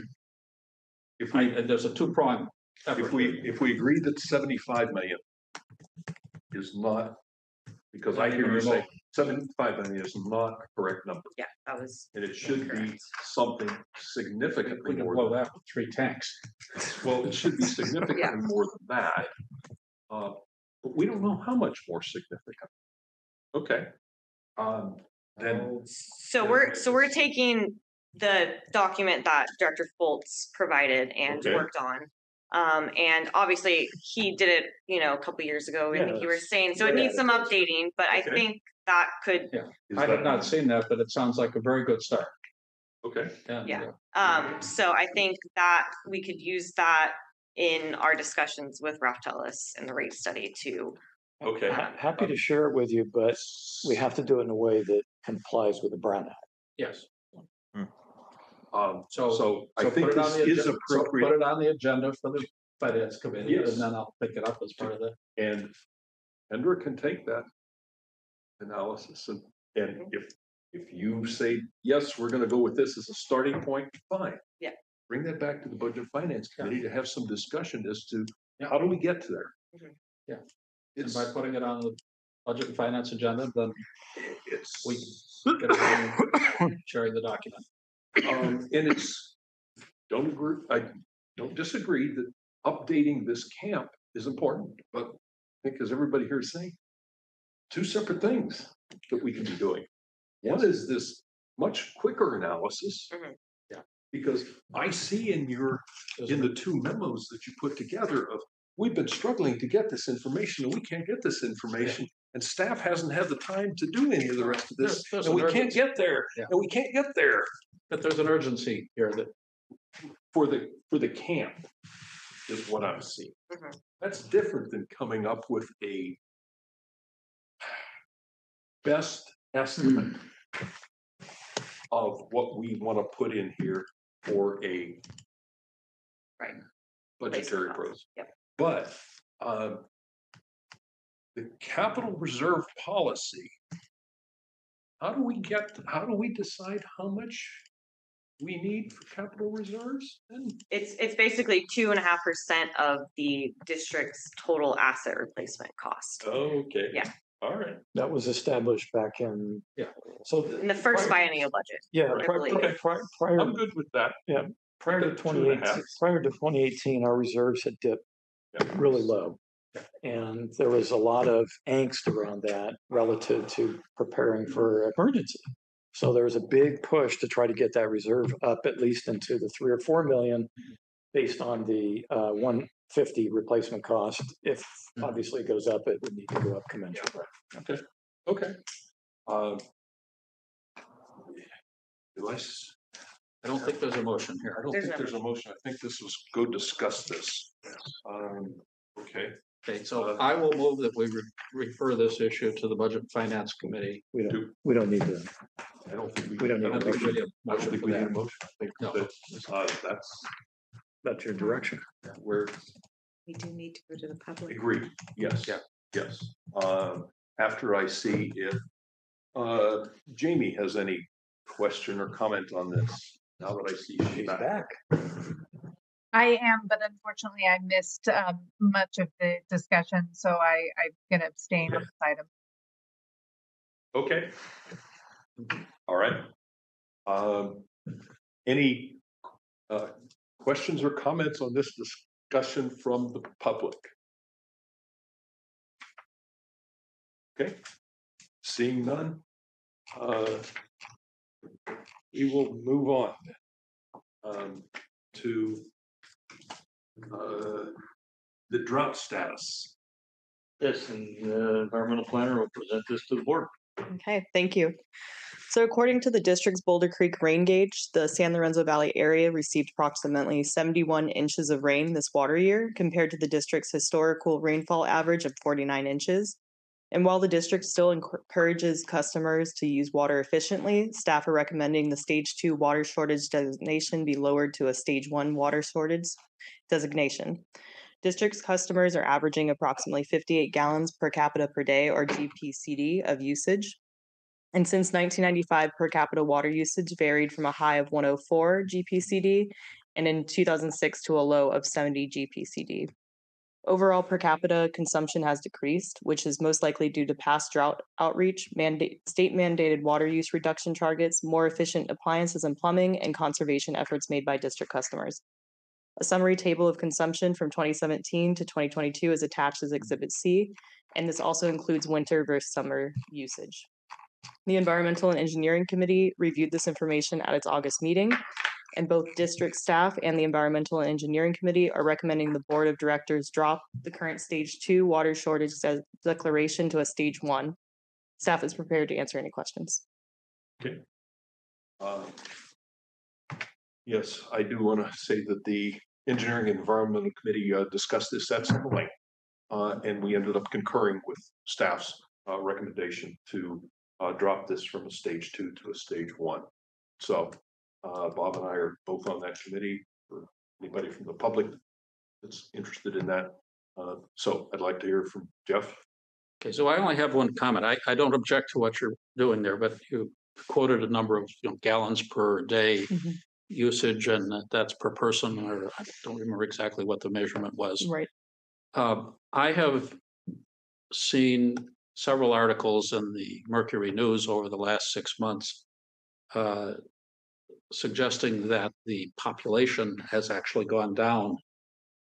if I, there's a two-pronged effort. if we, if we agree that seventy-five million is not, because I hear you say seventy-five million is not a correct number, Yeah, that was and it should be Incorrect. something We significantly can more blow than that with three tanks. Well, it should be significantly more than that. Uh, but we don't know how much more significant. Okay. Um, then, So we're, so we're taking the document that Director Fultz provided and Okay. worked on. Um, and obviously he did it, you know, a couple years ago, I think you were saying, so it needs some updating, but I Okay. think that could, is I have that, not seen that, but it sounds like a very good start. okay, And, Yeah. um, so I think that we could use that in our discussions with Raftelis and the rate study to, okay. Ha- Happy to share it with you, but we have to do it in a way that complies with the Brown Act. Yes, Um, so. so I so think put it on this the is agen- so Put it on the agenda for the finance committee, Yes. and then I'll pick it up as part of the, and Kendra can take that analysis and, and if, if you say, yes, we're gonna go with this as a starting point, fine. Yeah. Bring that back to the Budget and Finance Yeah. Committee to have some discussion as to Yeah. how do we get to there? Mhm. Yeah. And by putting it on the budget and finance agenda, then it's, we, get around sharing the document. Um, and it's, don't agree, I don't disagree that updating this camp is important, but I think as everybody here is saying, two separate things that we can be doing. One is this much quicker analysis. Mhm. Yeah. Because I see in your, in the two memos that you put together of, we've been struggling to get this information and we can't get this information. And staff hasn't had the time to do any of the rest of this, There's- there's and we an can't get there, Yeah. and we can't get there But there's an urgency here that for the, for the camp is what I'm seeing. Mhm. That's different than coming up with a best estimate of what we want to put in here for a Right. budgetary Replacement growth. cost. Yep. But, um, the capital reserve policy, how do we get, how do we decide how much we need for capital reserves? And It's, it's basically two and a half percent of the district's total asset replacement cost. Okay. Yeah. All right. That was established back in. Yeah. So. In the first Prior- biennial budget. Yeah, I prior, believe. prior, prior, I'm good with that. yeah, prior to Two and a twenty half. eighteen, prior to twenty eighteen, our reserves had dipped really low. And there was a lot of angst around that relative to preparing for emergency. So there was a big push to try to get that reserve up at least into the three or four million based on the uh one fifty replacement cost. If obviously it goes up, it would need to go up commensurate. Okay, okay. Um. I s- I don't think there's a motion here. I don't There's think no there's a motion. I think this was go discuss this. Um, okay. Okay, so I will move that we re- refer this issue to the Budget and Finance Committee. We don't, we don't need to. I don't think we. We don't I need a think we motion. need- I don't think we need a that. motion. I think No. that, uh, that's That's your direction. where We do need to go to the public. Agreed, yes, Yeah. yes. Um, after I see if, uh, Jamie has any question or comment on this, now that I see she's She's back. back. I am, but unfortunately I missed um much of the discussion, so I I'm gonna abstain on this item. Okay. All right. Um, any, uh, questions or comments on this discussion from the public? Okay, seeing none, uh, we will move on um, to uh, the drought status. Yes, and the environmental planner will present this to the board. Okay, thank you. So according to the district's Boulder Creek rain gauge, the San Lorenzo Valley area received approximately seventy-one inches of rain this water year compared to the district's historical rainfall average of forty-nine inches. And while the district still encourages customers to use water efficiently, staff are recommending the stage two water shortage designation be lowered to a stage one water shortage designation. District's customers are averaging approximately fifty-eight gallons per capita per day or GPCD of usage. And since nineteen ninety-five, per capita water usage varied from a high of one oh four GPCD and in two thousand six to a low of seventy GPCD. Overall, per capita consumption has decreased, which is most likely due to past drought outreach, state mandated water use reduction targets, more efficient appliances and plumbing, and conservation efforts made by district customers. A summary table of consumption from twenty seventeen to twenty twenty-two is attached as Exhibit C, and this also includes winter versus summer usage. The Environmental and Engineering Committee reviewed this information at its August meeting, and both district staff and the Environmental and Engineering Committee are recommending the Board of Directors drop the current Stage Two water shortage de- declaration to a Stage One. Staff is prepared to answer any questions. Okay. Uh, Yes, I do want to say that the Engineering and Environmental Committee uh, discussed this at some length. Uh, and we ended up concurring with staff's uh, recommendation to uh, drop this from a stage two to a stage one. So uh, Bob and I are both on that committee, for anybody from the public that's interested in that. Uh, So I'd like to hear from Jeff. Okay, so I only have one comment. I, I don't object to what you're doing there, but you quoted a number of, you know, gallons per day Mhm. usage and that- that's per person, or I don't remember exactly what the measurement was. Right. Uh, I have seen several articles in the Mercury News over the last six months uh, suggesting that the population has actually gone down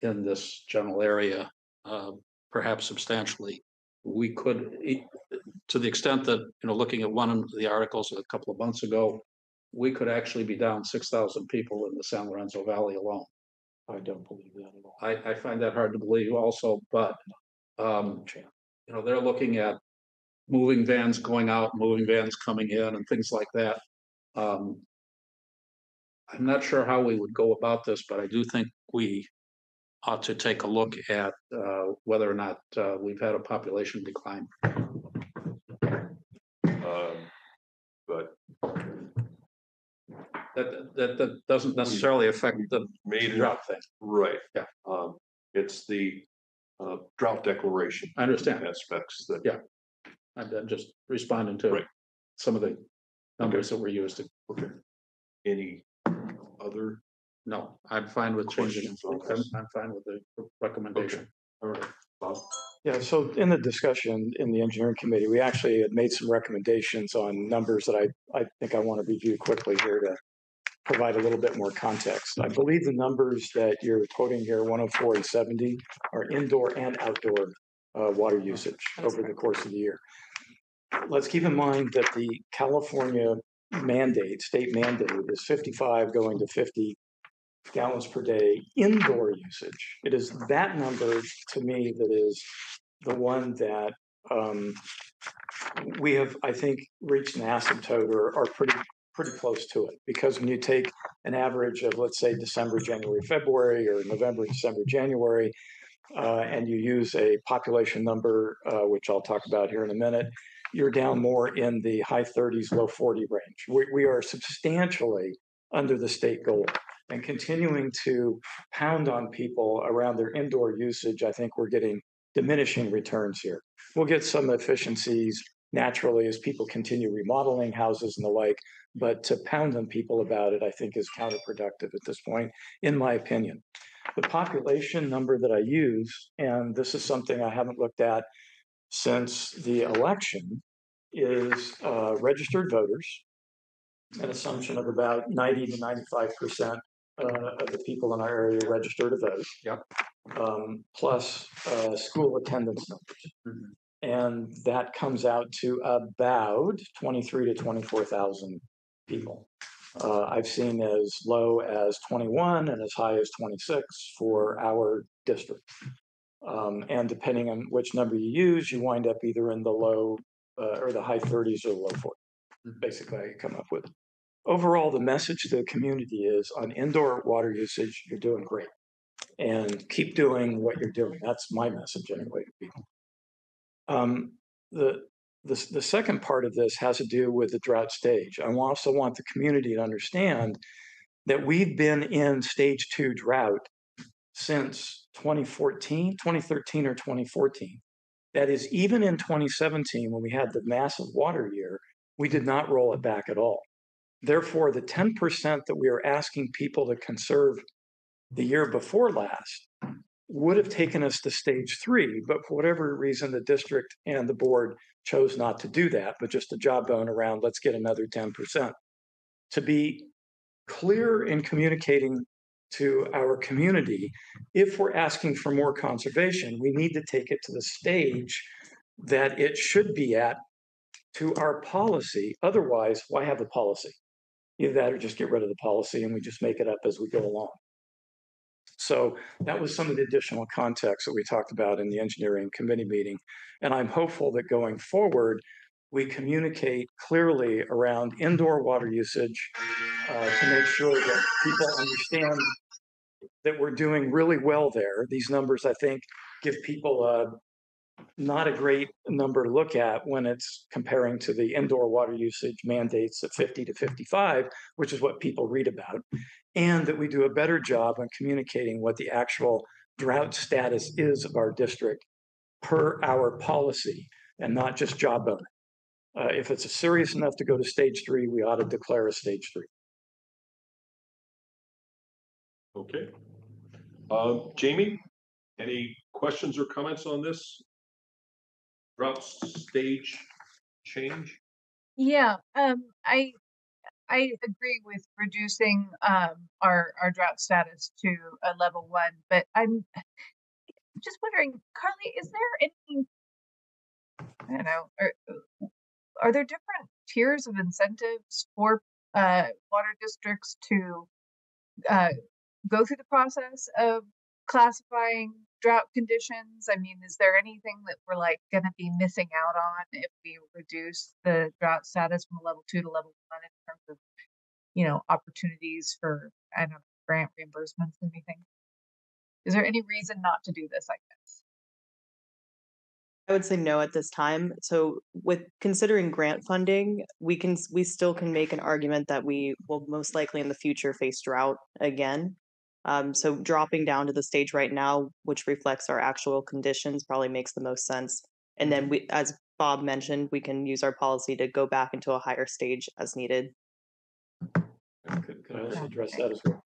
in this general area, uh, perhaps substantially. We could, to the extent that, you know, looking at one of the articles a couple of months ago, we could actually be down six thousand people in the San Lorenzo Valley alone. I don't believe that at all. I, I find that hard to believe also, but, um, you know, they're looking at moving vans going out, moving vans coming in and things like that. Um, I'm not sure how we would go about this, but I do think we ought to take a look at, uh, whether or not, uh, we've had a population decline. Um, But That, that, that doesn't necessarily affect the made it drought thing. right. Yeah. Um, it's the uh, drought declaration. I understand. Aspects that. Yeah. I'm I'm just responding to Right. some of the numbers that were used. Okay. Any other? No, I'm fine with changing it. Questions on I'm. I'm fine with the recommendation. All right, Bob? Yeah, so in the discussion in the engineering committee, we actually had made some recommendations on numbers that I, I think I want to review quickly here to provide a little bit more context. I believe the numbers that you're quoting here, 104 and 70, are indoor and outdoor uh, water usage over the course of the year. Let's keep in mind that the California mandate, state mandate, is 55 going to 50 gallons per day indoor usage. It is that number to me that is the one that um, we have, I think, reached an asymptote or are pretty pretty close to it. Because when you take an average of, let's say, December, January, February, or November, December, January, uh, and you use a population number, uh, which I'll talk about here in a minute, you're down more in the high 30s, low 40 range. We, we are substantially under the state goal and continuing to pound on people around their indoor usage. I think we're getting diminishing returns here. We'll get some efficiencies naturally as people continue remodeling houses and the like, but to pound on people about it, I think is counterproductive at this point, in my opinion. The population number that I use, and this is something I haven't looked at since the election, is uh, registered voters, an assumption of about 90 to 95 percent uh, of the people in our area register to vote. Yep. Um, plus uh, school attendance numbers. And that comes out to about 23 to 24,000 people. Uh, I've seen as low as 21 and as high as 26 for our district. Um, and depending on which number you use, you wind up either in the low uh, or the high 30s or the low 40s. Basically, I come up with. Overall, the message to the community is on indoor water usage, you're doing great. And keep doing what you're doing. That's my message anyway to people. Um, the, the, the second part of this has to do with the drought stage. I also want the community to understand that we've been in stage two drought since 2014, 2013 or 2014. That is, even in 2017, when we had the massive water year, we did not roll it back at all. Therefore, the 10% that we are asking people to conserve the year before last would have taken us to stage three, but for whatever reason, the district and the board chose not to do that, but just a jawbone around, let's get another 10%. To be clear in communicating to our community, if we're asking for more conservation, we need to take it to the stage that it should be at to our policy. Otherwise, why have a policy? Either that or just get rid of the policy and we just make it up as we go along. So that was some of the additional context that we talked about in the engineering committee meeting. And I'm hopeful that going forward, we communicate clearly around indoor water usage uh, to make sure that people understand that we're doing really well there. These numbers, I think, give people a not a great number to look at when it's comparing to the indoor water usage mandates of 50 to 55, which is what people read about, and that we do a better job on communicating what the actual drought status is of our district per our policy and not just jawbone. Uh, if it's serious enough to go to stage three, we ought to declare a stage three. Okay. Uh, Jamie, any questions or comments on this? drought stage change. Yeah, um, I, I agree with reducing, um, our, our drought status to a level one, but I'm just wondering, Carly, is there any, I don't know, are, are there different tiers of incentives for, uh, water districts to, uh, go through the process of classifying drought conditions? I mean, is there anything that we're like gonna be missing out on if we reduce the drought status from level two to level one in terms of, you know, opportunities for, I don't know, grant reimbursements, and anything? Is there any reason not to do this, I guess? I would say no at this time. So with considering grant funding, we can, we still can make an argument that we will most likely in the future face drought again. Um, so dropping down to the stage right now, which reflects our actual conditions, probably makes the most sense. And then we, as Bob mentioned, we can use our policy to go back into a higher stage as needed. Could could I also address that as well?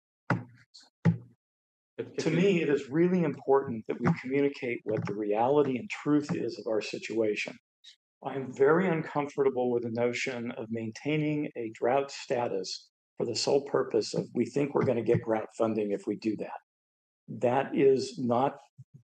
To me, it is really important that we communicate what the reality and truth is of our situation. I'm very uncomfortable with the notion of maintaining a drought status for the sole purpose of, we think we're gonna get grant funding if we do that. That is not,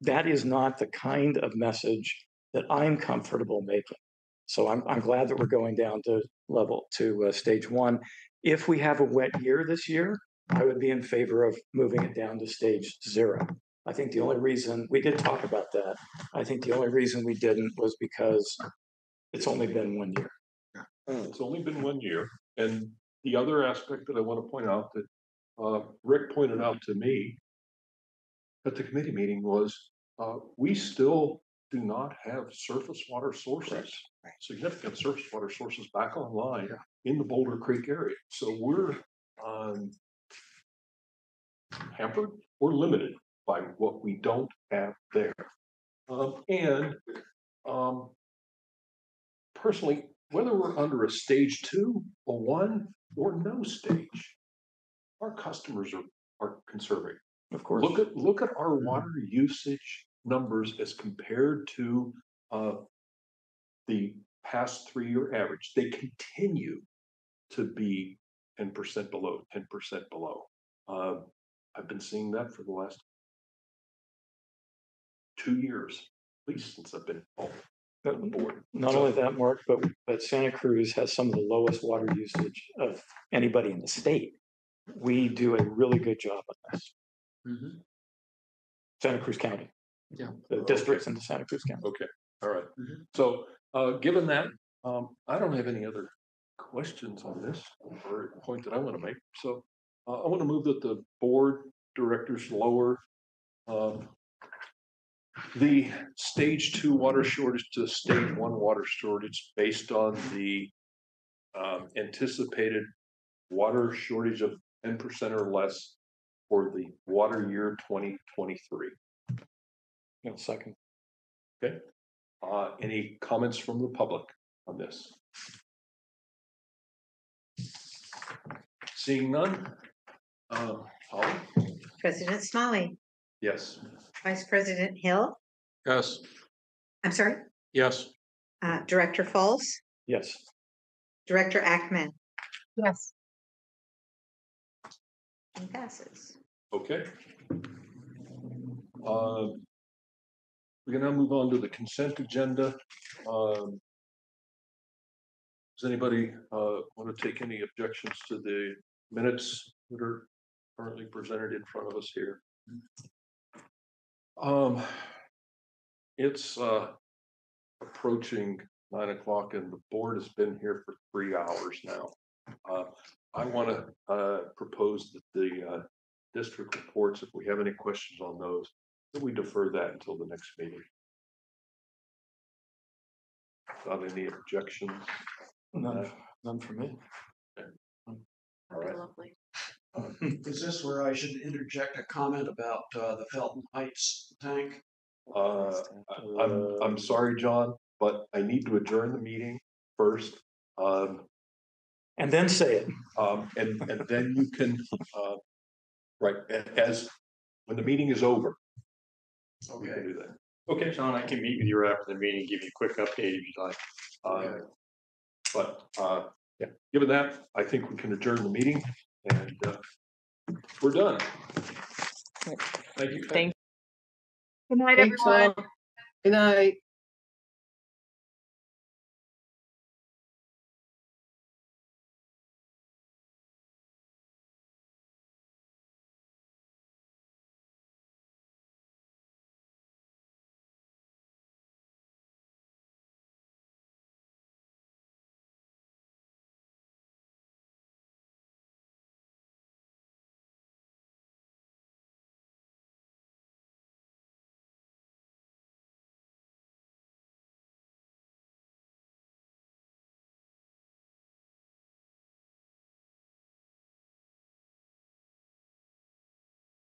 that is not the kind of message that I'm comfortable making. So I'm, I'm glad that we're going down to level, to uh, stage one. If we have a wet year this year, I would be in favor of moving it down to stage zero. I think the only reason, we did talk about that. I think the only reason we didn't was because it's only been one year. It's only been one year, and the other aspect that I want to point out that uh Rick pointed out to me. At the committee meeting was, uh, we still do not have surface water sources. Significant surface water sources back online in the Boulder Creek area, so we're um. Hampered or limited by what we don't have there. Um, and, um personally, whether we're under a stage two, a one, or no stage, our customers are, are conserving. Of course. Look at, look at our water usage numbers as compared to, uh, the past three-year average. They continue to be ten percent below, ten percent below. Uh, I've been seeing that for the last two years, at least since I've been on board. Not only that, Mark, but, but Santa Cruz has some of the lowest water usage of anybody in the state. We do a really good job on this. Santa Cruz County. Yeah. The districts in the Santa Cruz County. Okay, all right. So, uh, given that, um, I don't have any other questions on this or a point that I want to make. So, uh, I want to move that the board directors lower, um, the stage two water shortage to stage one water shortage based on the um, anticipated water shortage of ten percent or less for the water year twenty twenty-three. No, second. Okay, uh, any comments from the public on this? Seeing none? Uh, Holly? President Smalley, Yes. Vice President Hill, Yes, I'm sorry, yes, uh, Director Fultz, Yes. Director Ackerman, Yes. and passes. Okay. Uh, We can now move on to the consent agenda. Um, Does anybody uh, want to take any objections to the minutes that are currently presented in front of us here? Um, It's uh, approaching nine o'clock and the board has been here for three hours now. Uh, I want to uh, propose that the uh, district reports, if we have any questions on those, that we defer that until the next meeting. Without any objections? None, none for me. All right. Um, is this where I should interject a comment about uh, the Felton Heights tank? Uh, I'm I'm sorry, John, but I need to adjourn the meeting first. Um, And then say it. um, and, and then you can, uh, right, as, when the meeting is over, we Okay, can do that. Okay, John, I can meet with you after the meeting, give you a quick update if you'd like. Uh, But, uh, yeah, given that, I think we can adjourn the meeting. And uh, we're done. Thank you. Thank Good night, Thanks, everyone. all. Good night.